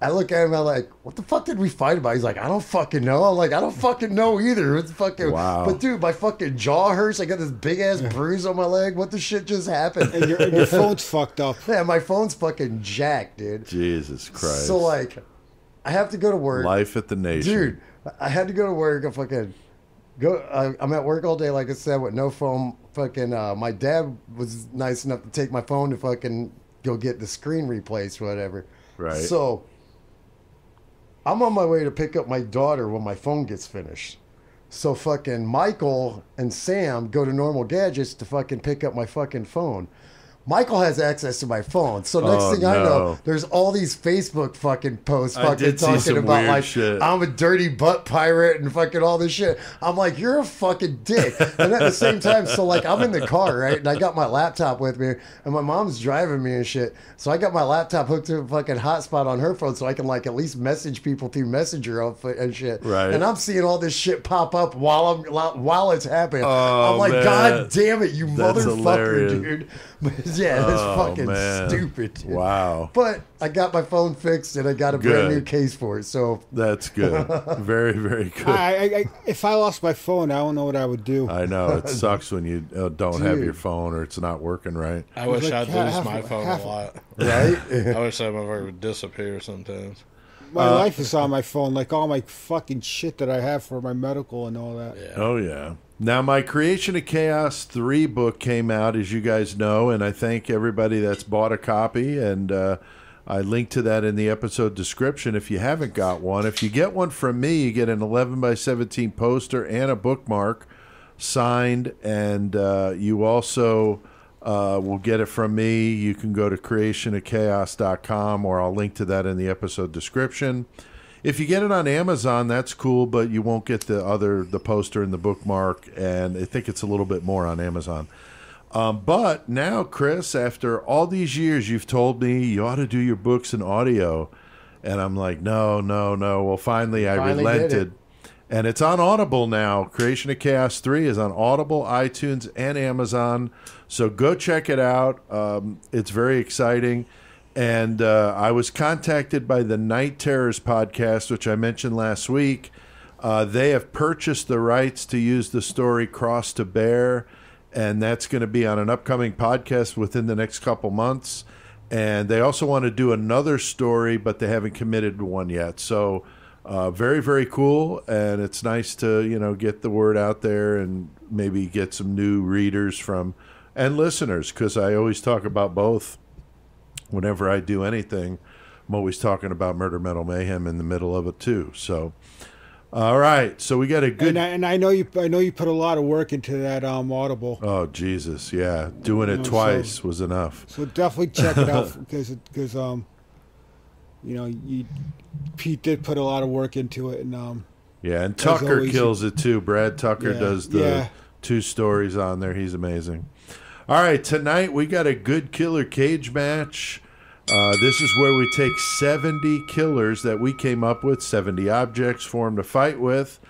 I look at him, I'm like, what the fuck did we fight about? He's like, I don't fucking know. I'm like, I don't fucking know either. It's fucking Wow. But dude, my fucking jaw hurts. I got this big ass [laughs] bruise on my leg. What the shit just happened? And your, and your [laughs] phone's fucked up. Yeah, my phone's fucking jacked, dude. Jesus Christ. So like, I have to go to work, Life at the nation. dude. I had to go to work. I fucking go. I, I'm at work all day, like I said, with no phone. Fucking, uh, my dad was nice enough to take my phone to fucking go get the screen replaced, whatever. Right. So I'm on my way to pick up my daughter when my phone gets finished. So fucking Michael and Sam go to Normal Gadgets to fucking pick up my fucking phone. Michael has access to my phone. So next Oh, thing I know, there's all these Facebook fucking posts fucking talking about like shit. I'm a dirty butt pirate and fucking all this shit. I'm like, you're a fucking dick. And at the same time, so like I'm in the car, right? And I got my laptop with me and my mom's driving me and shit. So I got my laptop hooked to a fucking hotspot on her phone so I can like at least message people through Messenger and and shit. Right. And I'm seeing all this shit pop up while I'm while it's happening. Oh, I'm like, man. God damn it, you That's motherfucker, hilarious. dude. But yeah, that's Oh, fucking man. stupid. dude. Wow. But I got my phone fixed and I got a Good. brand new case for it. So That's good. [laughs] very, very good. I, I, I, if I lost my phone, I don't know what I would do. I know it [laughs] sucks when you uh, don't have your phone or it's not working right. I wish like I'd lose my phone half- a lot. right? [laughs] I wish that motherfucker would disappear sometimes. My Uh, life is on my phone, like all my fucking shit that I have for my medical and all that. Yeah. Oh yeah. Now my Creation of Chaos three book came out, as you guys know, and I thank everybody that's bought a copy, and uh, I link to that in the episode description. If you haven't got one, if you get one from me, you get an eleven by seventeen poster and a bookmark signed, and uh, you also uh, will get it from me. You can go to creationofchaos.com, or I'll link to that in the episode description. If you get it on Amazon, that's cool, but you won't get the other the poster and the bookmark, and I think it's a little bit more on Amazon. Um, but now, Chris, after all these years, you've told me you ought to do your books in audio, and I'm like, no, no, no. Well, finally, I Finally relented, and it's on Audible now. Creation of Chaos Three is on Audible, iTunes, and Amazon. So go check it out. Um, it's very exciting. And uh, I was contacted by the Night Terrors podcast, which I mentioned last week. Uh, they have purchased the rights to use the story Cross to Bear, and that's going to be on an upcoming podcast within the next couple months. And they also want to do another story, but they haven't committed to one yet. So uh, very very cool, and it's nice to you know get the word out there and maybe get some new readers from and listeners because I always talk about both whenever I do anything. I'm always talking about Murder Metal Mayhem in the middle of it too. So, all right, so we got a good. And I, and I know you I know you put a lot of work into that um Audible. Oh Jesus, yeah, doing it No, so- twice was enough. So definitely check it out [laughs] because because um you know you Pete did put a lot of work into it and um Yeah, and Tucker always, kills it too. Brad Tucker Yeah, does the yeah. two stories on there. He's amazing. All right, tonight we got a good killer cage match. Uh, this is where we take 70 killers that we came up with, 70 objects for them to fight with,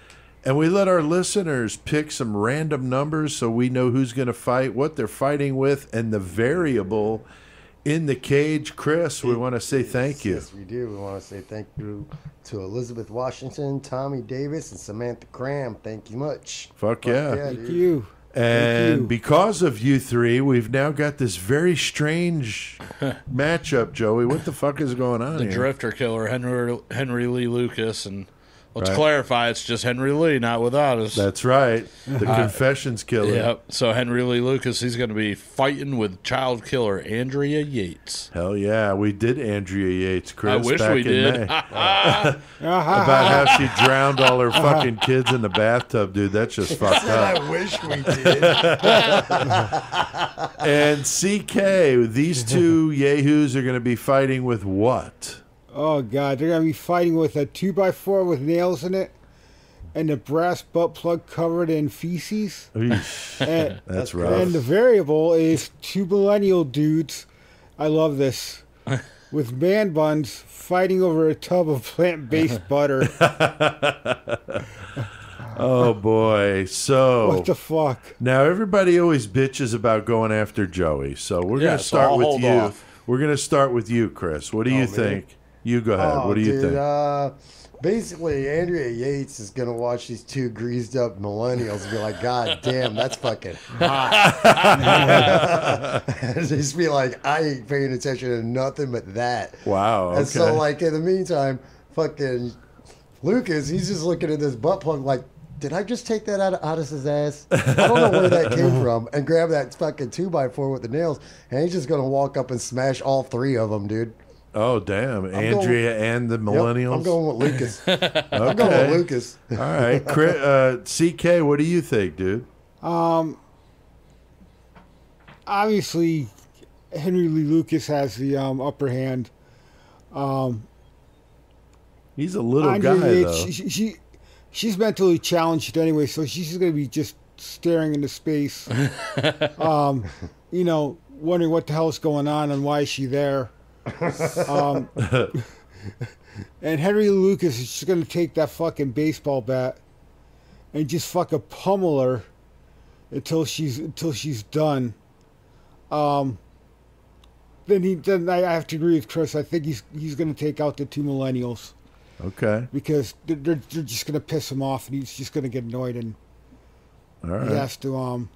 and we let our listeners pick some random numbers so we know who's going to fight, what they're fighting with, and the variable in the cage. Chris, we want to say thank you. Yes, we do. We want to say thank you to Elizabeth Washington, Tommy Davis, and Samantha Cram. Thank you much. Fuck yeah. thank dude. you. And because of you three, we've now got this very strange [laughs] matchup, Joey. What the fuck is going on The here? drifter killer, Henry Henry Lee Lucas, and let's Right. clarify, it's just Henry Lee, not without us. That's right. The uh, confessions killer. Yep. So Henry Lee Lucas, he's going to be fighting with child killer Andrea Yates. Hell yeah. We did Andrea Yates, Chris. I wish back we in did. [laughs] [laughs] About how she drowned all her fucking kids in the bathtub, dude. That's just [laughs] fucked up. I wish we did. And CK, these two yahoos are going to be fighting with what? Oh god, they're gonna be fighting with a two by four with nails in it and a brass butt plug covered in feces. [laughs] And, That's right. and the variable is two millennial dudes. I love this. [laughs] With man buns fighting over a tub of plant based [laughs] butter. Oh boy. So What the fuck? Now everybody always bitches about going after Joey, so we're Yeah, gonna start I'll with you. off. We're gonna start with you, Chris. What do oh, you me? think? You go ahead. Oh, what do you dude, think? Uh, basically, Andrea Yates is gonna watch these two greased up millennials and be like, "God damn, that's fucking hot." [laughs] [laughs] just be like, "I ain't paying attention to nothing but that." wow. Okay. And so, like, in the meantime, fucking Lucas, he's just looking at this butt plug like, did I just take that out of Ottis's ass? I don't know where that came [laughs] from. And grab that fucking 2x4 with the nails. And he's just going to walk up and smash all three of them, dude. Oh damn, going- Andrea and the Yep, millennials. I'm going with Lucas. [laughs] I'm going Okay. with Lucas. All right, Chris, uh, CK. What do you think, dude? Um, Obviously, Henry Lee Lucas has the um, upper hand. Um, He's a little Andrea guy Yates, though. She, she, she's mentally challenged anyway, so she's going to be just staring into space. [laughs] um, you know, wondering what the hell's going on and why is she there. Um, [laughs] and Henry Lucas is just going to take that fucking baseball bat and just fucking pummel her until she's until she's done. Um, then he then I have to agree with Chris. I think he's he's going to take out the two millennials Okay. because they're, they're, they're just going to piss him off and he's just going to get annoyed and he has to um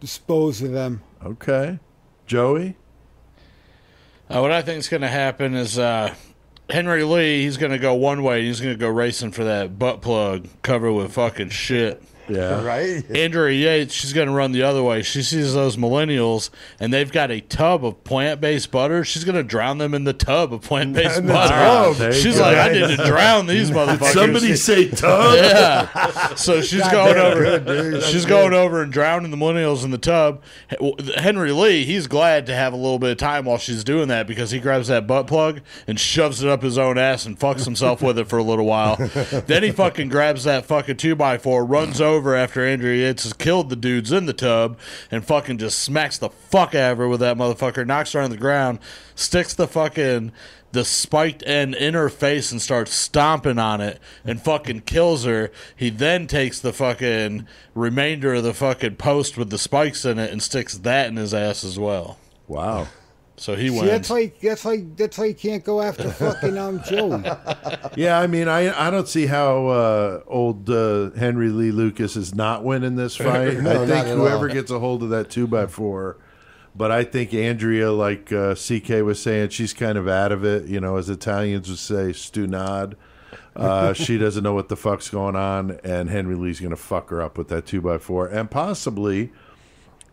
dispose of them. Okay. Joey. Uh, what I think is going to happen is uh, Henry Lee, he's going to go one way. He's going to go racing for that butt plug covered with fucking shit. Yeah. [laughs] Right? Andrea Yates, she's going to run the other way. She sees those millennials, and they've got a tub of plant based butter. She's going to drown them in the tub of plant based butter. tub. There you She's go. like, I need to drown these [laughs] motherfuckers. Somebody say tub. yeah. So she's going over. good, dude. That's she's good. going over and drowning the millennials in the tub. Henry Lee, he's glad to have a little bit of time while she's doing that because he grabs that butt plug and shoves it up his own ass and fucks himself with it for a little while. [laughs] then he fucking grabs that fucking two by four, runs over after Andrea Yates killed the dudes in the tub, and fucking just smacks the fuck out of her with that motherfucker, knocks her on the ground, sticks the fucking the spiked end in her face and starts stomping on it and fucking kills her. He then takes the fucking remainder of the fucking post with the spikes in it and sticks that in his ass as well. Wow. So he See, wins. that's like that's like that's why you can't go after [laughs] fucking um Joey. Yeah, I mean, I I don't see how uh, old uh, Henry Lee Lucas is not winning this fight. No, I think whoever all. gets a hold of that two by four, but I think Andrea, like uh, CK was saying, she's kind of out of it. You know, as Italians would say, stunad. Uh, [laughs] she doesn't know what the fuck's going on, and Henry Lee's going to fuck her up with that two by four, and possibly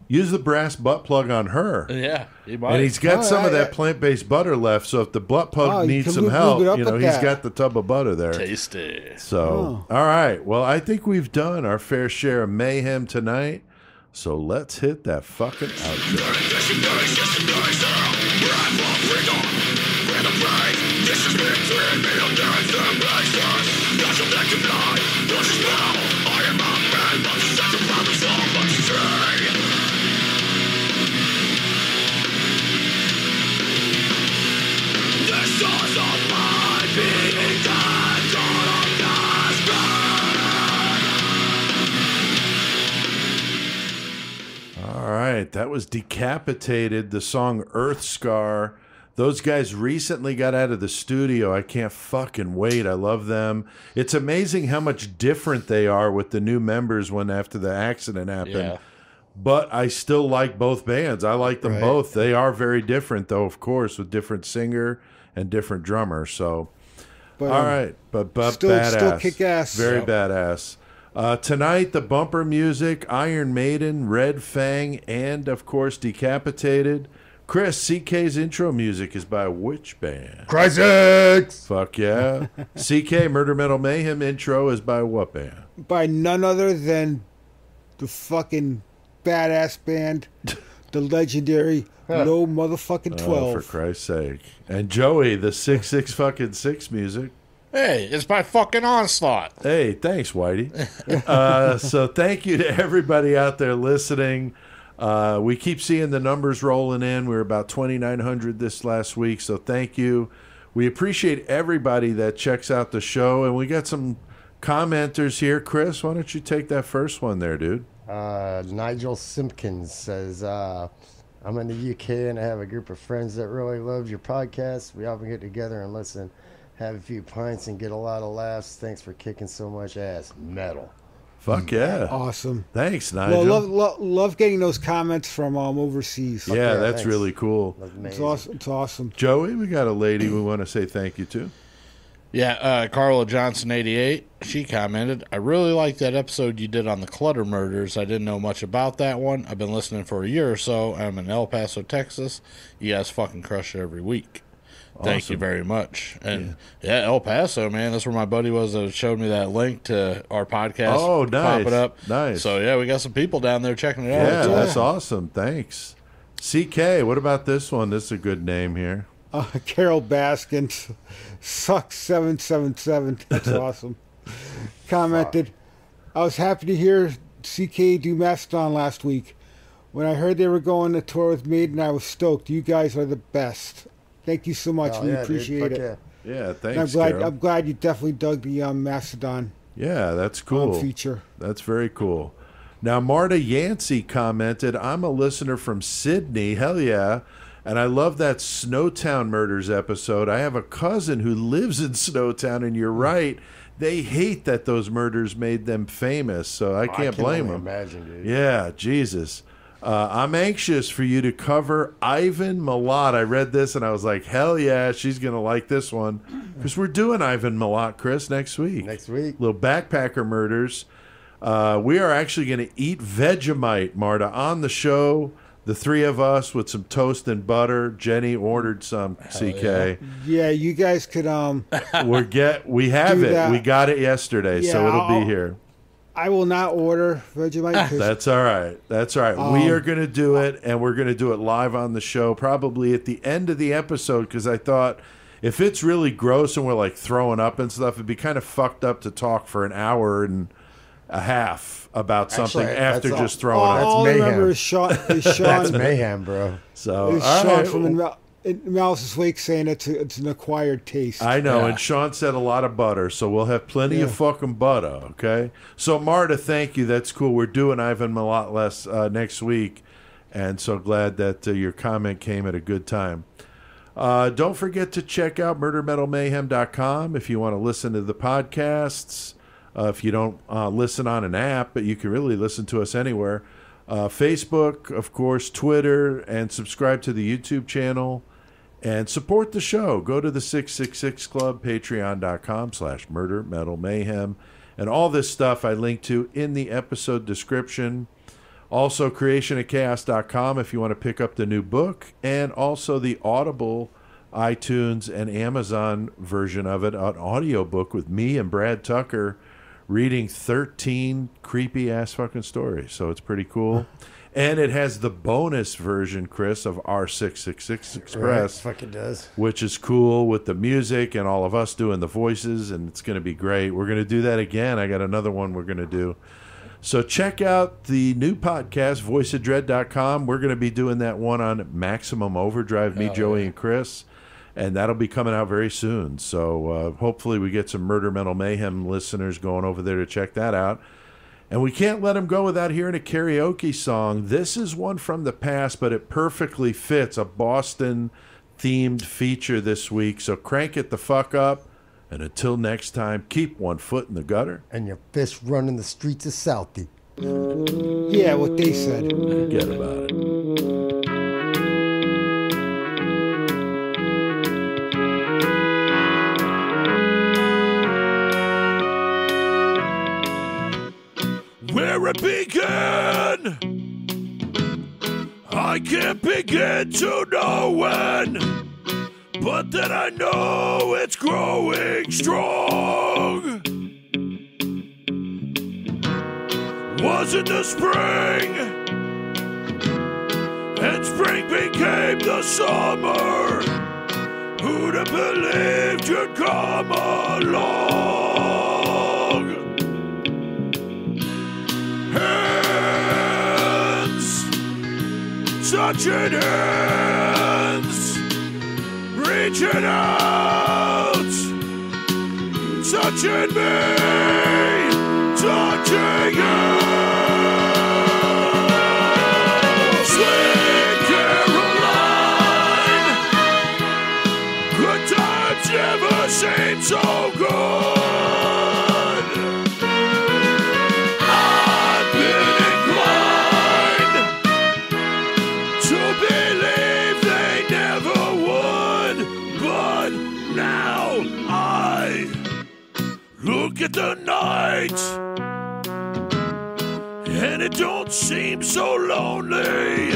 use the brass butt plug on her. Yeah, he might. And he's got Oh, some of that yeah. plant based butter left, so if the butt plug Oh, needs some lube- help, lube it you know, with he's that. got the tub of butter there. tasty. So, oh. all right. Well, I think we've done our fair share of mayhem tonight. So let's hit that fucking outro. All right, that was Decapitated, the song Earth Scar. Those guys recently got out of the studio. I can't fucking wait. I love them. It's amazing how much different they are with the new members when after the accident happened. Yeah. But I still like both bands. I like them Right. both. They are very different, though, of course, with different singer and different drummer. So, But, all um, right, but but still- badass, still kick ass. very Yep. badass. Uh, tonight, the bumper music: Iron Maiden, Red Fang, and of course, Decapitated. Chris, CK's intro music is by which band? Crysex! Fuck yeah! [laughs] CK Murder Metal Mayhem intro is by what band? by none other than the fucking badass band, [laughs] the legendary No Motherfucking Oh, Twelve. for Christ's sake! And Joey, the six six fucking six music. Hey, it's my fucking Onslaught. Hey, thanks, Whitey. [laughs] uh, so thank you to everybody out there listening. Uh, we keep seeing the numbers rolling in. We were about 2,900 this last week, so thank you. We appreciate everybody that checks out the show, and we got some commenters here. Chris, why don't you take that first one there, dude? Uh, Nigel Simpkins says, uh, I'm in the UK and I have a group of friends that really love your podcast. We often get together and listen, have a few pints, and get a lot of laughs. Thanks for kicking so much ass. Metal. Fuck yeah. Awesome. Thanks, Well, Nigel. love, love love getting those comments from um overseas. yeah, yeah, that's thanks. really cool. That's It's awesome. It's awesome. Joey, we got a lady we want to say thank you to. Yeah, uh, Carla Johnson, 88, she commented, I really like that episode you did on the Clutter murders. I didn't know much about that one. I've been listening for a year or so. I'm in El Paso, Texas. You guys fucking crush it every week. Thank you very much. And yeah. El Paso, man, that's where my buddy was that showed me that link to our podcast. Oh, nice. Pop it up. Nice. So yeah, we got some people down there checking it out. Yeah, It's that's awesome. awesome. Thanks. CK, what about this one? This is a good name here. Uh, Carol Baskins, sucks seven seven seven. That's [laughs] awesome. Commented, I was happy to hear CK do Mastodon last week. When I heard they were going to tour with Maiden, I was stoked. You guys are the best. Thank you so much. Oh, we yeah, appreciate Fuck it. yeah. Yeah, And thanks, I'm glad. Carol. I'm glad you definitely dug the um, Mastodon Yeah, that's um, cool. feature. That's very cool. Now, Marta Yancey commented, I'm a listener from Sydney. Hell yeah. And I love that Snowtown Murders episode. I have a cousin who lives in Snowtown, and you're right. They hate that those murders made them famous, so I I can't can blame only them. Imagine, dude. Yeah, Jesus. Uh, I'm anxious for you to cover Ivan Milat. I read this and I was like, hell yeah, she's going to like this one. [clears throat] Because we're doing Ivan Milat, Chris, next week. Next week. Little backpacker murders. Uh, we are actually going to eat Vegemite, Marta, on the show. The three of us with some toast and butter. Jenny ordered some CK. Yeah, you guys could. Um, We're get we have it. that. We got it yesterday, so it'll be I'll- here. I will not order Vegemite. 'cause That's all right. That's all right. we Um, are going to do it, and we're going to do it live on the show, probably at the end of the episode, because I thought if it's really gross and we're like throwing up and stuff, it'd be kind of fucked up to talk for an hour and a half about something Actually, after that's all- just throwing all, up. all I mayhem. remember is Sean. Is [laughs] That's Sean, mayhem, bro. So is Sean right. from in, Mal- in Malice's Wake saying it's a, it's an acquired taste. I know, Yeah. and Sean said a lot of butter, so we'll have plenty of fucking butter. Okay, so Marta, thank you. That's cool. We're doing Ivan Milat less uh, next week, and so glad that uh, your comment came at a good time. Uh, don't forget to check out murdermetalmayhem.com if you want to listen to the podcasts. Uh, if you don't uh, listen on an app, but you can really listen to us anywhere. Uh, Facebook, of course, Twitter, and subscribe to the YouTube channel. And support the show. Go to the 666 Club, patreon.com slash murder metal mayhem. And all this stuff I link to in the episode description. Also, creationofchaos.com if you want to pick up the new book, and also the Audible, iTunes, and Amazon version of it, an audiobook with me and Brad Tucker reading 13 creepy ass fucking stories. So it's pretty cool. [laughs] and it has the bonus version, Chris, of R666 Express Right, fuck it does. which is cool with the music and all of us doing the voices, and it's going to be great. We're going to do that again. I got another one we're going to do. So check out the new podcast, voiceofdread.com. We're going to be doing that one on Maximum Overdrive, me, Joey, and Chris. And that'll be coming out very soon. So uh, hopefully we get some Murder Metal Mayhem listeners going over there to check that out. And we can't let them go without hearing a karaoke song. This is one from the past, but it perfectly fits a Boston themed feature this week. So crank it the fuck up. And until next time, keep one foot in the gutter. And your fist running the streets of Southie. Yeah, what they said. Forget about it. I can't begin to know when. But then I know it's growing strong. Was in the spring, and spring became the summer. Who'd have believed you'd come along? Touching hands. Reaching out, touching me, touching you. Sweet and it don't seem so lonely.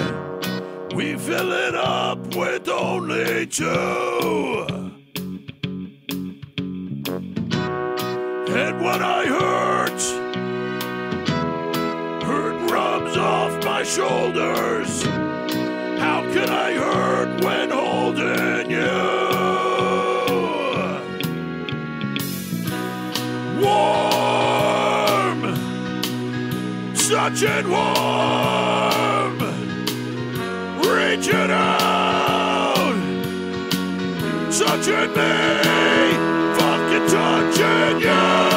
We fill it up with only two. And what I hurt, hurt rubs off my shoulders. How can I hurt touching warm, reaching out, touching me, fucking touching you.